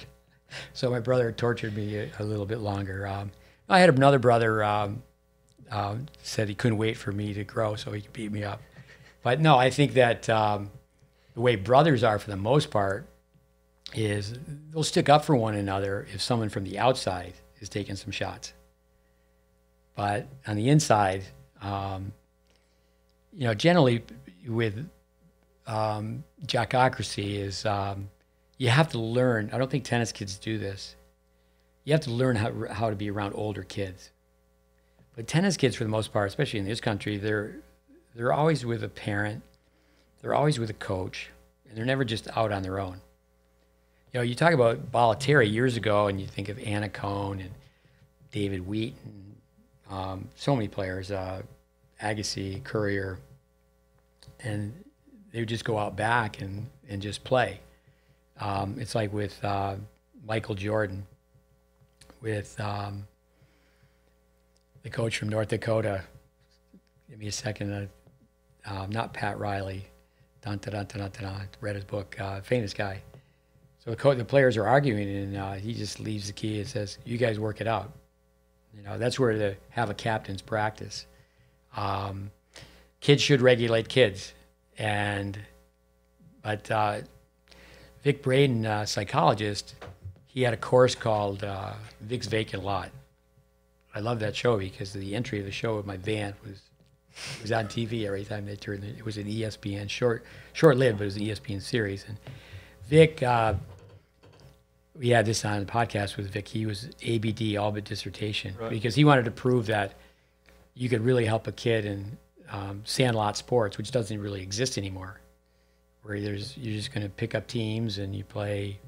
So my brother tortured me a, a little bit longer. Um, I had another brother um, uh, said he couldn't wait for me to grow so he could beat me up. But no, I think that um, the way brothers are for the most part is they'll stick up for one another if someone from the outside is taking some shots. But on the inside, um, you know, generally with um, jackocracy is um, you have to learn. I don't think tennis kids do this. You have to learn how, how to be around older kids. But tennis kids, for the most part, especially in this country, they're they're always with a parent, they're always with a coach, and they're never just out on their own. You know, you talk about Bollettieri years ago, and you think of Anna Cohn and David Wheaton, um, so many players, uh, Agassi, Courier, and they would just go out back and, and just play. Um, it's like with uh, Michael Jordan, with um, the coach from North Dakota. Give me a second. Uh, um, not Pat Riley. Dun, dun, dun, dun, dun, dun, read his book, uh, famous guy. So the, co- the players are arguing, and uh, he just leaves the key and says, "You guys work it out." You know, that's where to have a captain's practice. Um, kids should regulate kids, and but uh, Vic Braden, uh, psychologist, he had a course called uh, Vic's Vacant Lot. I love that show because the entry of the show of my van was was on TV every time they turned it. It was an ESPN short, short-lived, but it was an ESPN series. And Vic, uh, we had this on the podcast with Vic. He was ABD, all but dissertation, Right. because he wanted to prove that you could really help a kid in um, sandlot sports, which doesn't really exist anymore. Where there's you're just going to pick up teams and you play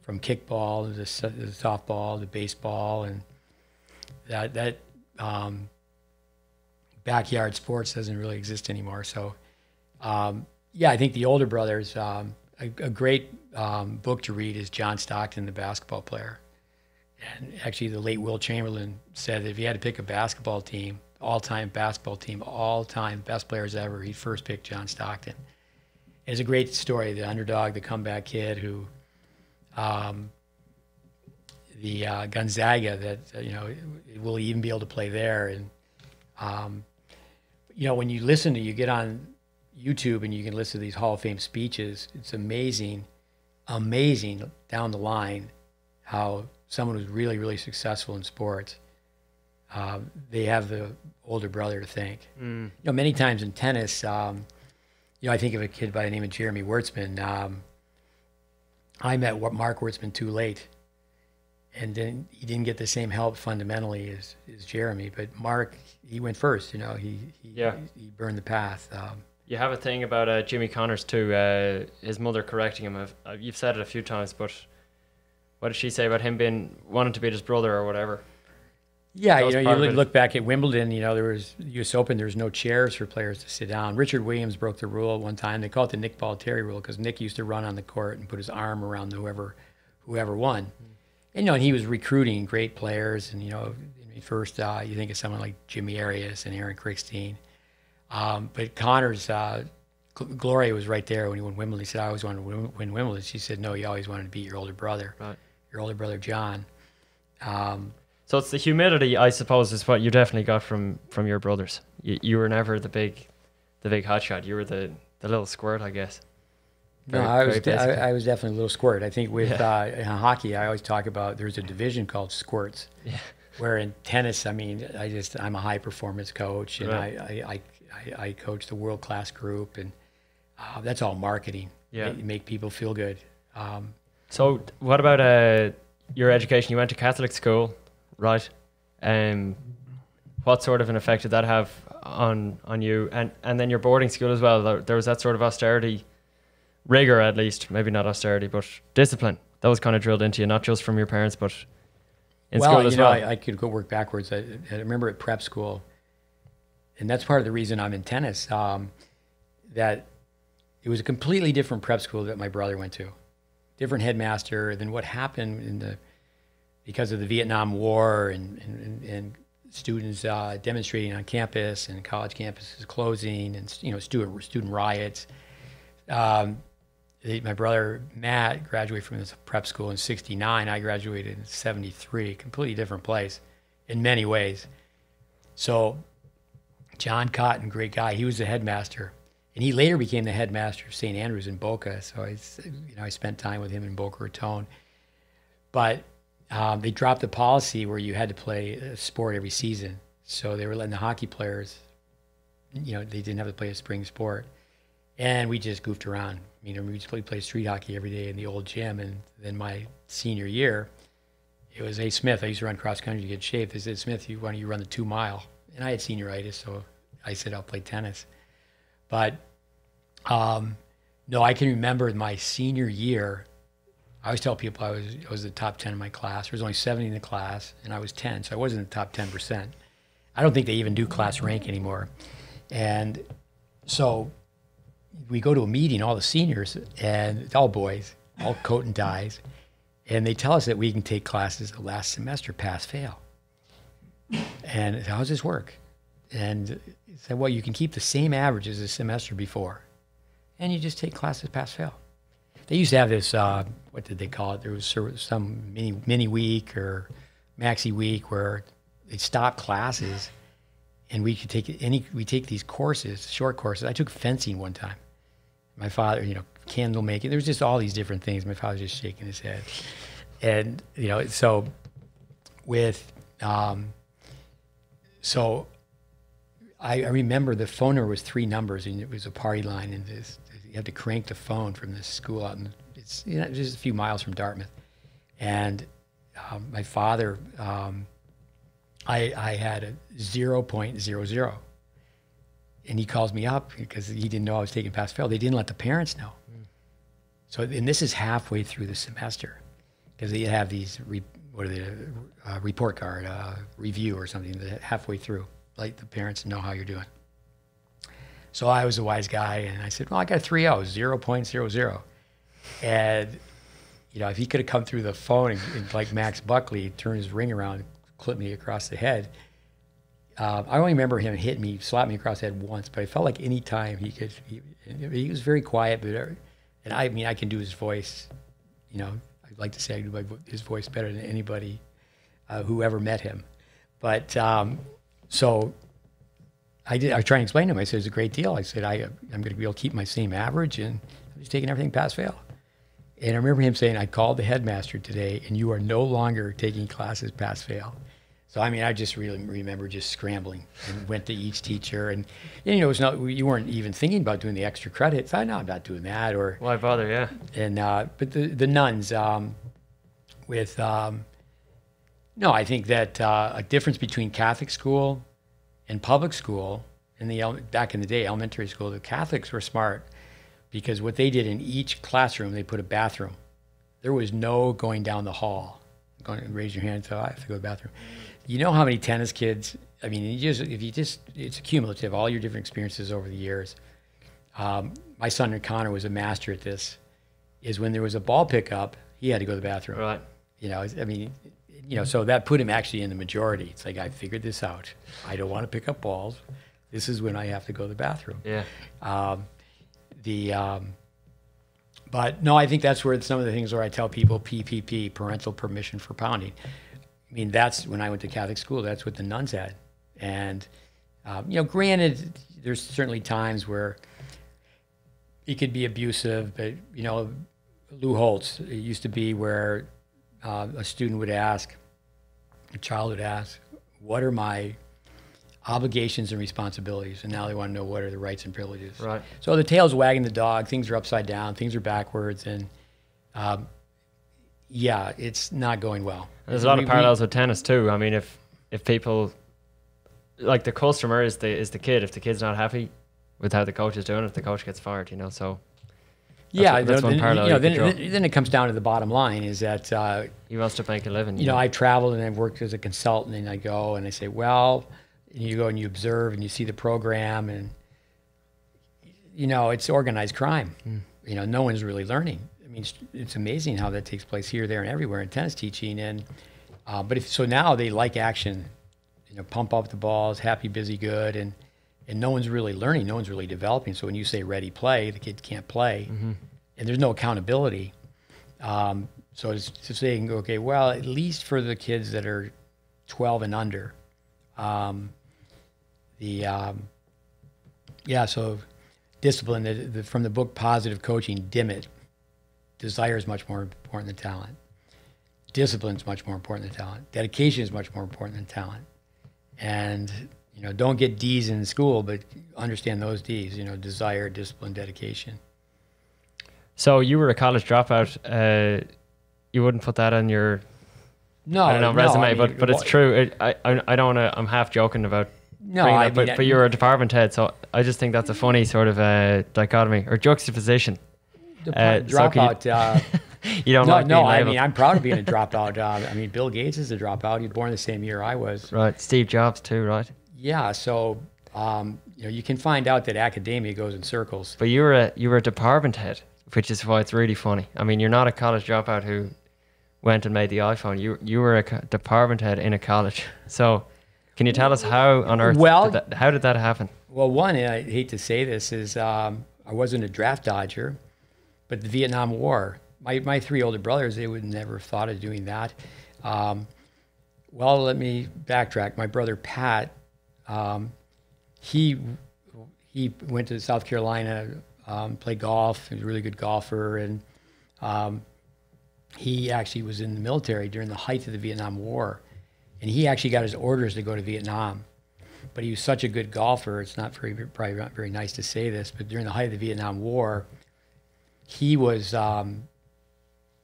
from kickball to, the, to softball to baseball, and that that um, backyard sports doesn't really exist anymore. So, um, yeah, I think the older brothers. Um, a, a great um, book to read is John Stockton, the basketball player. And actually, the late Wilt Chamberlain said that if he had to pick a basketball team, all-time basketball team, all-time best players ever, he'd first pick John Stockton. It's a great story. The underdog, the comeback kid who, um, the uh, Gonzaga that uh, you know will even be able to play there and um, you know when you listen to you get on YouTube and you can listen to these Hall of Fame speeches it's amazing amazing down the line how someone who's really really successful in sports um, they have the older brother to thank Mm. you know many times in tennis um, you know I think of a kid by the name of Jeremy Wertzman um, I met Mark Wertzman too late and then he didn't get the same help fundamentally as, as Jeremy. But Mark, he went first. You know, he he, Yeah. he burned the path. Um, You have a thing about uh, Jimmy Connors too. Uh, his mother correcting him. I've, I've, you've said it a few times, but what did she say about him being wanting to be his brother or whatever? yeah, you know, you look, look back at Wimbledon. You know, there was U.S. Open. There was no chairs for players to sit down. Richard Williams broke the rule at one time. They call it the Nick Bollettieri rule because Nick used to run on the court and put his arm around whoever whoever won. And you know, and he was recruiting great players. And you know, first uh, you think of someone like Jimmy Arias and Aaron Krickstein. Um, but Connors, uh, Gloria was right there when he won Wimbledon. He said, "I always wanted to win, win Wimbledon." She said, "No, you always wanted to beat your older brother, Right. your older brother John." Um, So it's the humidity, I suppose, is what you definitely got from from your brothers. You, you were never the big, the big hotshot. You were the the little squirt, I guess. no, I was de- I, I was definitely a little squirt. I think with Yeah. uh, in hockey, I always talk about there's a division called squirts. Yeah. Where in tennis, I mean, I just I'm a high performance coach, and Right. I, I, I I I coach the world class group, and uh, that's all marketing. Yeah. make, make people feel good. Um, So what about uh, your education? You went to Catholic school, right? Um, what sort of an effect did that have on on you and and then your boarding school as well? There, there was that sort of austerity rigor, at least maybe not austerity, but discipline that was kind of drilled into you, not just from your parents, but in well, school as you know, well. I, I could go work backwards. I, I remember at prep school, and that's part of the reason I'm in tennis. Um, that it was a completely different prep school that my brother went to, different headmaster than what happened in the because of the Vietnam War and and, and students uh, demonstrating on campus and college campuses closing and you know student student riots. Um, my brother Matt graduated from this prep school in '69. I graduated in '73. Completely different place in many ways. So John Cotton, great guy. He was the headmaster, and he later became the headmaster of St. Andrews in Boca. So I, you know, I spent time with him in Boca Raton. But um, they dropped the policy where you had to play a sport every season. So they were letting the hockey players, you know, they didn't have to play a spring sport. And we just goofed around. You know, we just played, played street hockey every day in the old gym. And then my senior year, it was A. Smith. I used to run cross country to get shape. They said, Smith, you, why don't you run the two mile? And I had senioritis, so I said, I'll play tennis. But um, no, I can remember my senior year. I always tell people I was I was the top ten in my class. There was only seventy in the class, and I was ten, so I wasn't the top ten percent. I don't think they even do class rank anymore. And so we go to a meeting, all the seniors, and it's all boys, all coat and ties, and they tell us that we can take classes the last semester, pass fail. And how does this work? And he said, well, you can keep the same average as the semester before, and you just take classes pass fail. They used to have this, uh, what did they call it? There was some mini mini week or maxi week where they stopped classes, and we could take any we take these courses, short courses. I took fencing one time. My father, you know, candle making. There was just all these different things. My father was just shaking his head, and you know, so with um, so I, I remember the phone number was three numbers and it was a party line and this, you had to crank the phone from this school out and it's you know, just a few miles from Dartmouth. And um, my father, um, I, I had a 0.00 and he calls me up because he didn't know I was taking pass fail. They didn't let the parents know. So, and this is halfway through the semester because they have these, re, what are they, uh, report card, uh, review or something that halfway through let the parents know how you're doing. So I was a wise guy, and I said, "Well, I got three O's, 0.00. And you know, if he could have come through the phone and, and like Max Buckley, turn his ring around, clip me across the head. Uh, I only remember him hit me, slap me across the head once, but I felt like any time he could, he, he was very quiet, but and I mean, I can do his voice. You know, I'd like to say I my, his voice better than anybody uh, who ever met him. But um, so I did. I trying to explain to him. I said, "It's a great deal." I said, I, "I'm going to be able to keep my same average, and I'm just taking everything pass fail." And I remember him saying, "I called the headmaster today, and you are no longer taking classes pass fail." So I mean, I just really remember just scrambling and went to each teacher, and, and you know, it was not you weren't even thinking about doing the extra credits. I know I'm not doing that, or why bother? Yeah. And uh, but the the nuns um, with um, no, I think that uh, a difference between Catholic school and public school in the back in the day, elementary school, the Catholics were smart because what they did in each classroom, they put a bathroom. There was no going down the hall. Going raise your hand, so I have to go to the bathroom. You know how many tennis kids? I mean, you just if you just it's cumulative, all your different experiences over the years. Um, my son Connor was a master at this. Is when there was a ball pickup, he had to go to the bathroom. Right. You know, I mean, you know, so that put him actually in the majority. It's like I figured this out. I don't want to pick up balls. This is when I have to go to the bathroom. Yeah. Um, the um, but no, I think that's where some of the things where I tell people PPP, parental permission for pounding. I mean, that's when I went to Catholic school. That's what the nuns had, and um, you know, granted, there's certainly times where it could be abusive, but you know, Lou Holtz. It used to be where uh, a student would ask, a child would ask, what are my obligations and responsibilities? And now they want to know what are the rights and privileges. Right. So the tail's wagging the dog, things are upside down, things are backwards, and um, yeah, it's not going well. There's a lot of parallels with tennis too. I mean, if if people like the customer is the is the kid. If the kid's not happy with how the coach is doing it, the coach gets fired. You know, so yeah, that's then, one parallel you know, then, then, then it comes down to the bottom line is that uh, he wants to make a living. you know, I traveled and I've worked as a consultant, and I go and I say, well, and you go and you observe and you see the program, and you know, it's organized crime. You know, no one's really learning. I mean, it's, amazing how that takes place here, there, and everywhere in tennis teaching. And uh, but if so, now they like action. You know, pump up the balls, happy, busy, good, and and no one's really learning. No one's really developing. So when you say ready, play, the kid can't play, and there's no accountability. Um, so it's to saying, okay, well, at least for the kids that are 12 and under, um, the um, yeah, so discipline the, the, from the book Positive Coaching, dim it. Desire is much more important than talent. Discipline is much more important than talent. Dedication is much more important than talent. And you know, don't get D's in school, but understand those D's. You know, desire, discipline, dedication. So you were a college dropout. Uh, you wouldn't put that on your No, I don't know no, resume, I mean, but but it's true. It, I I don't want to. I'm half joking about. No, I that, but mean, but you're a department head, so I just think that's a funny sort of uh, dichotomy or juxtaposition. Uh, part- so you- dropout. uh, You don't no, like no. I mean, I'm proud of being a dropout. Uh, I mean, Bill Gates is a dropout. He was born the same year I was. right. Steve Jobs too, right? Yeah, so um, you know, you can find out that academia goes in circles. But you were a you were a department head, which is why it's really funny. I mean, you're not a college dropout who went and made the iPhone. You you were a department head in a college. So, can you tell us how on earth? Well- did that, how did that happen? Well, one, and I hate to say this, is um, I wasn't a draft dodger, but the Vietnam War. My, my three older brothers, they would never have thought of doing that. Um, well, let me backtrack. My brother Pat, um, he he went to South Carolina, um, played golf. He was a really good golfer, and um, he actually was in the military during the height of the Vietnam War, and he actually got his orders to go to Vietnam but he was such a good golfer. It's not very probably not very nice to say this, but during the height of the Vietnam War, he was um,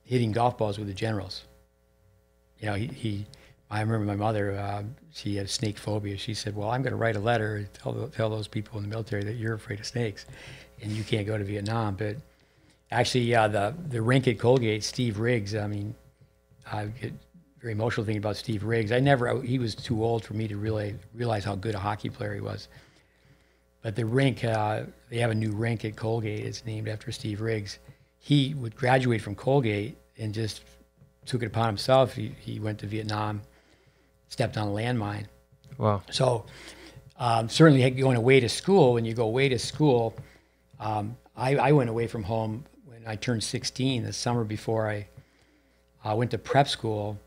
hitting golf balls with the generals. You know, he, he I remember my mother. Uh, she had snake phobia. She said, "Well, I'm going to write a letter and tell tell those people in the military that you're afraid of snakes, and you can't go to Vietnam." But actually, uh, the the rink at Colgate, Steve Riggs. I mean, I get very emotional thinking about Steve Riggs. I never, he was too old for me to really realize how good a hockey player he was. But the rink, uh, they have a new rink at Colgate. It's named after Steve Riggs. He would graduate from Colgate and just took it upon himself. He, he went to Vietnam, stepped on a landmine. Wow. So um, certainly going away to school, when you go away to school, um, I, I went away from home when I turned 16, the summer before I uh, went to prep school.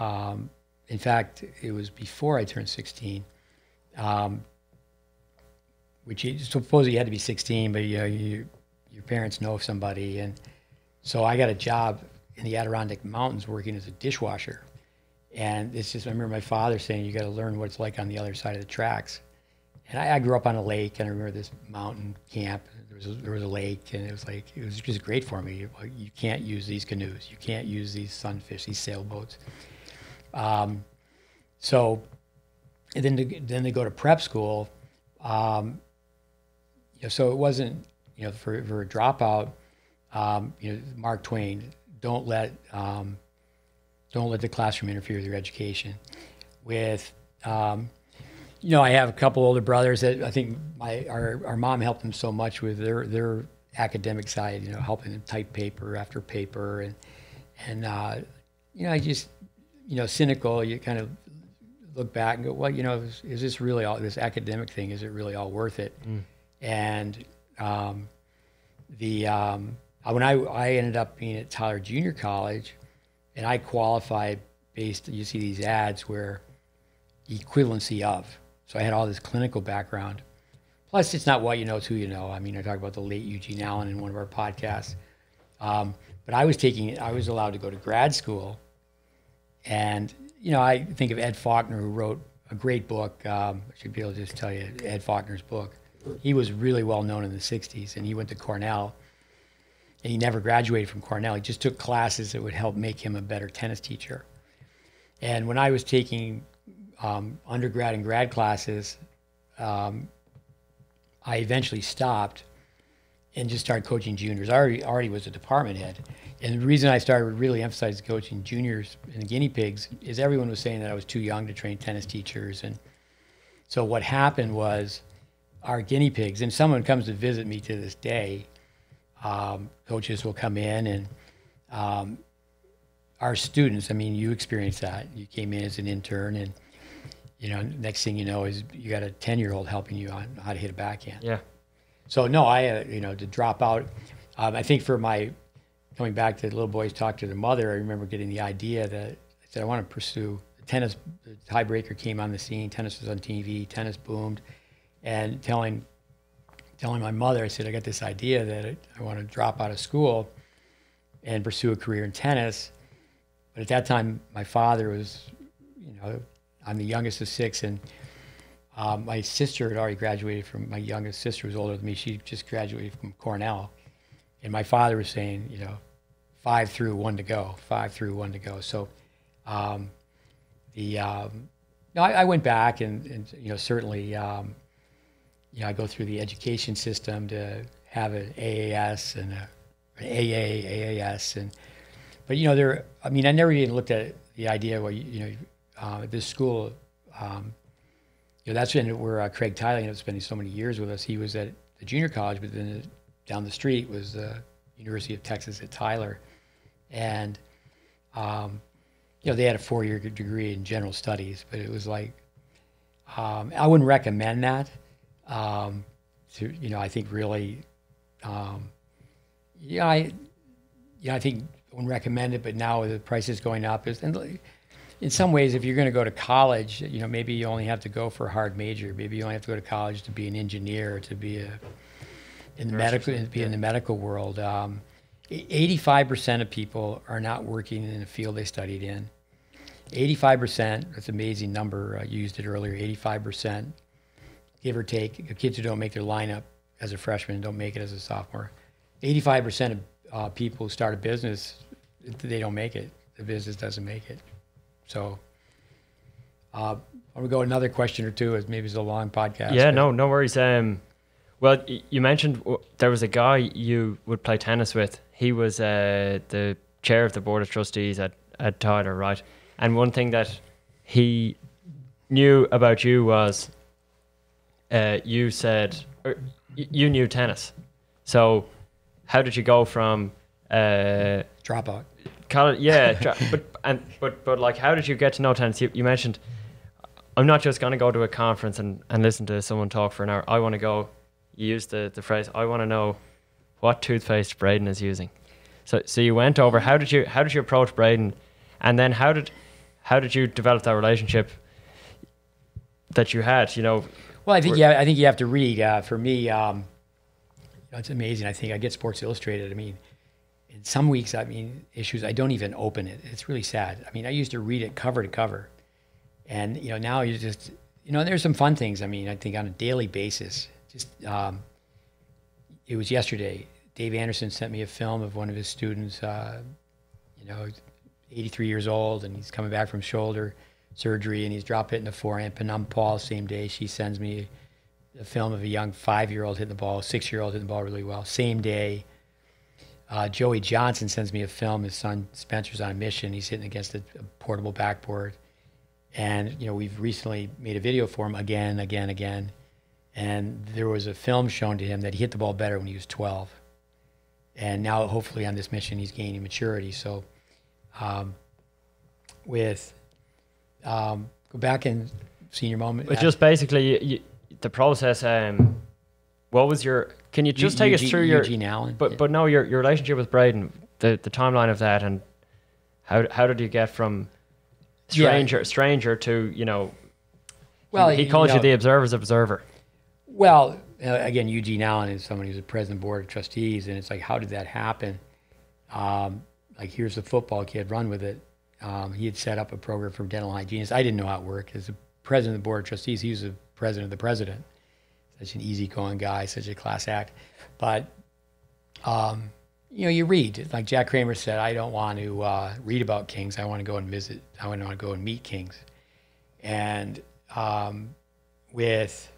Um, in fact, it was before I turned 16, um, which you, supposedly you had to be 16, but you know, you, your parents know somebody. And so I got a job in the Adirondack Mountains working as a dishwasher. And it's just, I remember my father saying, you got to learn what it's like on the other side of the tracks. And I, I grew up on a lake, and I remember this mountain camp. There was, a, there was a lake, and it was like, it was just great for me. You can't use these canoes. You can't use these sunfish, these sailboats. Um, so, then, to, then they go to prep school. Um, you know, so it wasn't, you know, for, for a dropout, um, you know, Mark Twain, don't let, um, don't let the classroom interfere with your education. With, um, you know, I have a couple older brothers that I think my our, our mom helped them so much with their their academic side. You know, helping them type paper after paper, and and uh, you know, I just you know, cynical. You kind of look back and go, well, you know, is, is this really all this academic thing? Is it really all worth it? And um, the um, uh, when I I ended up being at Tyler Junior College, and I qualified based. You see these ads where equivalency of. So I had all this clinical background. Plus, it's not what you know, it's who you know. I mean, I talk about the late Eugene Allen in one of our podcasts. Um, but I was taking, I was allowed to go to grad school. And, you know, I think of Ed Faulkner, who wrote a great book. Um, I should be able to just tell you Ed Faulkner's book. He was really well known in the 60s, and he went to Cornell. And he never graduated from Cornell. He just took classes that would help make him a better tennis teacher. And when I was taking um, undergrad and grad classes, um, I eventually stopped and just started coaching juniors. I already, already was a department head. And the reason I started really emphasizing coaching juniors and guinea pigs is everyone was saying that I was too young to train tennis teachers. And so what happened was our guinea pigs, and someone comes to visit me to this day, um, coaches will come in and um, our students, I mean, you experienced that. You came in as an intern and, you know, next thing you know is you got a 10 year old helping you on how to hit a backhand. Yeah. So no, I, uh, you know, to drop out, um, I think for my, coming back to the little boys talk to their mother, I remember getting the idea that I said, I want to pursue tennis. The tiebreaker came on the scene. Tennis was on TV. Tennis boomed and telling, telling my mother, I said, I got this idea that I, want to drop out of school and pursue a career in tennis. But at that time, my father was, you know, I'm the youngest of six, and um, my sister had already graduated from. My youngest sister was older than me. She just graduated from Cornell, and my father was saying, you know, five through, one to go, five through, one to go. So, um, the um, no, I, I, went back, and, and you know, certainly, um, you know, I go through the education system to have an AAS and a, an AA, AAS, and but you know, there. I mean, I never even looked at the idea where you know, uh, this school. Um, you know, that's when where uh, Craig Tyler ended up spending so many years with us. He was at the junior college, but then down the street was the University of Texas at Tyler, and um, you know, they had a four-year degree in general studies, but it was like um, I wouldn't recommend that. Um, to you know, I think really, um, yeah, I, yeah, I think wouldn't recommend it, but now the price is going up. Is and in some ways, if you're going to go to college, you know, maybe you only have to go for a hard major. Maybe you only have to go to college to be an engineer, to be a in the medical, to be in the medical world. Um, 85% of people are not working in the field they studied in. 85%, that's an amazing number. I used it earlier. 85%, give or take, kids who don't make their lineup as a freshman don't make it as a sophomore. 85% of uh, people who start a business, they don't make it. The business doesn't make it. So uh, I'm gonna go another question or two. As maybe it's a long podcast. Yeah, no, no worries. Um, well, you mentioned there was a guy you would play tennis with. He was uh, the chair of the board of trustees at at Tyler, right? And one thing that he knew about you was uh, you said you knew tennis. So how did you go from uh, dropout? College, yeah, dra- but and but but like, how did you get to know tennis? You, you mentioned I'm not just going to go to a conference and, and listen to someone talk for an hour. I want to go. You use the, the phrase. I want to know what toothpaste Braden is using. So so you went over. How did you how did you approach Braden, and then how did how did you develop that relationship that you had? You know. Well, I think yeah, I think you have to read. Uh, for me, um, it's amazing. I think I get Sports Illustrated. I mean, in some weeks, I mean, issues I don't even open it. It's really sad. I mean, I used to read it cover to cover, and you know now you just you know there's some fun things. I mean, I think on a daily basis. Just um, it was yesterday. Dave Anderson sent me a film of one of his students. Uh, you know, 83 years old, and he's coming back from shoulder surgery, and he's drop hitting the forehand. Panam Paul, same day, she sends me a film of a young five-year-old hitting the ball, six-year-old hitting the ball really well. Same day, uh, Joey Johnson sends me a film. His son Spencer's on a mission. He's hitting against a, a, portable backboard, and you know we've recently made a video for him again, again, again. And there was a film shown to him that he hit the ball better when he was 12, and now hopefully on this mission he's gaining maturity. So, um, with um, go back and senior moment. But just basically, you, the process. Um, what was your? Can you just take Eugene, us through your Eugene Allen? But yeah. but no, your your relationship with Braden, the the timeline of that, and how how did you get from stranger yeah. stranger to you know? Well, he, he called you, know, you the observer's observer. Well, again, Eugene Allen is someone who's a president board of trustees, and it's like, how did that happen? Um, like, here's the football kid, run with it. Um, he had set up a program for dental hygienists. I didn't know how it worked. As the president of the board of trustees, he was the president of the president. Such an easygoing guy, such a class act. But um, you know, you read like Jack Kramer said. I don't want to uh, read about kings. I want to go and visit. I want to go and meet kings. and um, with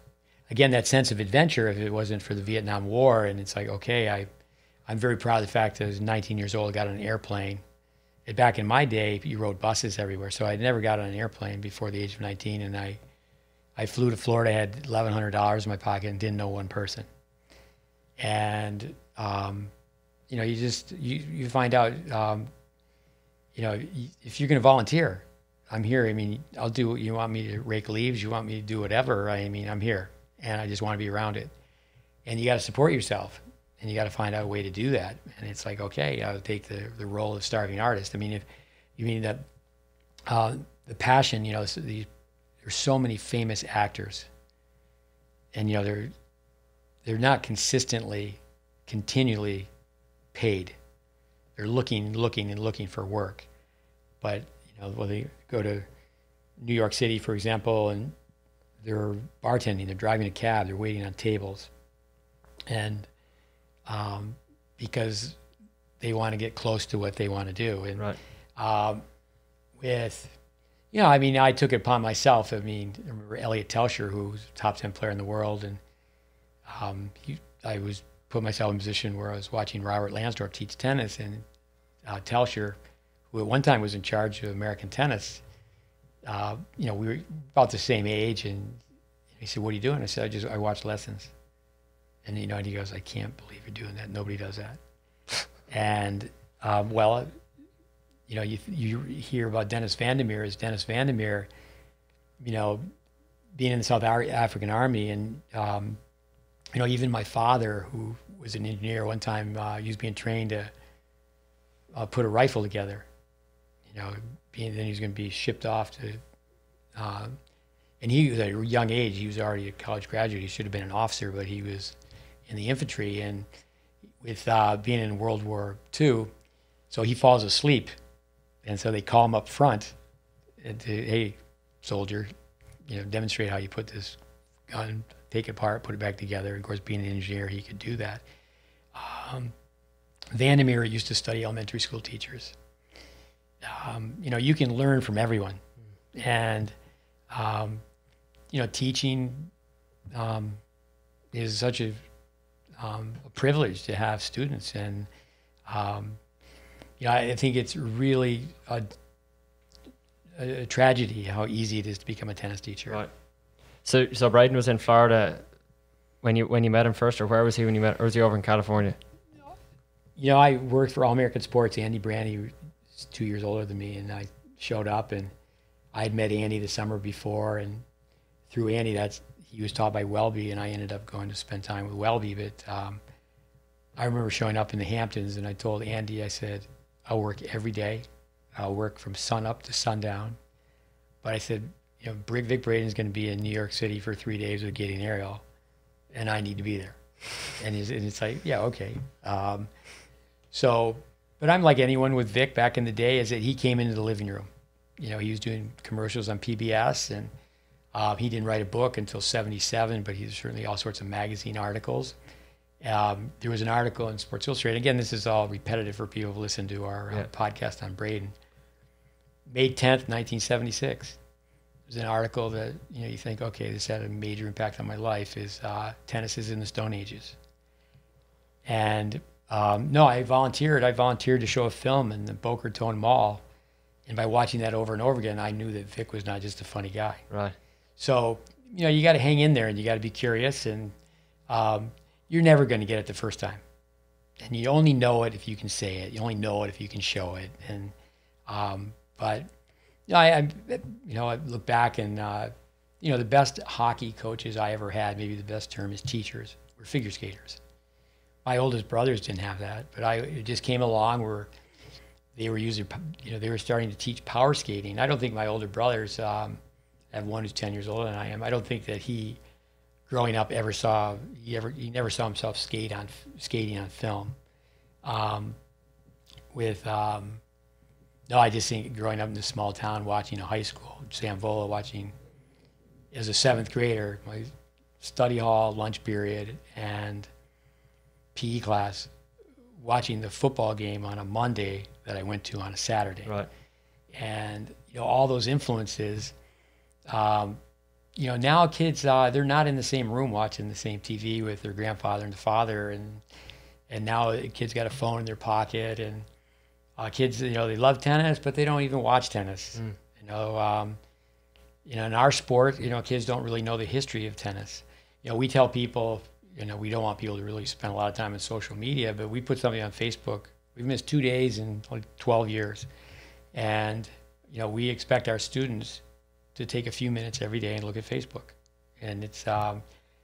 again that sense of adventure. If it wasn't for the Vietnam War, and it's like okay, I I'm very proud of the fact that I was 19 years old, I got on an airplane. Back in my day, you rode buses everywhere, so I never got on an airplane before the age of 19, and I I flew to Florida, had $1,100 in my pocket, and didn't know one person. And um, you know, you just you you find out, um, you know, if you're going to volunteer, I'm here. I mean, I'll do. What you want me to rake leaves? You want me to do whatever? I mean, I'm here, and I just want to be around it. And you got to support yourself, and you got to find out a way to do that. And it's like, okay, I'll take the the role of starving artist. I mean, if you mean that uh, the passion, you know, the there's so many famous actors, and you know they're they're not consistently, continually paid. They're looking, looking, and looking for work, but you know when they go to New York City, for example, and they're bartending, they're driving a cab, they're waiting on tables, and um, because they want to get close to what they want to do, and Right. um, with you know, I mean, I took it upon myself. I mean, I remember Eliot Teltscher, who was top ten player in the world, and um, he, I was put myself in a position where I was watching Robert Lansdorp teach tennis, and uh, Teltscher, who at one time was in charge of American tennis, uh, you know, we were about the same age, and he said, "What are you doing?" I said, "I just I watch lessons," and you know, and he goes, "I can't believe you're doing that. Nobody does that." and um, well, you know, you, you hear about Dennis Van der Meer as Dennis Van der Meer, you know, being in the South African Army. And, um, you know, even my father, who was an engineer one time, uh, he was being trained to uh, put a rifle together, you know, being then he was going to be shipped off to, uh, and he was at a young age, he was already a college graduate. He should have been an officer, but he was in the infantry. And with uh, being in World War II, so he falls asleep and so they call him up front and to, hey, soldier, you know, demonstrate how you put this gun, take it apart, put it back together. Of course, being an engineer, he could do that. Um, Van der Meer used to study elementary school teachers. Um, you know, you can learn from everyone. And, um, you know, teaching um, is such a, um, a privilege to have students. And, um, you know, I think it's really a, a, tragedy how easy it is to become a tennis teacher. Right. So so Braden was in Florida when you when you met him first, or where was he when you met, or was he over in California? You know, I worked for All American Sports. Andy Brandi was two years older than me, and I showed up, and I had met Andy the summer before, and through Andy, that's he was taught by Welby, and I ended up going to spend time with Welby. But um, I remember showing up in the Hamptons, and I told Andy, I said, I'll work every day. I'll work from sun up to sundown. But I said, you know, Brig Vic Braden is going to be in New York City for three days with Gating Ariel, and I need to be there. And it's, and it's like, yeah, okay. Um, so, but I'm like anyone with Vic back in the day, is that he came into the living room. You know, he was doing commercials on PBS, and uh, he didn't write a book until 77, but he's certainly all sorts of magazine articles. Um, there was an article in Sports Illustrated. Again, this is all repetitive for people who listen to our uh, Yeah. podcast on Braden. May 10th, 1976. There's an article that you know you think, okay, this had a major impact on my life. Is uh, tennis is in the Stone Ages. And um, no, I volunteered. I volunteered to show a film in the Boca Raton Mall, and by watching that over and over again, I knew that Vic was not just a funny guy. Right. So, you know, you got to hang in there and you got to be curious. And um, you're never going to get it the first time. And you only know it if you can say it. You only know it if you can show it. And, um, but, you know, I, I, you know, I look back and, uh, you know, the best hockey coaches I ever had, maybe the best term is teachers, were figure skaters. My oldest brothers didn't have that, but I it just came along where they were using, you know, they were starting to teach power skating. I don't think my older brothers, um, I have one who's 10 years older than I am. I don't think that he, growing up, ever saw, he ever, he never saw himself skate on, skating on film. Um, with, um, no, I just think growing up in this small town, watching a high school, Sam Vola, watching as a seventh grader, my study hall, lunch period, and PE class, watching the football game on a Monday that I went to on a Saturday Right. and you know all those influences Um, you know, now kids uh, they're not in the same room watching the same TV with their grandfather and the father, and and now kids got a phone in their pocket, and uh, kids you know they love tennis, but they don't even watch tennis. Mm. You know, um, you know, in our sport, you know, kids don't really know the history of tennis. You know, we tell people, you know, we don't want people to really spend a lot of time on social media, but we put something on Facebook. We've missed two days in like 12 years, and you know, we expect our students to take a few minutes every day and look at Facebook. And it's um,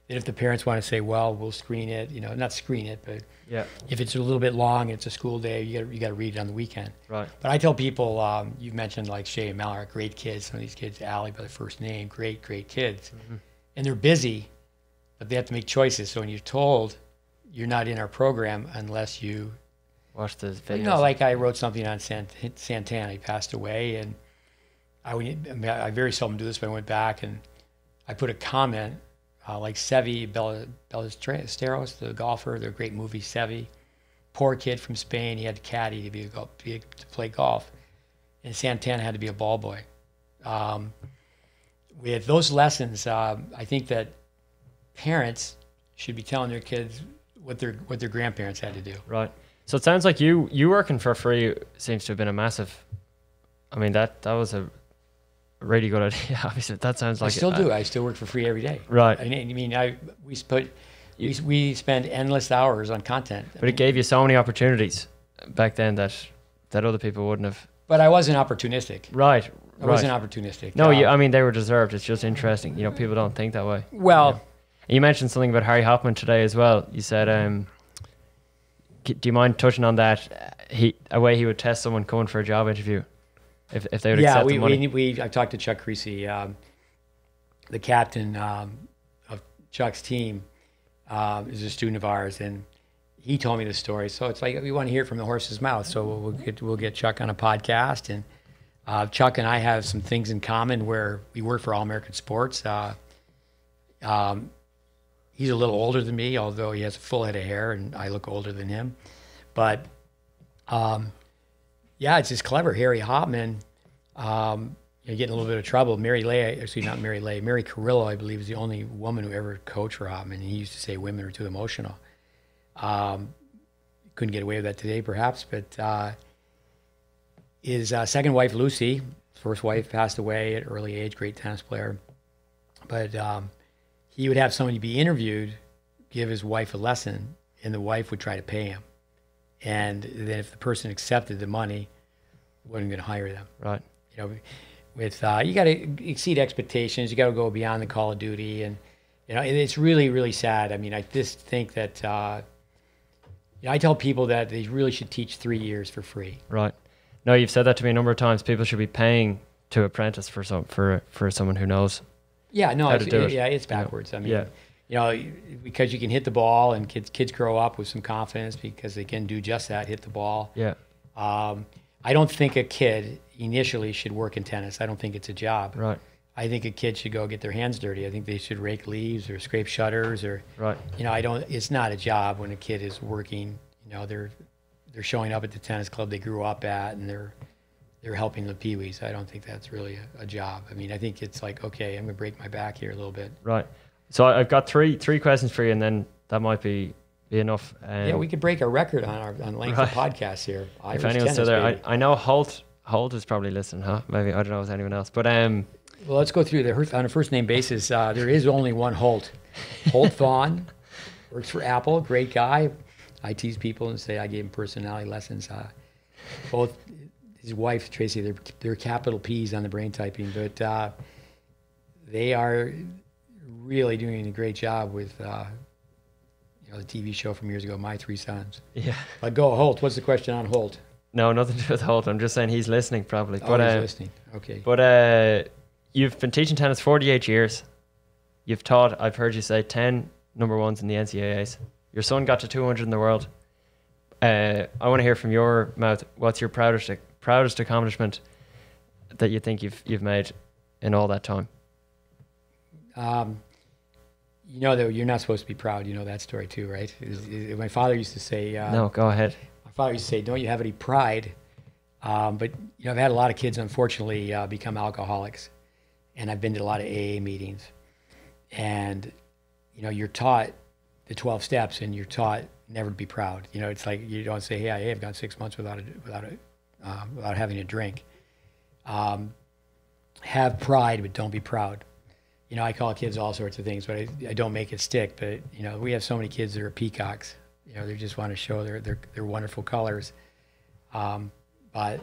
and if the parents want to say, well, we'll screen it, you know, not screen it, but Yeah. if it's a little bit long, it's a school day, you got you got to read it on the weekend. Right. But I tell people, um, you mentioned like Shay and Mallory, great kids. Some of these kids, Allie by the first name, great, great kids, and they're busy, but they have to make choices. So when you're told you're not in our program unless you Watch the you videos. know, like I wrote something on Sant- Santana. He passed away, and I, I, mean, I very seldom do this, but I went back and I put a comment uh, like Seve Ballesteros, the golfer, the great movie Seve. Poor kid from Spain. He had to caddy to be, a, be to play golf, and Santana had to be a ball boy. Um, with those lessons, um, I think that parents should be telling their kids what their what their grandparents had to do. Right. So it sounds like you you working for free seems to have been a massive. I mean that that was a really good idea. Obviously, that sounds like I still a- do. I still work for free every day. Right. I mean, I mean, I we put we, we spend endless hours on content. But it gave you so many opportunities back then that that other people wouldn't have. But I wasn't opportunistic. Right. I right. wasn't opportunistic. no, you, I mean they were deserved. It's just interesting. You know, people don't think that way. well, You mentioned something about Harry Hopman today as well. You said, um, "Do you mind touching on that? He a way he would test someone coming for a job interview, if if they would yeah, accept we, the money." we we I talked to Chuck Kriese, um, the captain um, of Chuck's team, um, is a student of ours, and he told me the story. So it's like we want to hear it from the horse's mouth. So we'll, we'll get we'll get Chuck on a podcast, and uh, Chuck and I have some things in common where we work for All American Sports. Uh, um, he's a little older than me, although he has a full head of hair, and I look older than him. But um, yeah, it's just clever. Harry Hopman, um, you know, getting a little bit of trouble. Mary Lay, actually not Mary Lay, Mary Carrillo, I believe, is the only woman who ever coached for Hopman. And he used to say women are too emotional. Um, couldn't get away with that today, perhaps, but uh, his uh, second wife, Lucy, first wife passed away at early age, great tennis player. But um, he would have somebody be interviewed, give his wife a lesson, and the wife would try to pay him. And then if the person accepted the money, wasn't going to hire them. right. You know, with uh, you got to exceed expectations. You got to go beyond the Call of Duty, and you know, it's really, really sad. I mean, I just think that uh, you know, I tell people that they really should teach three years for free. Right. No, you've said that to me a number of times. People should be paying to apprentice for some for for someone who knows. Yeah, no, How it's, to do it, yeah, it's you know? backwards. I mean, Yeah. You know, because you can hit the ball, and kids kids grow up with some confidence because they can do just that, hit the ball. Yeah. Um, I don't think a kid initially should work in tennis. I don't think it's a job. Right. I think a kid should go get their hands dirty. I think they should rake leaves or scrape shutters or, Right. you know, I don't. It's not a job when a kid is working. You know, they're they're showing up at the tennis club they grew up at, and they're they're helping the peewees. I don't think that's really a, a job. I mean, I think it's like, okay, I'm gonna break my back here a little bit. Right. So I- I've got three three questions for you, and then that might be be enough. Um, yeah, we could break a record on our on length of Right. podcasts here. if anyone's still there. I, I know Holt Holt is probably listening, huh? Maybe I don't know if anyone else, but um, Well, let's go through the on a first name basis. Uh, there is only one Holt. Holt Vaughn works for Apple. Great guy. I tease people and say I gave him personality lessons. Uh, both his wife Tracy, they're, they're capital P's on the brain typing, but uh, they are really doing a great job with uh, you know the TV show from years ago, My Three Sons. yeah. But go Holt. What's the question on Holt? No, nothing to do with Holt. I'm just saying he's listening probably. Oh, But he's uh, listening. Okay. But uh, you've been teaching tennis 48 years. You've taught, I've heard you say, 10 number ones in the NCAAs. Your son got to 200 in the world. Uh, I want to hear from your mouth. What's your proudest proudest accomplishment that you think you've you've made in all that time? Um, you know that you're not supposed to be proud. You know that story too, right? Is- is- my father used to say. Uh, no, go ahead. My father used to say, "Don't you have any pride?" Um, but you know, I've had a lot of kids, unfortunately, uh, become alcoholics, and I've been to a lot of AA meetings, and you know, you're taught the 12 steps, and you're taught never to be proud. You know, it's like you don't say, "Hey, I have gone six months without a, without a, uh, without having a drink." Um, have pride, but don't be proud. You know, I call kids all sorts of things, but I, I don't make it stick. But you know, we have so many kids that are peacocks. You know, they just want to show their their, their wonderful colors. Um, but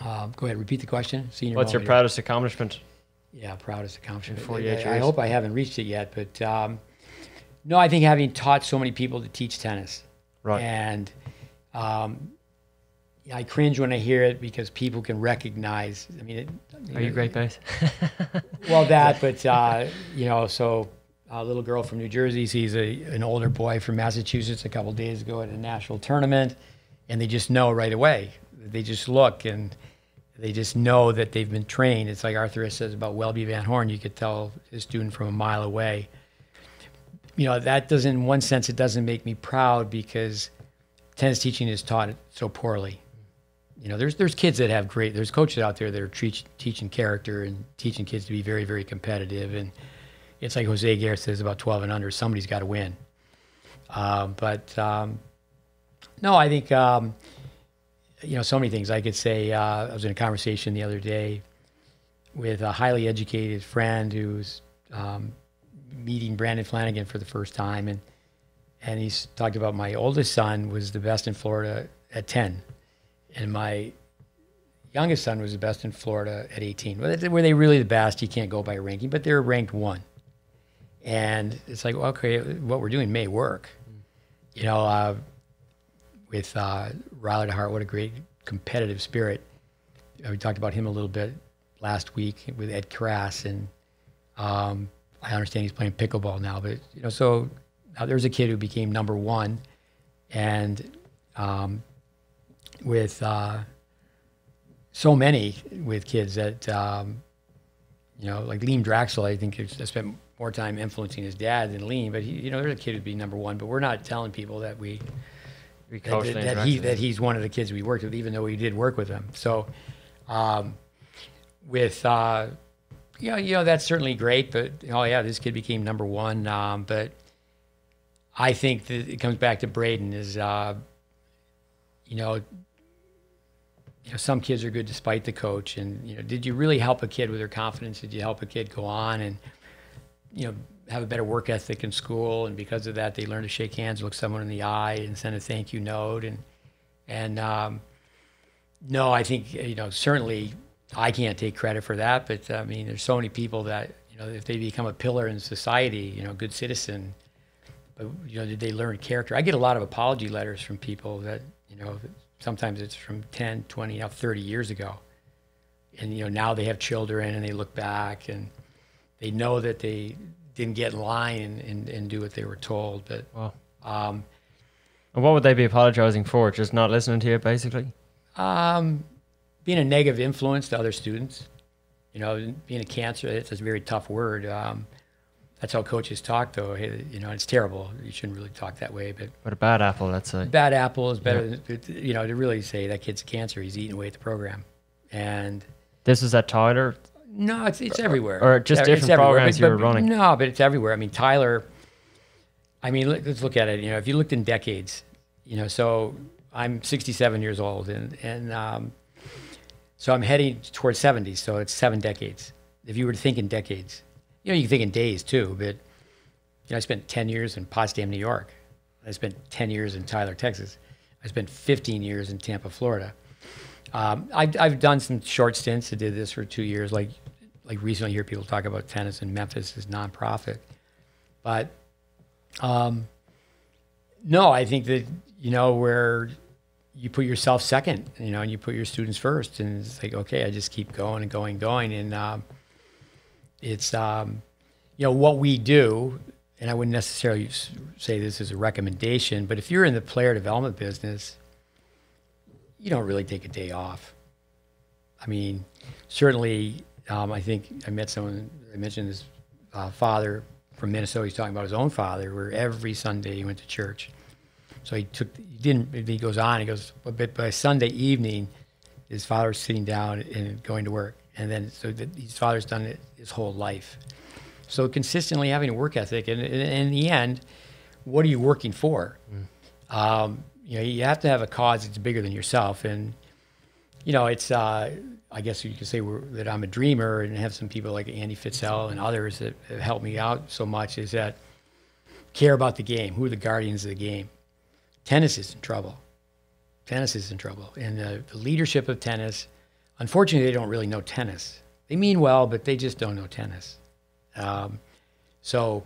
um, go ahead, repeat the question. Senior What's your proudest accomplishment? Yeah, proudest accomplishment. In 48 I, I hope I haven't reached it yet, but um, no, I think having taught so many people to teach tennis, Right. and um, I cringe when I hear it because people can recognize. I mean, it, Are you great base? well, that, but uh, you know, so a little girl from New Jersey sees a, an older boy from Massachusetts a couple days ago at a national tournament, and they just know right away. They just look and they just know that they've been trained. It's like Arthur says about Welby Van Horn. You could tell a student from a mile away. You know, that doesn't, in one sense, it doesn't make me proud because tennis teaching is taught so poorly. You know, there's there's kids that have great. There's coaches out there that are teach, teaching character and teaching kids to be very very competitive. And it's like Jose Guerra says about 12 and under. Somebody's got to win. Um, but um, no, I think um, you know so many things. I could say uh, I was in a conversation the other day with a highly educated friend who's um, meeting Brandon Flanagan for the first time, and and he's talked about my oldest son was the best in Florida at 10, and my youngest son was the best in Florida at 18. Well, were they really the best? You can't go by ranking, but they're ranked one. And it's like, well, okay, what we're doing may work. You know, uh, with uh, Ryler DeHeart, what a great competitive spirit. Uh, We talked about him a little bit last week with Ed Krass, and um, I understand he's playing pickleball now. But you know, so now there's a kid who became number one, and um, with uh, so many with kids that um, you know, like Liam Draxel, I think has spent more time influencing his dad than Liam. But he, you know, there's a kid who'd be number one. But we're not telling people that we that, that he that he's one of the kids we worked with, even though we did work with him. So, um, with uh, you know, you know that's certainly great. But oh yeah, this kid became number one. Um, but I think that it comes back to Braden is, uh, you know. You know, some kids are good despite the coach, and you know, did you really help a kid with their confidence? Did you help a kid go on and, you know, have a better work ethic in school, and because of that, they learn to shake hands, look someone in the eye, and send a thank you note. And and um, no, I think you know certainly I can't take credit for that, but I mean, there's so many people that you know if they become a pillar in society, you know, a good citizen. But you know, did they learn character? I get a lot of apology letters from people that you know sometimes it's from 10, 20, now 30 years ago, and you know now they have children and they look back and they know that they didn't get in line and, and, and do what they were told. But Wow. um, And what would they be apologizing for? Just not listening to you, basically? um, being a negative influence to other students, you know, being a cancer, it's a very tough word. Um, that's how coaches talk, though. Hey, You know, it's terrible. You shouldn't really talk that way. But But a bad apple, let's say. bad apple is better than, you know, to really say that kid's cancer, he's eating away at the program. And This is at Tyler. No, it's it's everywhere. or just It's different programs But- you were but- running. No, but it's everywhere. I mean, Tyler. I mean, let- let's look at it. You know, if you looked in decades, you know, so I'm 67 years old, and and um, so I'm heading towards 70. So it's seven decades. If you were to think in decades, you know, you can think in days too. But you know, I spent 10 years in Potsdam, New York. I spent 10 years in Tyler, Texas. I spent 15 years in Tampa, Florida. Um, I've, I've done some short stints. I did this for two years. Like, like recently, you hear people talk about tennis in Memphis as nonprofit. But um, no, I think that you know where you put yourself second, you know, and you put your students first, and it's like okay, I just keep going and going, and going, and um, it's um, you know what we do. And I wouldn't necessarily say this is a recommendation, but if you're in the player development business, you don't really take a day off. I mean, certainly, um, I think I met someone, I mentioned this uh, father from Minnesota. He's talking about his own father, where every Sunday he went to church. So he took, he didn't, he goes on, he goes, but by Sunday evening, his father's sitting down and going to work. and then so that his father's done it his whole life. So consistently having a work ethic, and, and in the end, what are you working for? Um, you know, you have to have a cause that's bigger than yourself, and you know, it's uh, I guess you could say we're, that I'm a dreamer, and have some people like Andy Fitzell and others that have helped me out so much. Is that care about the game? Who are the guardians of the game? Tennis is in trouble. Tennis is in trouble, and uh, the leadership of tennis. Unfortunately, they don't really know tennis. They mean well, but they just don't know tennis. Um, so,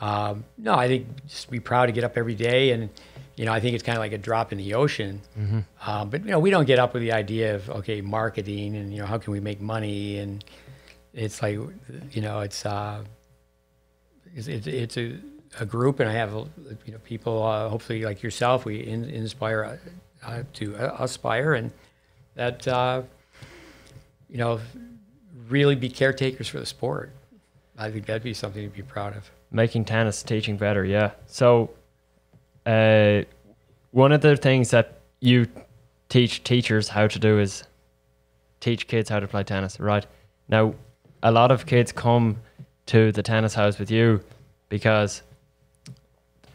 um, no, I think just be proud to get up every day, and you know, I think it's kind of like a drop in the ocean. Um, but you know, we don't get up with the idea of okay, marketing, and you know, how can we make money, and it's like, you know, it's uh, it's, it's, it's a, a group, and I have you know people, uh, hopefully like yourself, we in, inspire uh, to uh, aspire, and that uh, you know, really be caretakers for the sport. I think that'd be something to be proud of. Making tennis teaching better, yeah. So, uh, one of the things that you teach teachers how to do is teach kids how to play tennis, right? Now, a lot of kids come to the tennis house with you because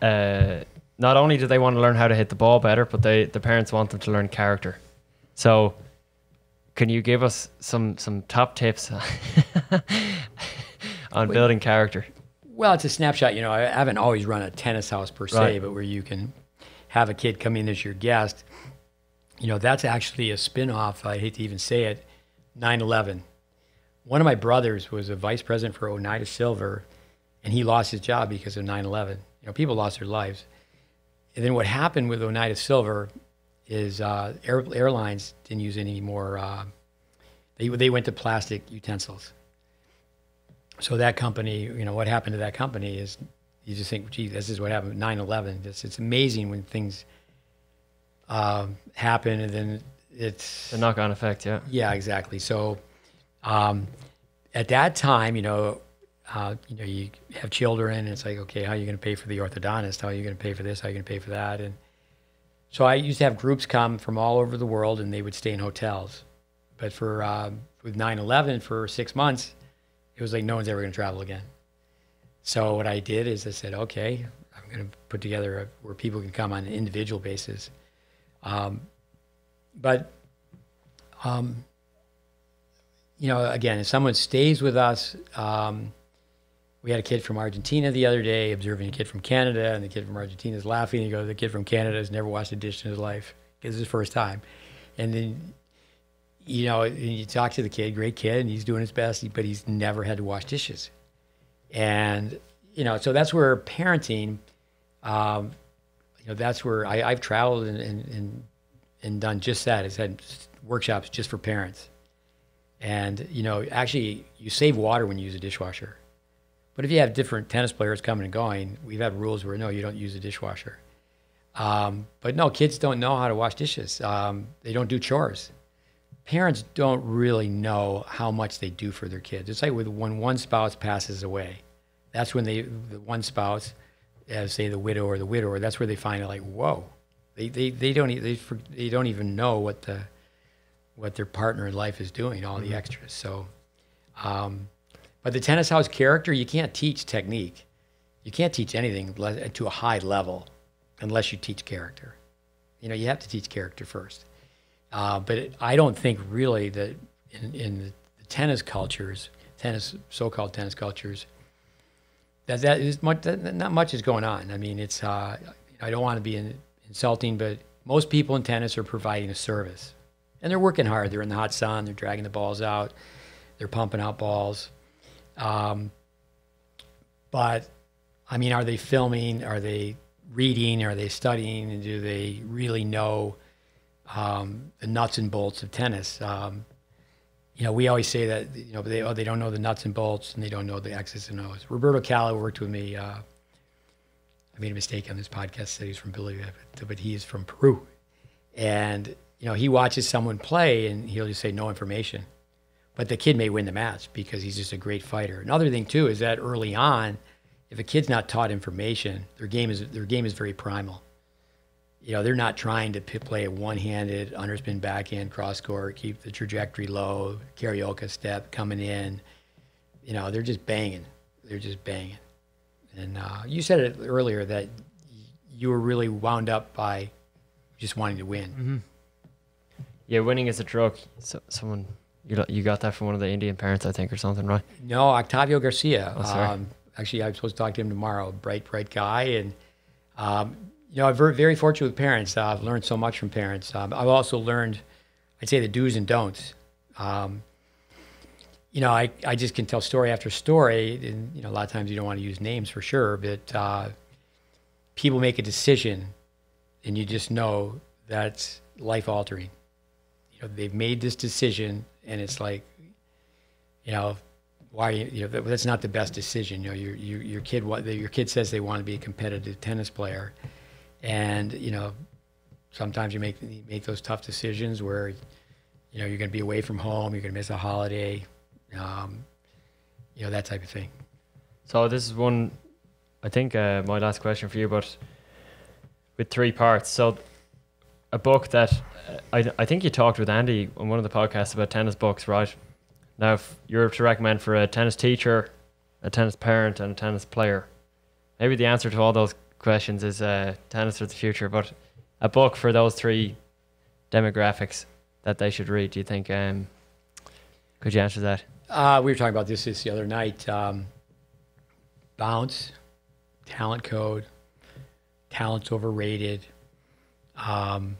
uh, not only do they want to learn how to hit the ball better, but they the parents want them to learn character. So, can you give us some some top tips on Wait. building character? Well, it's a snapshot. You know, I haven't always run a tennis house per se, Right. but where you can have a kid come in as your guest. You know, that's actually a spin off. I hate to even say it 9 11. One of my brothers was a vice president for Oneida Silver, and he lost his job because of 9 11. You know, people lost their lives. And then what happened with Oneida Silver is uh, air, airlines didn't use any more, uh, they, they went to plastic utensils so that company, you know, what happened to that company is you just think, gee, this is what happened 9 11. It's, it's amazing when things um, happen and then it's. The knock on effect, yeah. Yeah, exactly. So um, at that time, you know, uh, you know, you have children, and it's like, okay, how are you going to pay for the orthodontist? How are you going to pay for this? How are you going to pay for that? And so I used to have groups come from all over the world, and they would stay in hotels. But for um, with 9/11, for six months, it was like no one's ever going to travel again. So what I did is I said, okay, I'm going to put together a, where people can come on an individual basis. Um, but um, you know, again, if someone stays with us, um, we had a kid from Argentina the other day observing a kid from Canada, and the kid from Argentina is laughing. He goes, "The kid from Canada has never washed a dish in his life. It's his first time." And then, you know, and you talk to the kid, great kid, and he's doing his best, but he's never had to wash dishes. And you know, so that's where parenting, um, you know, that's where I, I've traveled and, and and and done just that. Is had workshops just for parents. And you know, actually, you save water when you use a dishwasher. But if you have different tennis players coming and going, we've had rules where no, you don't use a dishwasher. Um, but no, kids don't know how to wash dishes. Um, they don't do chores. Parents don't really know how much they do for their kids. It's like with when one spouse passes away, that's when they, the one spouse, as say the widow or the widower, that's where they find it like, whoa, they, they, they don't e- they, they don't even know what the what their partner in life is doing, all the extras. So, um, but the tennis house character, you can't teach technique. You can't teach anything to a high level unless you teach character. You know, you have to teach character first. Uh, but it, I don't think really that in, in the tennis cultures, tennis so-called tennis cultures, that that is much. That, not much is going on. I mean, it's. Uh, I don't want to be in, insulting, but most people in tennis are providing a service, and they're working hard. They're in the hot sun. They're dragging the balls out. They're pumping out balls. Um, but I mean, are they filming? Are they reading? Are they studying? And do they really know um, the nuts and bolts of tennis? Um, you know, we always say that you know they oh, they don't know the nuts and bolts and they don't know the X's and O's. Roberto Calla worked with me. Uh, I made a mistake on this podcast. Said he's from Bolivia, but, but he is from Peru, and you know he watches someone play and he'll just say no information, but the kid may win the match because he's just a great fighter. Another thing too is that early on, if a kid's not taught information, their game is their game is very primal. you know, they're not trying to play a one-handed underspin backhand cross court, keep the trajectory low, karaoke step coming in. You know, they're just banging. They're just banging. And uh, you said it earlier that you were really wound up by just wanting to win. Yeah, winning is a drug. So, someone you you got that from one of the Indian parents, I think, or something, right? No, Octavio Garcia. Oh, um, actually, I'm supposed to talk to him tomorrow. Bright, bright guy, and um, you know, I'm very, very fortunate with parents. Uh, I've learned so much from parents. Um, I've also learned, I'd say, the do's and don'ts. Um, you know, I, I just can tell story after story, and you know, a lot of times you don't want to use names for sure, but uh, people make a decision, and you just know that's life altering. You know, they've made this decision, and it's like, you know, why you know that's not the best decision. You know, your your, your kid wa- your kid says they want to be a competitive tennis player, and you know, sometimes you make you make those tough decisions where, you know, you're going to be away from home, you're going to miss a holiday, um, you know, that type of thing. So this is one, I think, uh, my last question for you, but with three parts. So a book that uh, I, I think you talked with Andy on one of the podcasts about tennis books, right? Now, if you're to recommend for a tennis teacher, a tennis parent, and a tennis player, maybe the answer to all those questions is uh, tennis for the future. But a book for those three demographics that they should read. Do you think? Um, could you answer that? Uh, we were talking about this this the other night. Um, bounce, talent code, talent's overrated, um,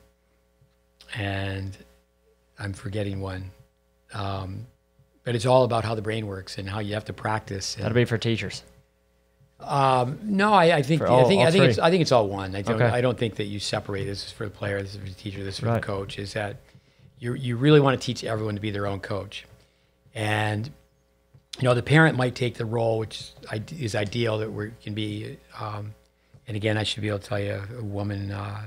and I'm forgetting one. Um, but it's all about how the brain works and how you have to practice. and- That'll be for teachers. Um, no, I, I think For I think I think three? it's I think it's all one. I don't Okay. I don't think that you separate this is for the player, this is for the teacher, this is for Right. the coach. Is that you you really want to teach everyone to be their own coach, and you know the parent might take the role, which is ideal that we can be. Um, and again, I should be able to tell you, a woman uh,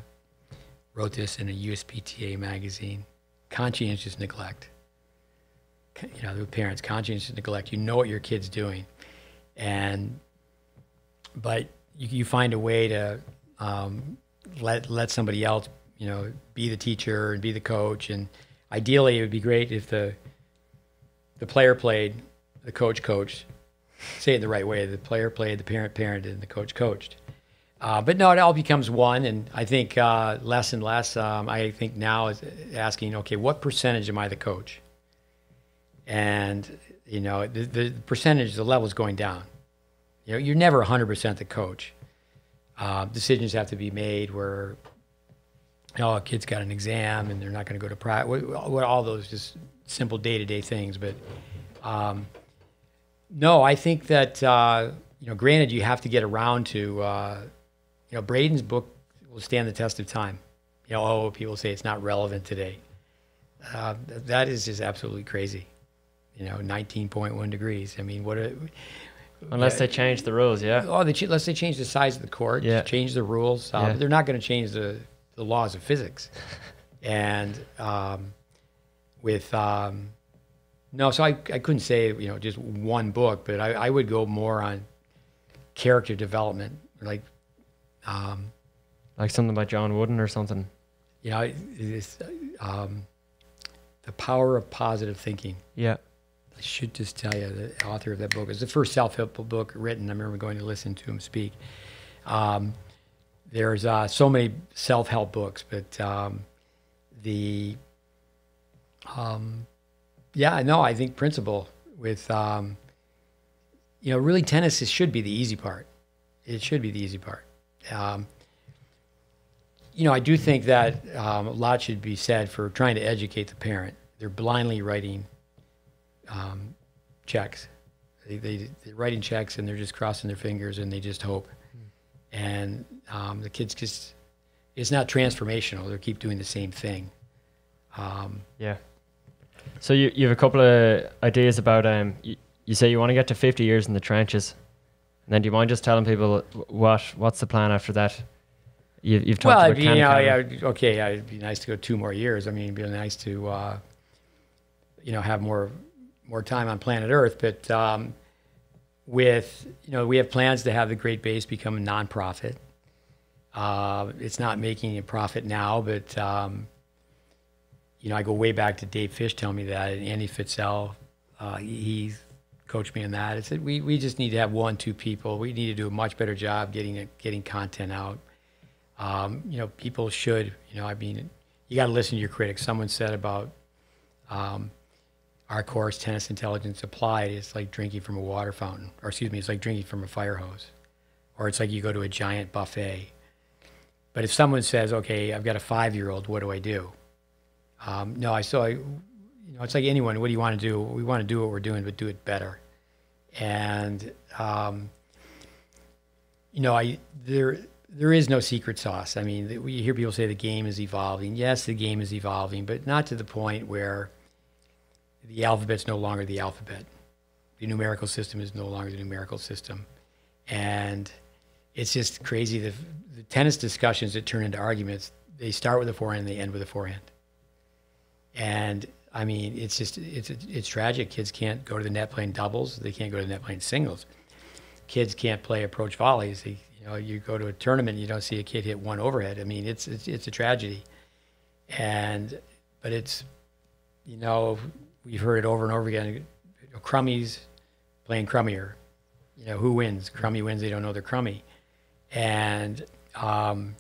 wrote this in a USPTA magazine: conscientious neglect. You know, the parents conscientious neglect. You know what your kid's doing, and but you, you find a way to um, let let somebody else, you know, be the teacher and be the coach. And ideally, it would be great if the the player played, the coach coached. Say it the right way: the player played, the parent parented, and the coach coached. Uh, but no, it all becomes one, and I think uh, less and less. Um, I think now is asking, okay, what percentage am I the coach? And you know, the, the percentage, the level is going down. You know, you're never 100% the coach. Uh, decisions have to be made where, oh, a kid's got an exam and they're not going to go to practice. All those just simple day-to-day things. But um, no, I think that uh, you know, granted, you have to get around to, uh, you know, Braden's book will stand the test of time. You know, oh, people say it's not relevant today. Uh, th- that is just absolutely crazy. You know, 19.1 degrees. I mean, what? A, Unless they change the rules, yeah. Oh, they ch- let's say change the size of the court, Yeah. change the rules. Um, Yeah. They're not going to change the, the laws of physics. and um, with um, no, so I, I couldn't say you know just one book, but I, I would go more on character development, like um, Like something by John Wooden or something. you know um, the power of positive thinking. Yeah. I should just tell you, the author of that book is the first self-help book written. I remember going to listen to him speak. Um, there's uh, so many self-help books, but um, the um, yeah, no, I think principle with um, you know really tennis is, should be the easy part. It should be the easy part. Um, you know, I do think that um, a lot should be said for trying to educate the parent. They're blindly writing um, checks. They, they, they're writing checks and they're just crossing their fingers and they just hope. And um, the kids just, it's not transformational. They keep doing the same thing. Um, Yeah. So you, you have a couple of ideas about um you, you say you want to get to 50 years in the trenches. And then do you mind just telling people what what's the plan after that? You, you've talked well, about you know, yeah, okay, yeah, it'd be nice to go two more years. I mean, it'd be nice to, uh, you know, have more more time on planet Earth. But um, with, you know, we have plans to have the GreatBase become a nonprofit. Uh, it's not making a profit now, but um, you know, I go way back to Dave Fish telling me that, and Andy Fitzell, uh, he, he coached me on that. I said we, we just need to have one, two people. We need to do a much better job getting getting content out. Um, you know, people should. You know, I mean, you got to listen to your critics. Someone said about um, our course, tennis intelligence applied, it's like drinking from a water fountain, or excuse me, it's like drinking from a fire hose, or it's like you go to a giant buffet. But if someone says, "Okay, I've got a five-year-old, what do I do?" Um, no, I saw. You know, it's like anyone. What do you want to do? We want to do what we're doing, but do it better. And um, you know, I there there is no secret sauce. I mean, you hear people say the game is evolving. Yes, the game is evolving, but not to the point where the alphabet's no longer the alphabet. The numerical system is no longer the numerical system. And it's just crazy. The, the tennis discussions that turn into arguments, they start with a forehand and they end with a forehand. And I mean, it's just, it's, it's tragic. Kids can't go to the net playing doubles. They can't go to the net playing singles. Kids can't play approach volleys. They, you know, you go to a tournament, you don't see a kid hit one overhead. I mean, it's, it's, it's a tragedy. And, but it's, you know, we've heard it over and over again. You know, crummies playing crummier. You know, who wins? Crummy wins. They don't know they're crummy. And, um,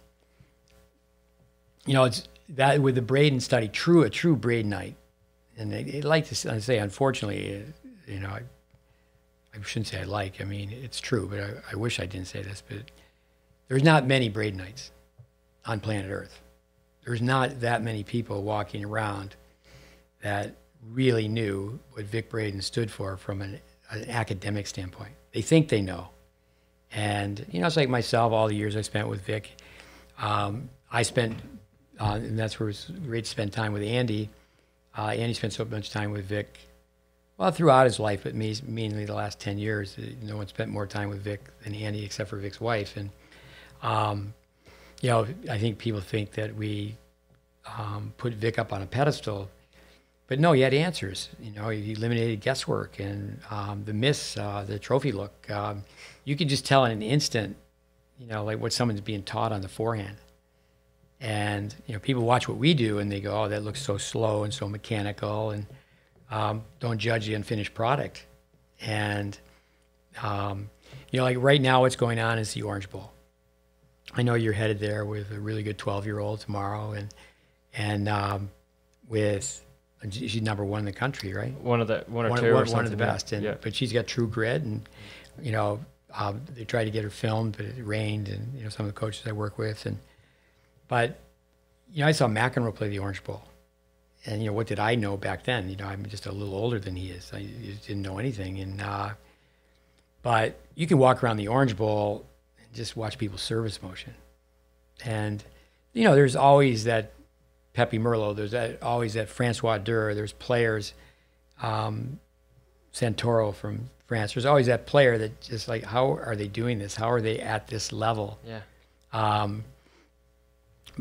you know, it's that with the Braden study, true, a true Braden Bradenite. And they, they like to say, unfortunately, you know, I, I shouldn't say I like. I mean, it's true, but I, I wish I didn't say this. But there's not many Bradenites on planet Earth. There's not that many people walking around that really knew what Vic Braden stood for from an, an, academic standpoint. They think they know. And, you know, it's like myself, all the years I spent with Vic. Um, I spent, uh, and that's where it was great to spend time with Andy. Uh, Andy spent so much time with Vic, well, throughout his life, but mainly the last 10 years. No one spent more time with Vic than Andy, except for Vic's wife. And, um, you know, I think people think that we um, put Vic up on a pedestal but no, he had answers. You know, he eliminated guesswork and um, the miss, uh, the trophy look. Um, you can just tell in an instant, you know, like what someone's being taught on the forehand. And you know, people watch what we do and they go, "Oh, that looks so slow and so mechanical," and um, don't judge the unfinished product. And um, you know, like right now, what's going on is the Orange Bowl. I know you're headed there with a really good 12-year-old tomorrow, and and um, with she's number one in the country, right? One of the one or one, two, one, or one of the best. And yeah. but she's got true grit, and you know um, they tried to get her filmed, but it rained, and you know some of the coaches I work with, and but you know I saw McEnroe play the Orange Bowl, and you know what did I know back then? You know I'm just a little older than he is. I didn't know anything, and uh, but you can walk around the Orange Bowl and just watch people's service motion, and you know there's always that Pepe Merlo. There's that, always that Françoise Dürr. There's players, um, Santoro from France. There's always that player that just like, how are they doing this? How are they at this level? Yeah. Um,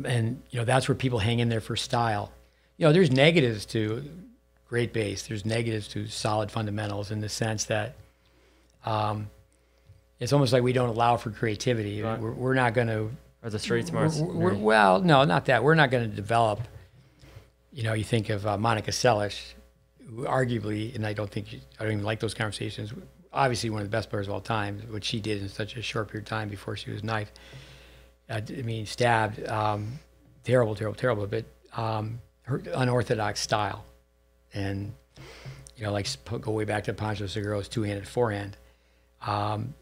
and you know that's where people hang in there for style. You know, there's negatives to GreatBase. There's negatives to solid fundamentals in the sense that um, it's almost like we don't allow for creativity. Right. We're, we're not going to Or the street smarts. we're, we're, well, no, not that. We're not going to develop. You know, you think of uh, Monica Seles, who arguably, and I don't think I don't even like those conversations. Obviously, one of the best players of all time. What she did in such a short period of time before she was knifed. I mean, stabbed. Um, terrible, terrible, terrible. But um, her unorthodox style, and you know, like go way back to Pancho Segura's two-handed forehand. Um,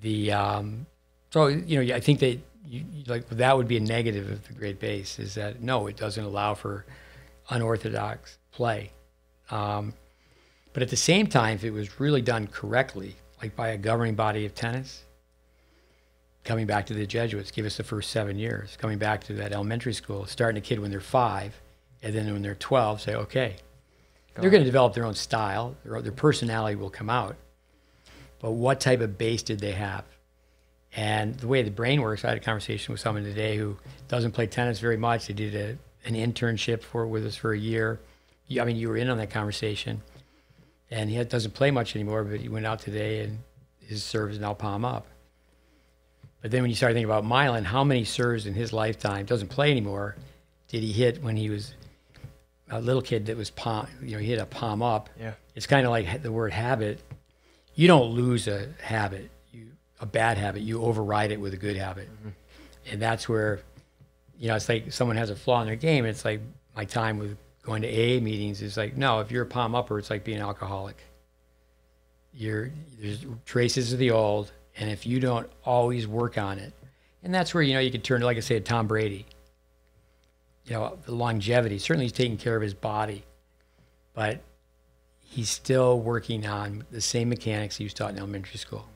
the um, so you know, I think that you- like that would be a negative of the GreatBase is that no, it doesn't allow for unorthodox play. Um, but at the same time, if it was really done correctly, like by a governing body of tennis, coming back to the Jesuits, give us the first seven years, coming back to that elementary school, starting a kid when they're five, and then when they're 12, say, okay, they're going to develop their own style, their, their personality will come out. But what type of base did they have? And the way the brain works, I had a conversation with someone today who doesn't play tennis very much. They did a, an internship for with us for a year. You- I mean, you were in on that conversation. And he doesn't play much anymore, but he went out today and his serve is now palm up. But then when you start thinking about Milan, how many serves in his lifetime doesn't play anymore? Did he hit when he was a little kid that was palm, you know, he hit a palm up. Yeah. It's kind of like the word habit. You don't lose a habit, you a bad habit. You override it with a good habit, mm-hmm. and that's where, you know, it's like someone has a flaw in their game. It's like my time with going to AA meetings is like, no, if you're a palm upper, it's like being an alcoholic. You're there's traces of the old, and if you don't always work on it, and that's where you know you could turn to, like I said, Tom Brady. You know, the longevity. Certainly, he's taking care of his body, but he's still working on the same mechanics he was taught in elementary school.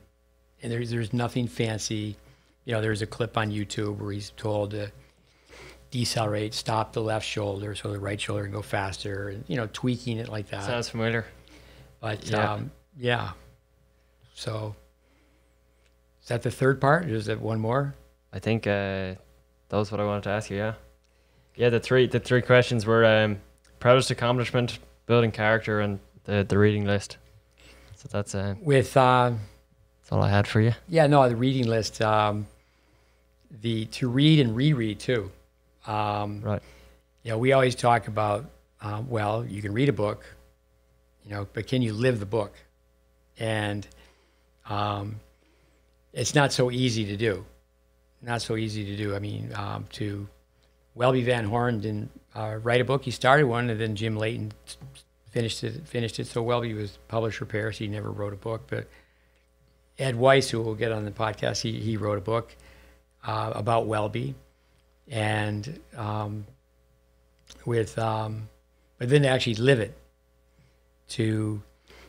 And there's there's nothing fancy. You know, there's a clip on YouTube where he's told to decelerate, stop the left shoulder so the right shoulder can go faster, and you know, tweaking it like that. Sounds familiar. But Yeah. um, yeah. So is that the third part? Or is it one more? I think uh, that was what I wanted to ask you. Yeah, yeah. The three the three questions were um, proudest accomplishment, building character, and the the reading list. So that's uh, With uh, that's all I had for you. yeah, no, the reading list. Um, the to read and reread too. Um, Right. You know, we always talk about um, well, you can read a book, you know, but can you live the book? And um, it's not so easy to do. Not so easy to do. I mean, um, to Welby Van Horn didn't uh, write a book. He started one, and then Jim Layton finished it. Finished it. So Welby was publisher Paris. He never wrote a book, but Ed Weiss, who we'll get on the podcast, he he wrote a book uh, about Welby, and um, with um, but then actually live it. To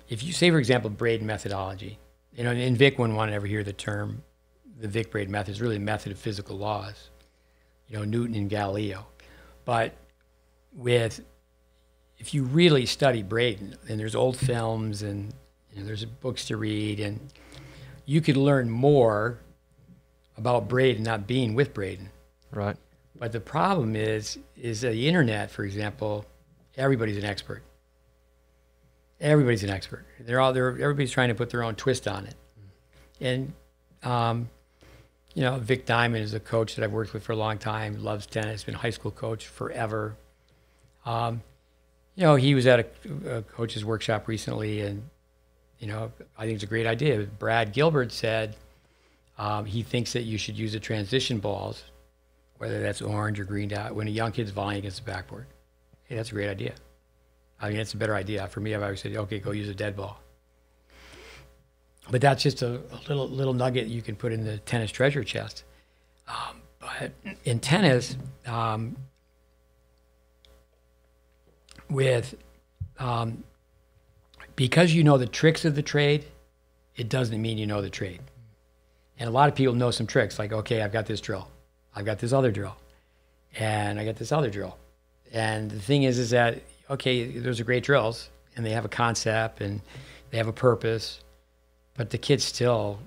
if you say, for example, Braid methodology, you know, and Vic wouldn't want to ever hear the term the Vic Braid method. It's really a method of physical laws, you know, Newton and Galileo. But with, if you really study Braden, and there's old films and you know, there's books to read, and you could learn more about Braden not being with Braden. Right. But the problem is, is the internet, for example, everybody's an expert. Everybody's an expert. They're all they're everybody's trying to put their own twist on it. And um, you know, Vic Diamond is a coach that I've worked with for a long time. Loves tennis. Been a high school coach forever. Um, you know, he was at a, a coach's workshop recently, and you know, I think it's a great idea. Brad Gilbert said um, he thinks that you should use the transition balls whether that's orange or green dot, when a young kid's volleying against the backboard. Hey, that's a great idea. I mean, it's a better idea. For me, I've always said, okay, go use a dead ball. But that's just a, a little little nugget you can put in the tennis treasure chest. Um, but in tennis, um, with um, because you know the tricks of the trade, it doesn't mean you know the trade. And a lot of people know some tricks, like okay, I've got this drill. I've got this other drill, and I got this other drill. And the thing is, is that okay? Those are great drills, and they have a concept and they have a purpose, but the kids still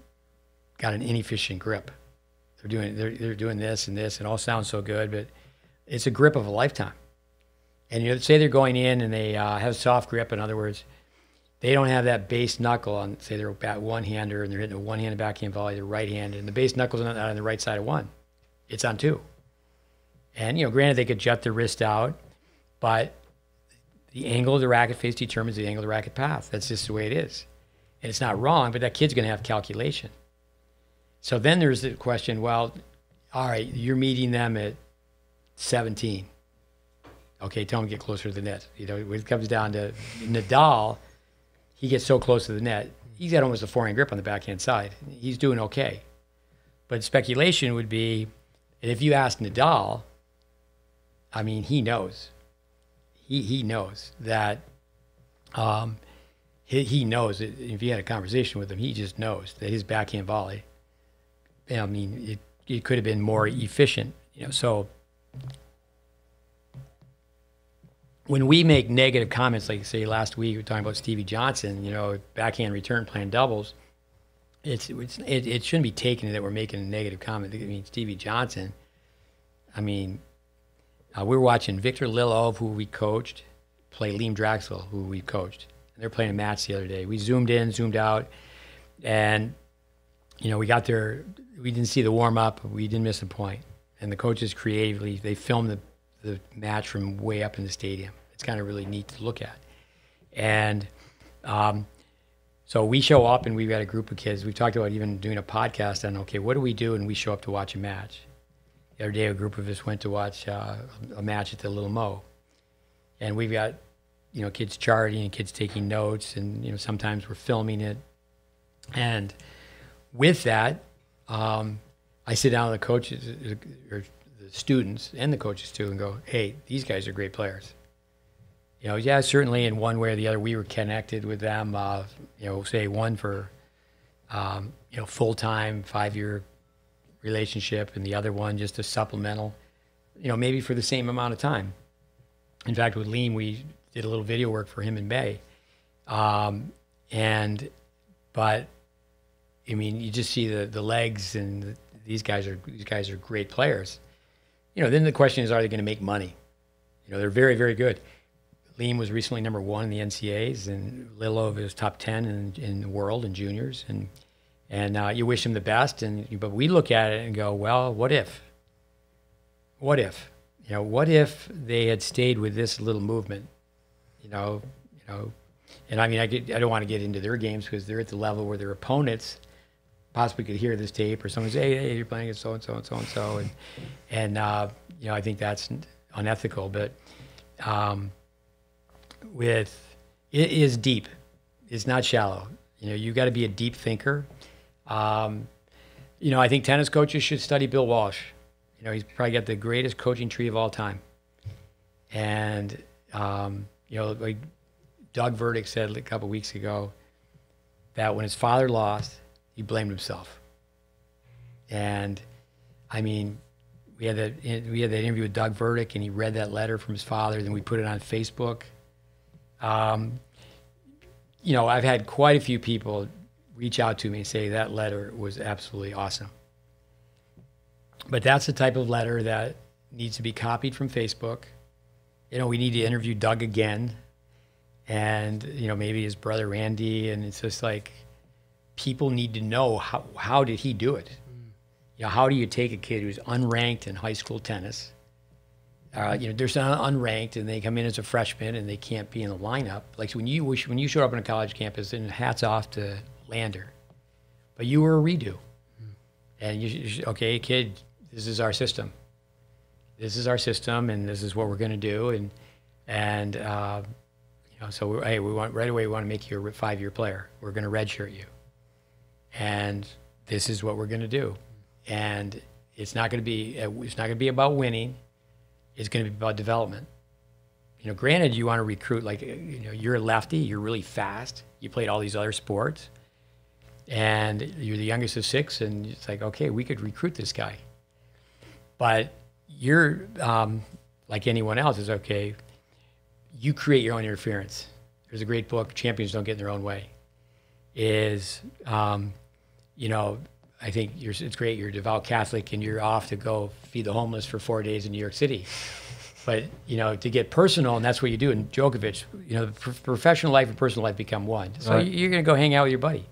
got an inefficient grip. They're doing they're they're doing this and this, and all sounds so good, but it's a grip of a lifetime. And you know, say they're going in and they uh, have a soft grip. In other words, they don't have that base knuckle on. Say they're a one hander and they're hitting a one handed backhand volley. They're right handed, and the base knuckle's not on the right side of one it's on two. And, you know, granted, they could jut the wrist out, but the angle of the racket face determines the angle of the racket path. That's just the way it is. And it's not wrong, but that kid's going to have calculation. So then there's the question well, all right, you're meeting them at 17. Okay, tell him to get closer to the net. You know, when it comes down to Nadal, he gets so close to the net. He's got almost a forehand grip on the backhand side. He's doing okay. But speculation would be if you ask Nadal, I mean, he knows. He he knows that. Um, he he knows that if you had a conversation with him, he just knows that his backhand volley. I mean, it it could have been more efficient, you know. So when we make negative comments, like say last week we were talking about Stevie Johnson, you know, backhand return playing doubles it's, it's it, it shouldn't be taken that we're making a negative comment. I mean, Stevie Johnson. I mean, uh, we were watching Victor Lilov, who we coached, play Liam Draxel, who we coached. And they're playing a match the other day. We zoomed in, zoomed out, and you know, we got there, we didn't see the warm up, we didn't miss a point. And the coaches creatively, they filmed the, the match from way up in the stadium. It's kind of really neat to look at. And um, so we show up and we've got a group of kids. We've talked about even doing a podcast on, okay, what do we do? And we show up to watch a match. Other day, a group of us went to watch uh, a match at the Little Mo. And we've got, you know, kids charting and kids taking notes. And, you know, sometimes we're filming it. And with that, um, I sit down with the coaches or the students and the coaches too and go, hey, these guys are great players. You know, yeah, certainly in one way or the other, we were connected with them. Uh, you know, say one for, um, you know, full time, five year relationship, and the other one just a supplemental, you know, maybe for the same amount of time. In fact, with Liam, we did a little video work for him in Bay. Um, and, but I mean, you just see the the legs, and the, these guys are these guys are great players. You know, then the question is, are they going to make money? You know, they're very very good. Liam was recently number one in the NCAAs, and Lilov is top ten in, in the world in juniors, and and uh, you wish him the best. And but we look at it and go, well, what if? What if? You know, what if they had stayed with this little movement? You know, you know, and I mean, I get, I don't want to get into their games because they're at the level where their opponents possibly could hear this tape or someone say, hey, hey you're playing against so and so and so and so, and and uh, you know I think that's unethical. But um, with it is deep, it's not shallow. You know, you got to be a deep thinker. Um, you know, I think tennis coaches should study Bill Walsh. You know, he's probably got the greatest coaching tree of all time. And um, you know, like Doug Verdieck said a couple weeks ago, that when his father lost, he blamed himself. And I mean, we had that we had that interview with Doug Verdieck, and he read that letter from his father. Then we put it on Facebook. Um, you know, I've had quite a few people reach out to me and say that letter was absolutely awesome. But that's the type of letter that needs to be copied from Facebook. You know, we need to interview Doug again, and you know maybe his brother Randy, and it's just like people need to know how, how did he do it? Mm. You know, how do you take a kid who's unranked in high school tennis? Uh, you know, there's an unranked, and they come in as a freshman, and they can't be in the lineup. Like so when you wish when you showed up on a college campus, and hats off to Lander, but you were a redo, and you, you okay, kid, this is our system. This is our system, and this is what we're going to do, and and uh, you know, so hey, we want right away. We want to make you a five-year player. We're going to redshirt you and this is what we're going to do. And it's not going to be it's not going to be about winning. It's going to be about development. You know, granted, you want to recruit like you know you're a lefty, you're really fast. You played all these other sports, and you're the youngest of six, and it's like okay, we could recruit this guy. But you're um, like anyone else is okay. You create your own interference. There's a great book, Champions Don't Get in Their Own Way. Is um, you know, I think it's great. You're a devout Catholic and you're off to go feed the homeless for four days in New York City. But you know, to get personal, and that's what you do. in Djokovic, you know, professional life and personal life become one. So right. you're going to go hang out with your buddy,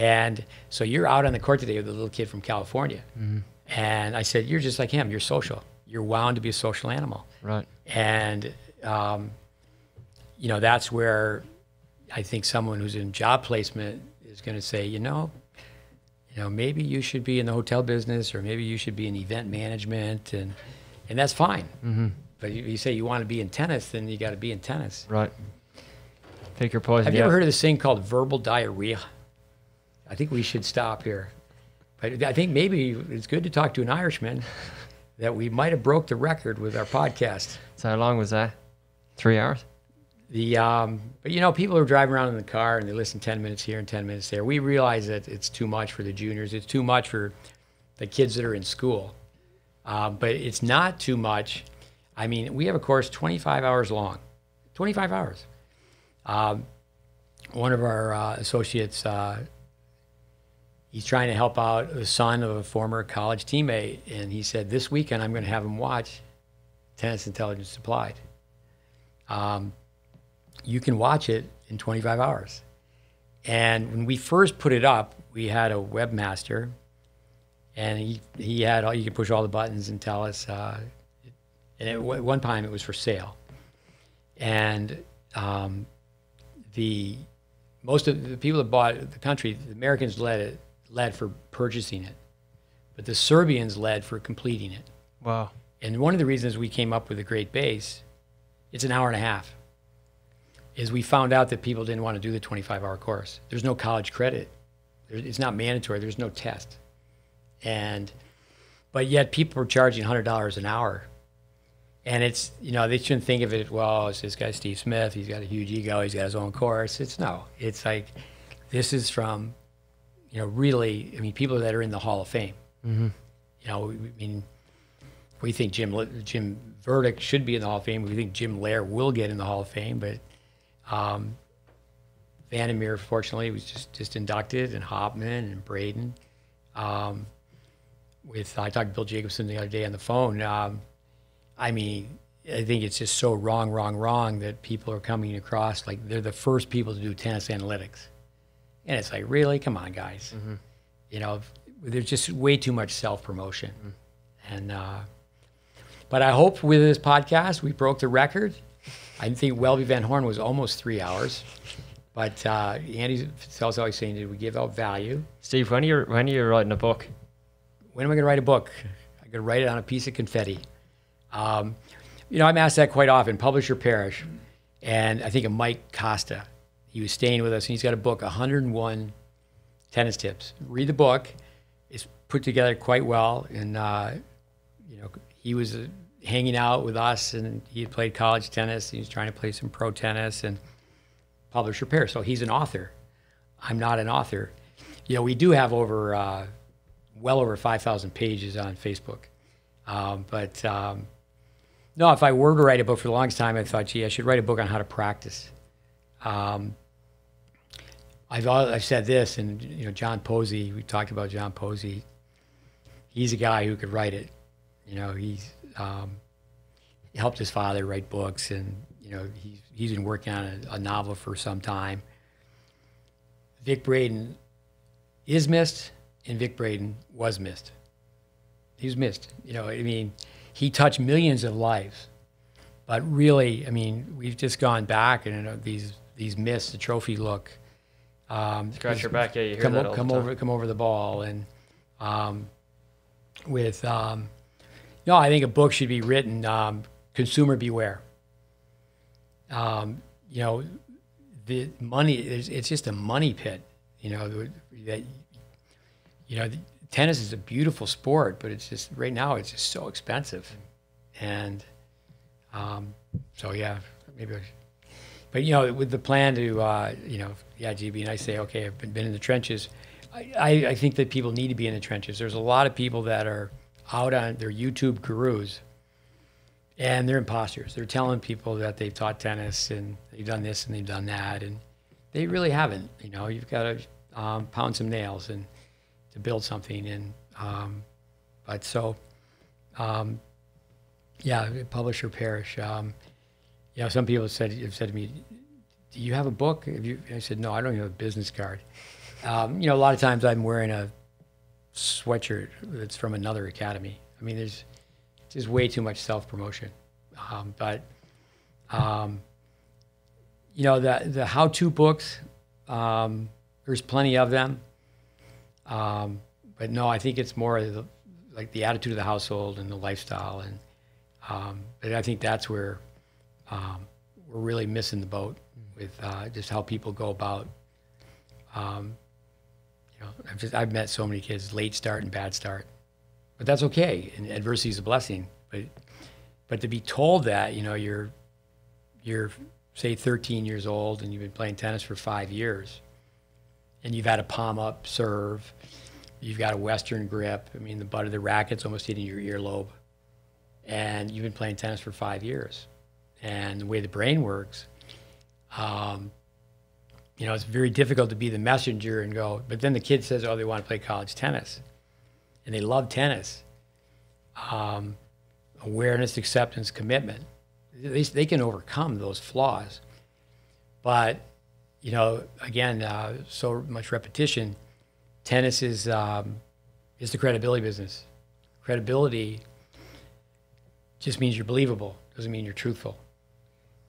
and so you're out on the court today with a little kid from California. Mm-hmm. And I said, you're just like him. You're social. You're wound to be a social animal. Right. And um, you know, that's where I think someone who's in job placement is going to say, you know, you know, maybe you should be in the hotel business or maybe you should be in event management and and that's fine. Mm-hmm. But you, you, say you want to be in tennis, then you got to be in tennis. Right. Take your poison. Have you ever heard of this thing called verbal diarrhea? I think we should stop here. But I think maybe it's good to talk to an Irishman that we might have broke the record with our podcast. So how long was that? Three hours? The um, but you know people are driving around in the car and they listen 10 minutes here and 10 minutes there. We realize that it's too much for the juniors. It's too much for the kids that are in school. Uh, but it's not too much. I mean, we have a course 25 hours long, 25 hours. Um, one of our uh, associates, uh, he's trying to help out the son of a former college teammate, and he said this weekend I'm going to have him watch Tennis Intelligence Applied. Um, you can watch it in 25 hours. And when we first put it up, we had a webmaster, and he he had all you could push all the buttons and tell us. Uh, and at one time, it was for sale, and um, the most of the people that bought the country, the Americans led it led for purchasing it, but the Serbians led for completing it. Wow. And one of the reasons we came up with a GreatBase, it's an hour and a half, is we found out that people didn't want to do the 25 hour course. There's no college credit. It's not mandatory. There's no test. And, but yet people are charging $100 an hour. And it's, you know, they shouldn't think of it, well, it's this guy, Steve Smith. He's got a huge ego. He's got his own course. It's no, it's like, this is from, you know, really, I mean, people that are in the Hall of Fame. You know, I mean, we think Jim Jim Verdieck should be in the Hall of Fame. We think Jim Lair will get in the Hall of Fame, but um, Van der Meer, fortunately, was just just inducted, and Hopman and Braden. Um, with I talked to Bill Jacobson the other day on the phone. Um, I mean, I think it's just so wrong, wrong, wrong that people are coming across like they're the first people to do tennis analytics, and it's like, really, come on, guys. You know, there's just way too much self promotion, and. Uh, but I hope with this podcast we broke the record. I think Welby Van Horn was almost three hours. But uh, Andy Sells always saying, did we give out value? Steve, when are you when are you writing a book? When am I going to write a book? I'm going to write it on a piece of confetti. Um, you know, I'm asked that quite often, publish or perish. And I think of Mike Costa. He was staying with us, and he's got a book, 101 tennis tips. Read the book. It's put together quite well. And, uh, you know, he was uh, hanging out with us, and he had played college tennis. He was trying to play some pro tennis and publish perish. So he's an author. I'm not an author. You know, we do have over, uh, well over 5,000 pages on Facebook. Um, but um, no, if I were to write a book for the longest time, I thought, gee, I should write a book on how to practice. Um, I've, I've said this, and you know, John Posey, we talked about John Posey. He's a guy who could write it. You know, he's um, helped his father write books, and you know, he's he's been working on a, a novel for some time. Vic Braden is missed, and Vic Braden was missed. He was missed. You know, I mean, he touched millions of lives, but really, I mean, we've just gone back and you know, these these myths, the trophy look. Um, Scratch your back, yeah, you hear come, that all come over, come over the ball, and um, with um, no, I think a book should be written. Um, consumer beware. Um, you know, the money it's, it's just a money pit. You know that you know the, tennis is a beautiful sport, but it's just right now it's just so expensive, and um, so yeah, maybe. I should- but you know, with the plan to, uh, you know, yeah, GB, and I say, okay, I've been, been in the trenches. I, I, I think that people need to be in the trenches. There's a lot of people that are out on their YouTube gurus, and they're imposters. They're telling people that they've taught tennis and they've done this and they've done that, and they really haven't. You know, you've got to um, pound some nails and to build something. And um, but so, um, yeah, publish or perish. Um, you know, some people said have said to me, "Do you have a book?" Have you? I said, "No, I don't even have a business card." Um, you know, a lot of times I'm wearing a sweatshirt that's from another academy. I mean, there's just way too much self promotion. Um, but um, you know, the the how to books, um, there's plenty of them. Um, but no, I think it's more the, like the attitude of the household and the lifestyle, and um, but I think that's where we're really missing the boat with uh, just how people go about. Um, you know, I've just I've met so many kids late start and bad start, but that's okay. And adversity is a blessing. But but to be told that you know you're you're say 13 years old and you've been playing tennis for five years, and you've had a palm up serve, you've got a Western grip. I mean, the butt of the racket's almost hitting your earlobe, and you've been playing tennis for five years and the way the brain works, um, you know, it's very difficult to be the messenger and go. But then the kid says, "Oh, they want to play college tennis, and they love tennis." Um, awareness, acceptance, commitment. They, they can overcome those flaws, but you know, again, uh, so much repetition. Tennis is um, is the credibility business. Credibility just means you're believable. Doesn't mean you're truthful.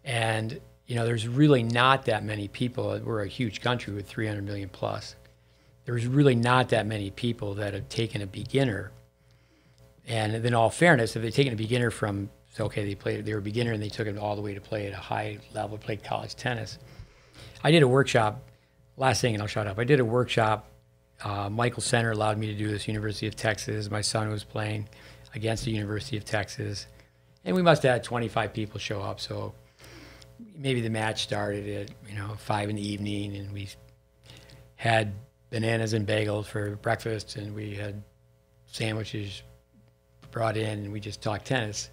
And you know, there's really not that many people. We're a huge country with 300 million plus. There's really not that many people that have taken a beginner. And then, all fairness, if they've taken a beginner from, so okay, they played, they were a beginner and they took it all the way to play at a high level, played college tennis. I did a workshop. Last thing, and I'll shut up. I did a workshop. Uh, Michael Center allowed me to do this. University of Texas. My son was playing against the University of Texas, and we must have had 25 people show up. So maybe the match started at you know five in the evening, and we had bananas and bagels for breakfast, and we had sandwiches brought in, and we just talked tennis.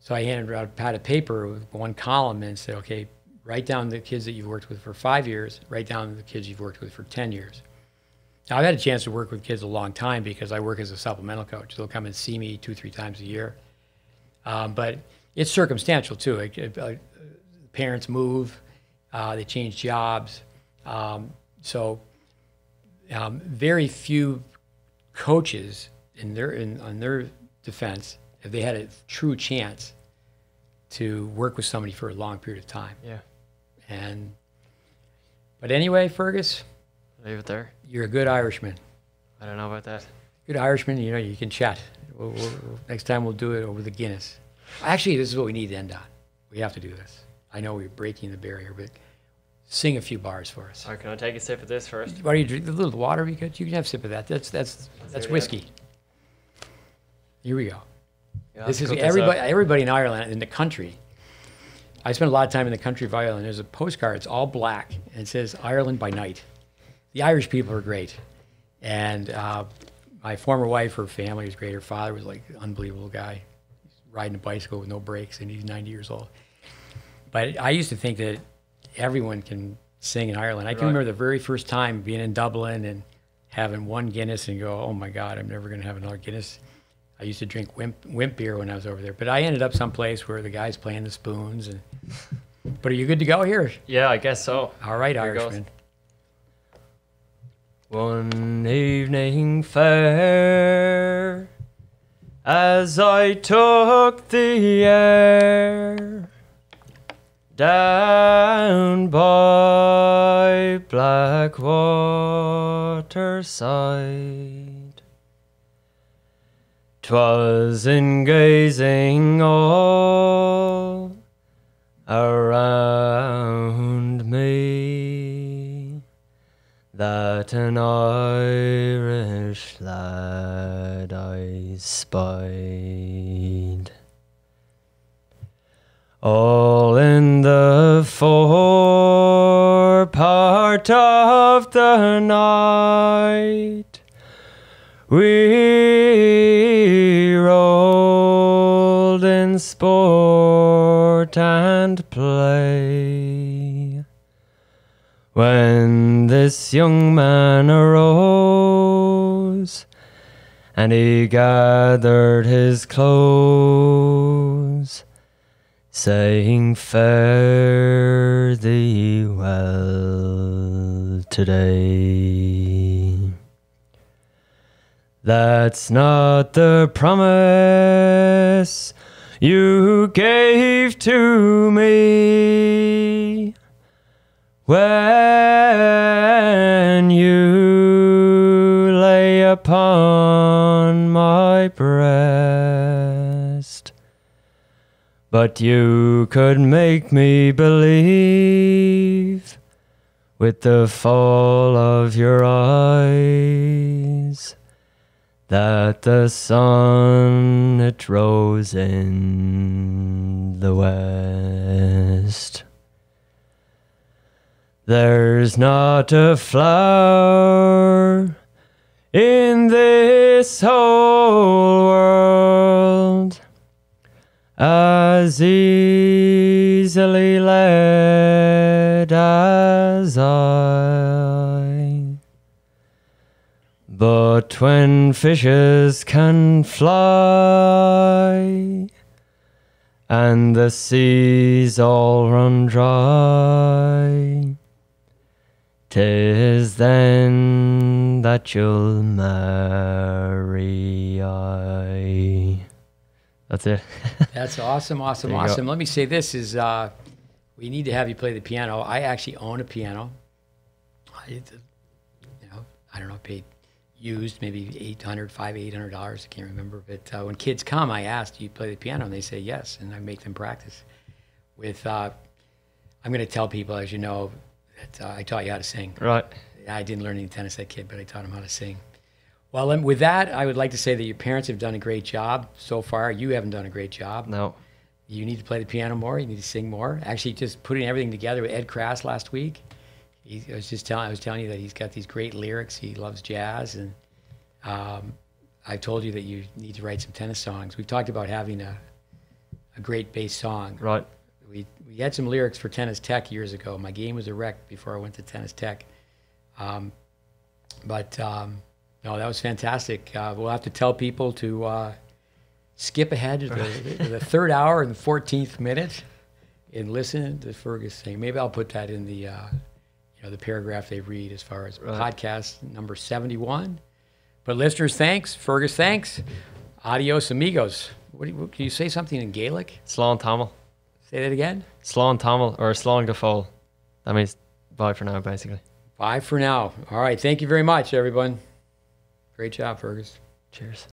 So I handed out a pad of paper with one column and said, okay, write down the kids that you've worked with for five years, write down the kids you've worked with for 10 years. Now, I've had a chance to work with kids a long time because I work as a supplemental coach. They'll come and see me two, three times a year. Um, but it's circumstantial too. Parents move, uh, they change jobs. Um, so, um, very few coaches in their in on their defense, if they had a true chance to work with somebody for a long period of time. Yeah. And but anyway, Fergus, Leave it there. you're a good Irishman. I don't know about that. Good Irishman, you know, you can chat. We'll, we'll, next time we'll do it over the Guinness. Actually, this is what we need to end on. We have to do this. I know we're breaking the barrier, but sing a few bars for us. All right, can I take a sip of this first? Why do you drink a little water? Because you can have a sip of that. That's that's that's whiskey. Here we go. Yeah, this is everybody. out. Everybody in Ireland, in the country. I spent a lot of time in the country of Ireland. There's a postcard. It's all black, and it says "Ireland by night." The Irish people are great, and uh, my former wife, her family was great. Her father was like an unbelievable guy, He's riding a bicycle with no brakes, and he's 90 years old. But I used to think that everyone can sing in Ireland. I can Right. remember the very first time being in Dublin and having one Guinness and go, "Oh my God, I'm never going to have another Guinness." I used to drink wimp, wimp beer when I was over there, but I ended up someplace where the guys playing the spoons. And but are you good to go here? Yeah, I guess so. All right, Here. Irishman. One evening fair, as I took the air down by Blackwater side, 'twas in gazing all around me that an Irish lad I spied. All in the fore part of the night, we rolled in sport and play. When this young man arose and he gathered his clothes, saying, Fare thee well today. That's not the promise you gave to me when you lay upon my breast. But you could make me believe with the fall of your eyes that the sun it rose in the west. There's not a flower in this whole world as easily led as I. But when fishes can fly and the seas all run dry, Tis then that you'll marry I. That's it. That's awesome, awesome, you go. awesome. Let me say this is uh, we need to have you play the piano. I actually own a piano. I, you know, I don't know, paid used maybe 800 five, eight hundred dollars. I can't remember. But uh, when kids come, I ask, "Do you play the piano?" And they say yes, and I make them practice. With uh, I'm going to tell people, as you know, that uh, I taught you how to sing. right. I didn't learn any tennis that kid, but I taught him how to sing. Well, with that, I would like to say that your parents have done a great job so far. You haven't done a great job. No. You need to play the piano more. You need to sing more. Actually, just putting everything together with Ed Krass last week. He, I was just telling I was telling you that he's got these great lyrics. He loves jazz, and um, I told you that you need to write some tennis songs. We've talked about having a a GreatBase song. Right. We we had some lyrics for Tennis Tech years ago. My game was a wreck before I went to Tennis Tech, um, but um, no, that was fantastic. Uh, we'll have to tell people to uh, skip ahead to the, the third hour and fourteenth minute and listen to Fergus sing. Maybe I'll put that in the uh, you know the paragraph they read as far as Right. podcast number seventy one. But listeners, thanks. Fergus, thanks. Adios, amigos. What, do you, can you say something in Gaelic? Slán Tamil. Say that again. Slán Tamil or Slán go fóill. That means bye for now, basically. Bye for now. All right. Thank you very much, everyone. Great job, Fergus. Cheers.